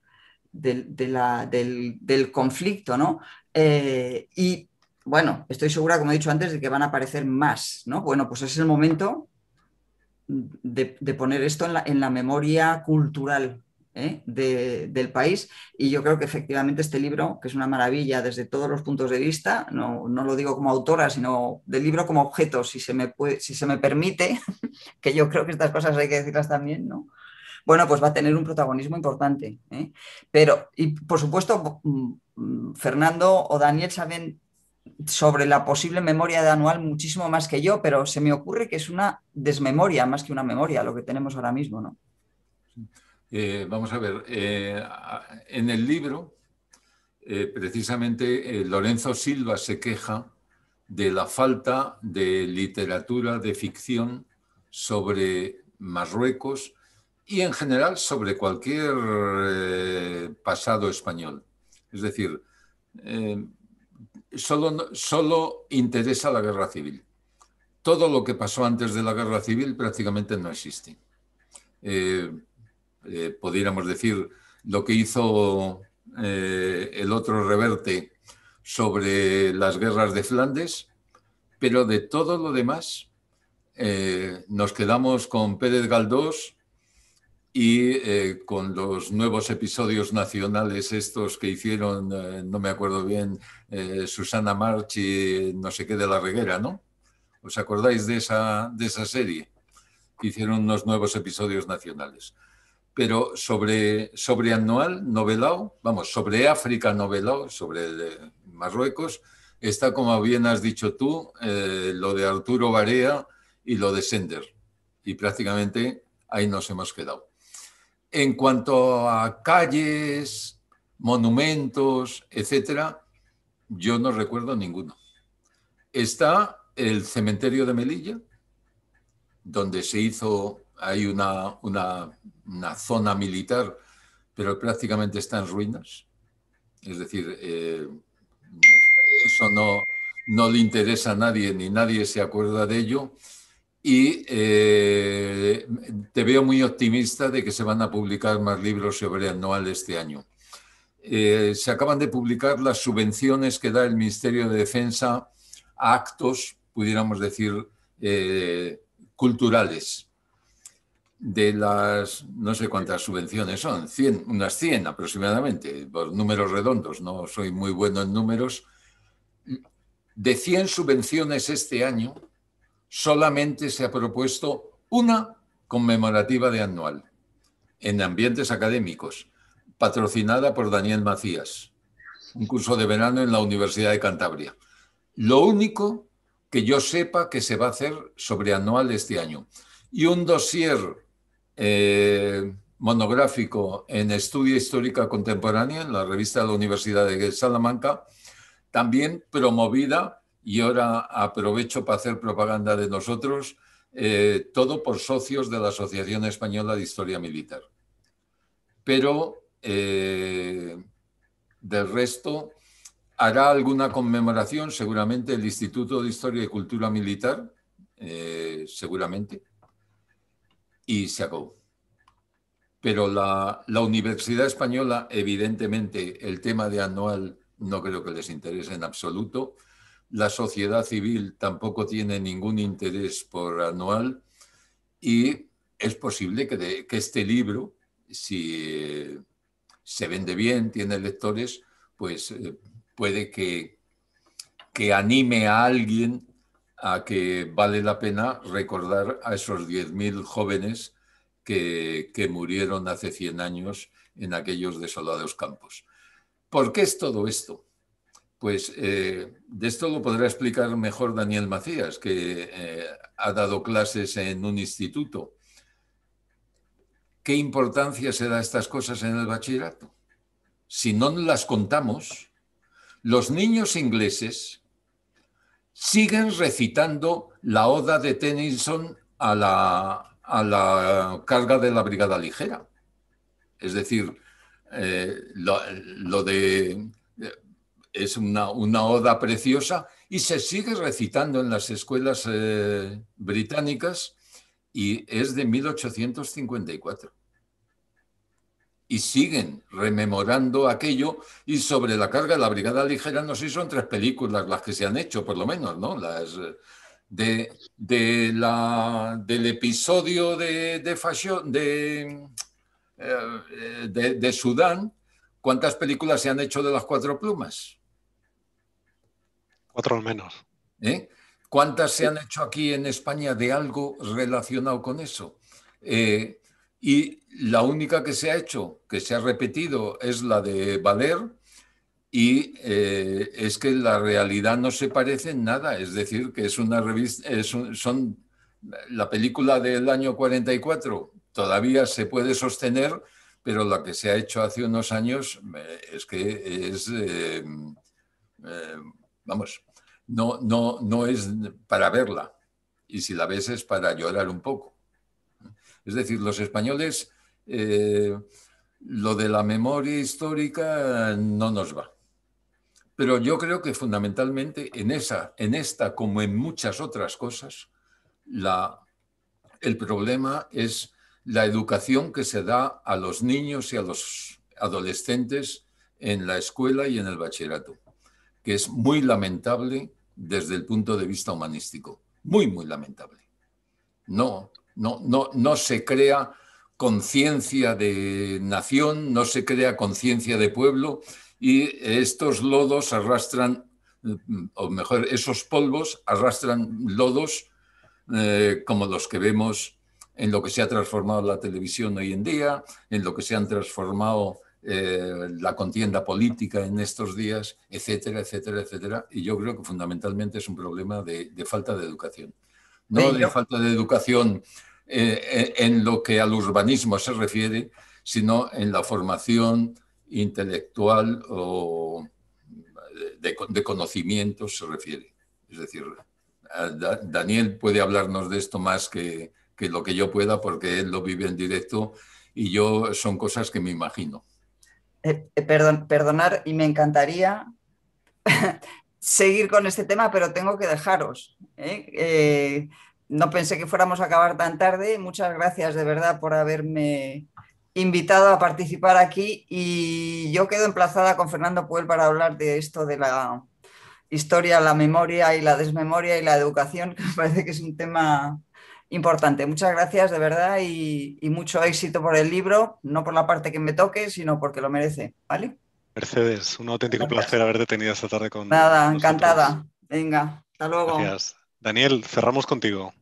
del, conflicto, ¿no? Eh, y bueno, estoy segura, como he dicho antes, de que van a aparecer más, ¿no? Bueno, pues es el momento de, poner esto en la, memoria cultural ¿eh? del país y yo creo que efectivamente este libro, que es una maravilla desde todos los puntos de vista, no, lo digo como autora, sino del libro como objeto, si se me, puede, si se me permite, <laughs> que yo creo que estas cosas hay que decirlas también, ¿no? Bueno, pues va a tener un protagonismo importante. ¿eh? Pero, y por supuesto, mm, mm, Fernando o Daniel saben sobre la posible memoria de anual muchísimo más que yo, pero se me ocurre que es una desmemoria más que una memoria lo que tenemos ahora mismo, ¿no? Eh, vamos a ver, eh, en el libro, precisamente Lorenzo Silva se queja de la falta de literatura de ficción sobre Marruecos y en general sobre cualquier eh, pasado español. Es decir, eh, solo, solo interesa la guerra civil. Todo lo que pasó antes de la guerra civil prácticamente no existe. Eh, podríamos decir lo que hizo el otro reverte sobre las guerras de Flandes, pero de todo lo demás nos quedamos con Pérez Galdós, y eh, con los nuevos episodios nacionales estos que hicieron, eh, no me acuerdo bien, eh, Susana March y no sé qué de la reguera, ¿no? ¿Os acordáis de esa, de esa serie? Hicieron unos nuevos episodios nacionales. Pero sobre, sobre Anual novelado, vamos, sobre África novelado, sobre Marruecos, está, como bien has dicho tú, lo de Arturo Barea y lo de Sender. Y prácticamente ahí nos hemos quedado. En cuanto a calles, monumentos, etcétera, yo no recuerdo ninguno. Está el cementerio de Melilla, donde se hizo, hay una, zona militar, pero prácticamente está en ruinas. Es decir, eh, eso no, no le interesa a nadie, ni nadie se acuerda de ello y eh, te veo muy optimista de que se van a publicar más libros sobre anual este año. Eh, se acaban de publicar las subvenciones que da el Ministerio de Defensa a actos, pudiéramos decir, eh, culturales. De las, no sé cuántas subvenciones son, 100, unas 100 aproximadamente, por números redondos, no soy muy bueno en números. De 100 subvenciones este año, solamente se ha propuesto una conmemorativa de anual en ambientes académicos, patrocinada por Daniel Macías, un curso de verano en la Universidad de Cantabria. Lo único que yo sepa que se va a hacer sobre anual este año. Y un dossier eh, monográfico en Estudia Histórica Contemporánea, en la revista de la Universidad de Salamanca, también promovida, y ahora aprovecho para hacer propaganda de nosotros, eh, todo por socios de la Asociación Española de Historia Militar. Pero eh, del resto, hará alguna conmemoración, seguramente el Instituto de Historia y Cultura Militar, eh, seguramente, y se acabó. Pero la, la, Universidad Española, evidentemente, el tema de anual no creo que les interese en absoluto. La sociedad civil tampoco tiene ningún interés por anual y es posible que, que este libro, si se vende bien, tiene lectores, pues eh, puede que, que anime a alguien a que vale la pena recordar a esos 10.000 jóvenes que, que, murieron hace 100 años en aquellos desolados campos. ¿Por qué es todo esto? Pues eh, de esto lo podrá explicar mejor Daniel Macías, que eh, ha dado clases en un instituto. ¿Qué importancia se da a estas cosas en el bachillerato? Si no las contamos, los niños ingleses siguen recitando la oda de Tennyson a la, a la carga de la brigada ligera. Es decir, eh, lo, de es una, oda preciosa y se sigue recitando en las escuelas eh, británicas y es de 1854. Y siguen rememorando aquello y sobre la carga de la Brigada Ligera, no sé si son tres películas las que se han hecho, por lo menos, ¿no? Las, de, de la, del episodio de, fashion, eh, de, de Sudán, ¿cuántas películas se han hecho de las cuatro plumas? Cuatro al menos. ¿Eh? ¿Cuántas se han hecho aquí en España de algo relacionado con eso? Eh, y la única que se ha hecho, que se ha repetido, es la de Valer, y eh, es que la realidad no se parece en nada, es decir, que es una revista, son la película del año 44 todavía se puede sostener, pero la que se ha hecho hace unos años es que es, vamos, no, no, no es para verla. Y si la ves es para llorar un poco. Es decir, los españoles, eh, lo de la memoria histórica no nos va. Pero yo creo que fundamentalmente en, esa, en esta, como en muchas otras cosas, la, el problema es la educación que se da a los niños y a los adolescentes en la escuela y en el bachillerato, que es muy lamentable desde el punto de vista humanístico. Muy, muy lamentable. No, no, no, no se crea conciencia de nación, no se crea conciencia de pueblo y estos lodos arrastran, o mejor, esos polvos arrastran lodos eh, como los que vemos en lo que se ha transformado la televisión hoy en día, en lo que se han transformado eh, la contienda política en estos días, etcétera, etcétera, etcétera. Y yo creo que fundamentalmente es un problema de, falta de educación. No de falta de educación eh, eh, en lo que al urbanismo se refiere, sino en la formación intelectual o de, conocimientos se refiere. Es decir, Daniel puede hablarnos de esto más que, que lo que yo pueda porque él lo vive en directo y yo son cosas que me imagino. Eh, eh, perdonar y me encantaría <laughs> seguir con este tema, pero tengo que dejaros. ¿eh? no pensé que fuéramos a acabar tan tarde. Muchas gracias de verdad por haberme invitado a participar aquí y yo quedo emplazada con Fernando Puel para hablar de esto de la historia, la memoria y la desmemoria y la educación, <laughs> que me parece que es un tema importante. Muchas gracias de verdad y, mucho éxito por el libro, no por la parte que me toque, sino porque lo merece. ¿Vale? Mercedes, un auténtico placer haber detenido esta tarde con Nada, encantada. Venga, hasta luego. Gracias. Daniel, cerramos contigo.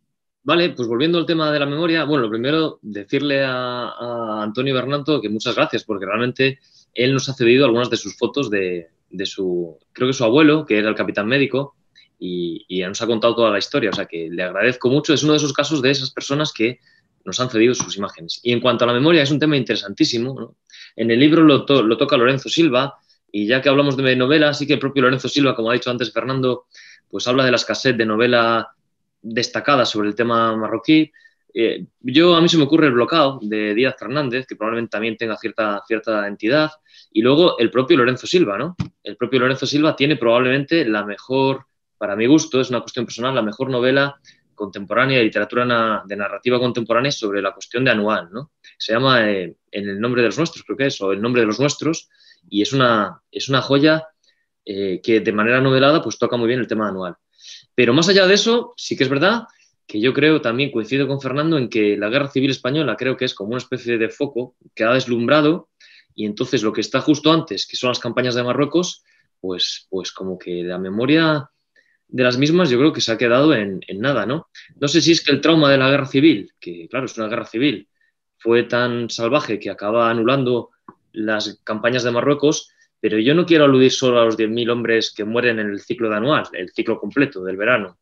Vale, pues volviendo al tema de la memoria, bueno, lo primero, decirle a, Antonio Bernardo que muchas gracias, porque realmente él nos ha cedido algunas de sus fotos de, su, creo que su abuelo, que era el capitán médico, y, nos ha contado toda la historia, o sea que le agradezco mucho, es uno de esos casos de esas personas que nos han cedido sus imágenes. Y en cuanto a la memoria, es un tema interesantísimo. En el libro lo, toca Lorenzo Silva, y ya que hablamos de novela, sí que el propio Lorenzo Silva, como ha dicho antes Fernando, pues habla de la escasez de novela destacada sobre el tema marroquí. Eh, yo a mí se me ocurre el bloqueo de Díaz Fernández, que probablemente también tenga cierta, cierta entidad, y luego el propio Lorenzo Silva, ¿no? El propio Lorenzo Silva tiene probablemente la mejor, para mi gusto, es una cuestión personal, la mejor novela contemporánea de literatura de narrativa contemporánea sobre la cuestión de anual, ¿no? Se llama eh, En el nombre de los nuestros, creo que es, o El nombre de los nuestros, y es una, es una joya eh, que de manera novelada pues toca muy bien el tema anual. Pero más allá de eso, sí que es verdad que yo creo también, coincido con Fernando, en que la guerra civil española creo que es como una especie de foco que ha deslumbrado y entonces lo que está justo antes, que son las campañas de Marruecos, pues, pues como que la memoria de las mismas yo creo que se ha quedado en, nada, ¿no? No sé si es que el trauma de la guerra civil, que claro, es una guerra civil, fue tan salvaje que acaba anulando las campañas de Marruecos, pero yo no quiero aludir solo a los 10.000 hombres que mueren en el ciclo de anual, el ciclo completo del verano.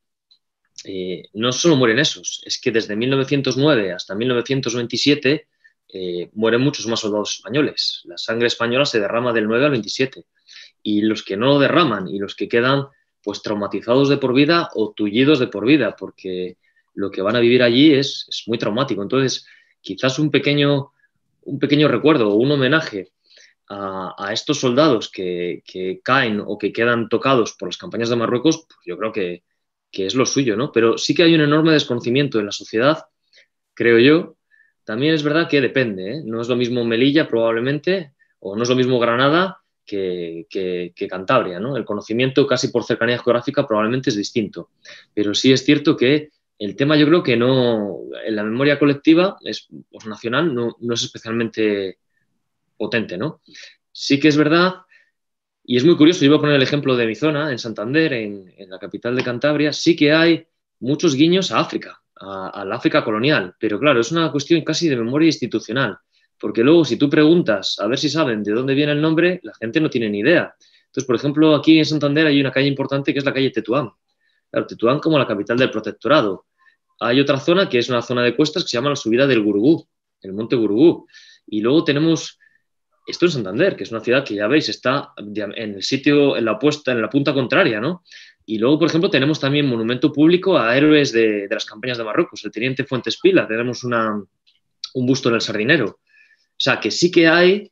Eh, no solo mueren esos, es que desde 1909 hasta 1927 eh, mueren muchos más soldados españoles. La sangre española se derrama del 9 al 27. Y los que no lo derraman y los que quedan pues traumatizados de por vida o tullidos de por vida, porque lo que van a vivir allí es, es muy traumático. Entonces, quizás un pequeño, un pequeño recuerdo o un homenaje a, estos soldados que, caen o que quedan tocados por las campañas de Marruecos, pues yo creo que, es lo suyo, ¿no? Pero sí que hay un enorme desconocimiento en la sociedad, creo yo. También es verdad que depende, ¿eh? No es lo mismo Melilla probablemente, o no es lo mismo Granada que, Cantabria, ¿no? El conocimiento casi por cercanía geográfica probablemente es distinto. Pero sí es cierto que el tema yo creo que no, en la memoria colectiva, es, pues, nacional, no, es especialmente potente, ¿no? Sí que es verdad, y es muy curioso, yo voy a poner el ejemplo de mi zona, en Santander, en, la capital de Cantabria, sí que hay muchos guiños a África, a, la África colonial, pero claro, es una cuestión casi de memoria institucional, porque luego si tú preguntas a ver si saben de dónde viene el nombre, la gente no tiene ni idea. Entonces, por ejemplo, aquí en Santander hay una calle importante que es la calle Tetuán. Claro, Tetuán como la capital del protectorado. Hay otra zona que es una zona de cuestas que se llama la subida del Gurugú, el monte Gurugú. Y luego tenemos esto es Santander, que es una ciudad que ya veis está en el sitio, en la, puesta, en la punta contraria, ¿no? Y luego, por ejemplo, tenemos también monumento público a héroes de, las campañas de Marruecos, el teniente Fuentes Pila, tenemos una, un busto en el Sardinero. O sea, que sí que hay,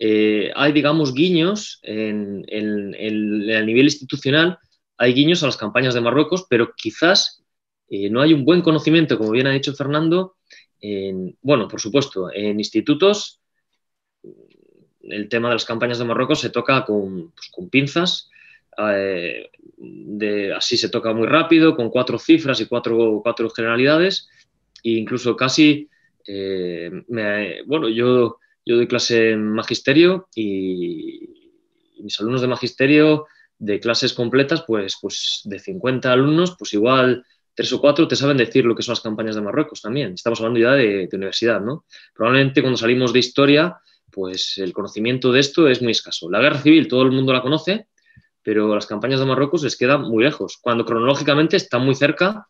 eh, hay digamos, guiños en, el nivel institucional, hay guiños a las campañas de Marruecos, pero quizás eh, no hay un buen conocimiento, como bien ha dicho Fernando, en, bueno, por supuesto, en institutos el tema de las campañas de Marruecos se toca con, pues, pinzas, eh, así se toca muy rápido, con cuatro cifras y cuatro, cuatro generalidades, e incluso casi, eh, bueno, yo, yo doy clase en magisterio y, mis alumnos de magisterio de clases completas, pues, pues de 50 alumnos, pues igual tres o cuatro te saben decir lo que son las campañas de Marruecos también. Estamos hablando ya de, de universidad, ¿no? Probablemente cuando salimos de historia pues el conocimiento de esto es muy escaso. La guerra civil todo el mundo la conoce, pero las campañas de Marruecos les quedan muy lejos, cuando cronológicamente están muy cerca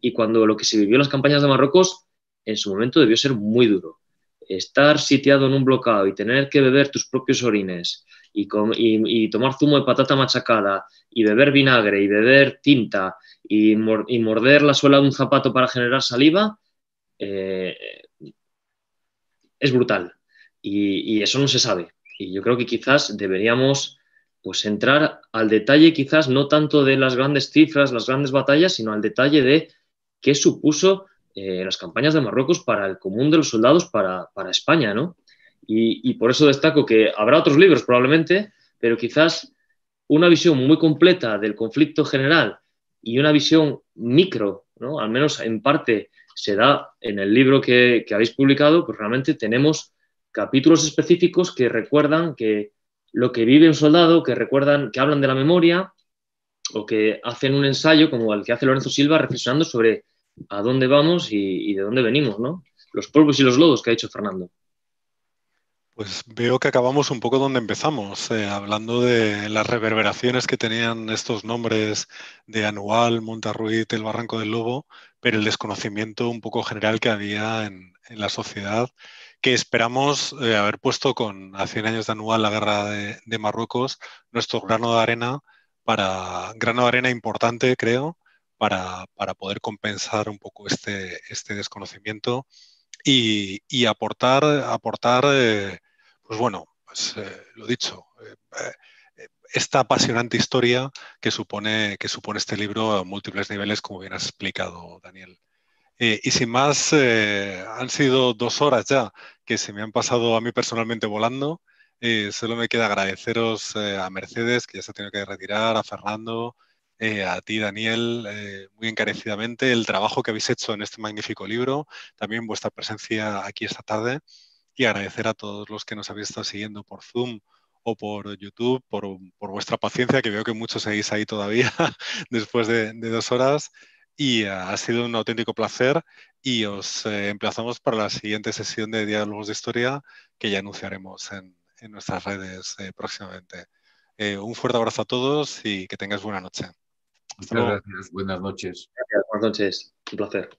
y cuando lo que se vivió en las campañas de Marruecos en su momento debió ser muy duro. Estar sitiado en un bloqueo y tener que beber tus propios orines y, tomar zumo de patata machacada y beber vinagre y beber tinta y, morder la suela de un zapato para generar saliva, eh, es brutal y, eso no se sabe. Y yo creo que quizás deberíamos pues entrar al detalle, quizás no tanto de las grandes cifras, las grandes batallas, sino al detalle de qué supuso eh, las campañas de Marruecos para el común de los soldados, para, España, ¿no? Y, y, por eso destaco que habrá otros libros probablemente, pero quizás una visión muy completa del conflicto general y una visión micro, ¿no? Al menos en parte se da en el libro que, que habéis publicado, pues realmente tenemos capítulos específicos que recuerdan que lo que vive un soldado, que recuerdan, que hablan de la memoria, o que hacen un ensayo como el que hace Lorenzo Silva reflexionando sobre a dónde vamos y, y de dónde venimos, ¿no? Los polvos y los lodos que ha dicho Fernando. Pues veo que acabamos un poco donde empezamos, eh, hablando de las reverberaciones que tenían estos nombres de Anual, Montarruit, el Barranco del Lobo, pero el desconocimiento un poco general que había en, la sociedad, que esperamos eh, haber puesto con a 100 años de Anual la guerra de, Marruecos, nuestro grano de arena, para grano de arena importante, creo, para, poder compensar un poco este, este desconocimiento y, aportar, aportar eh, pues bueno, pues, eh, lo dicho, eh, esta apasionante historia que supone, que supone este libro a múltiples niveles, como bien has explicado, Daniel. y sin más, han sido dos horas ya que se me han pasado a mí personalmente volando. solo me queda agradeceros a Mercedes, que ya se ha tenido que retirar, a Fernando, eh, a ti, Daniel, eh, muy encarecidamente el trabajo que habéis hecho en este magnífico libro, también vuestra presencia aquí esta tarde y agradecer a todos los que nos habéis estado siguiendo por Zoom o por YouTube, por, vuestra paciencia, que veo que muchos seguís ahí todavía <laughs> después de, dos horas. Y ha sido un auténtico placer y os eh, emplazamos para la siguiente sesión de Diálogos de Historia que ya anunciaremos en, nuestras redes próximamente. un fuerte abrazo a todos y que tengáis buena noche. Muchas gracias. Buenas noches. Gracias. Buenas noches. Un placer.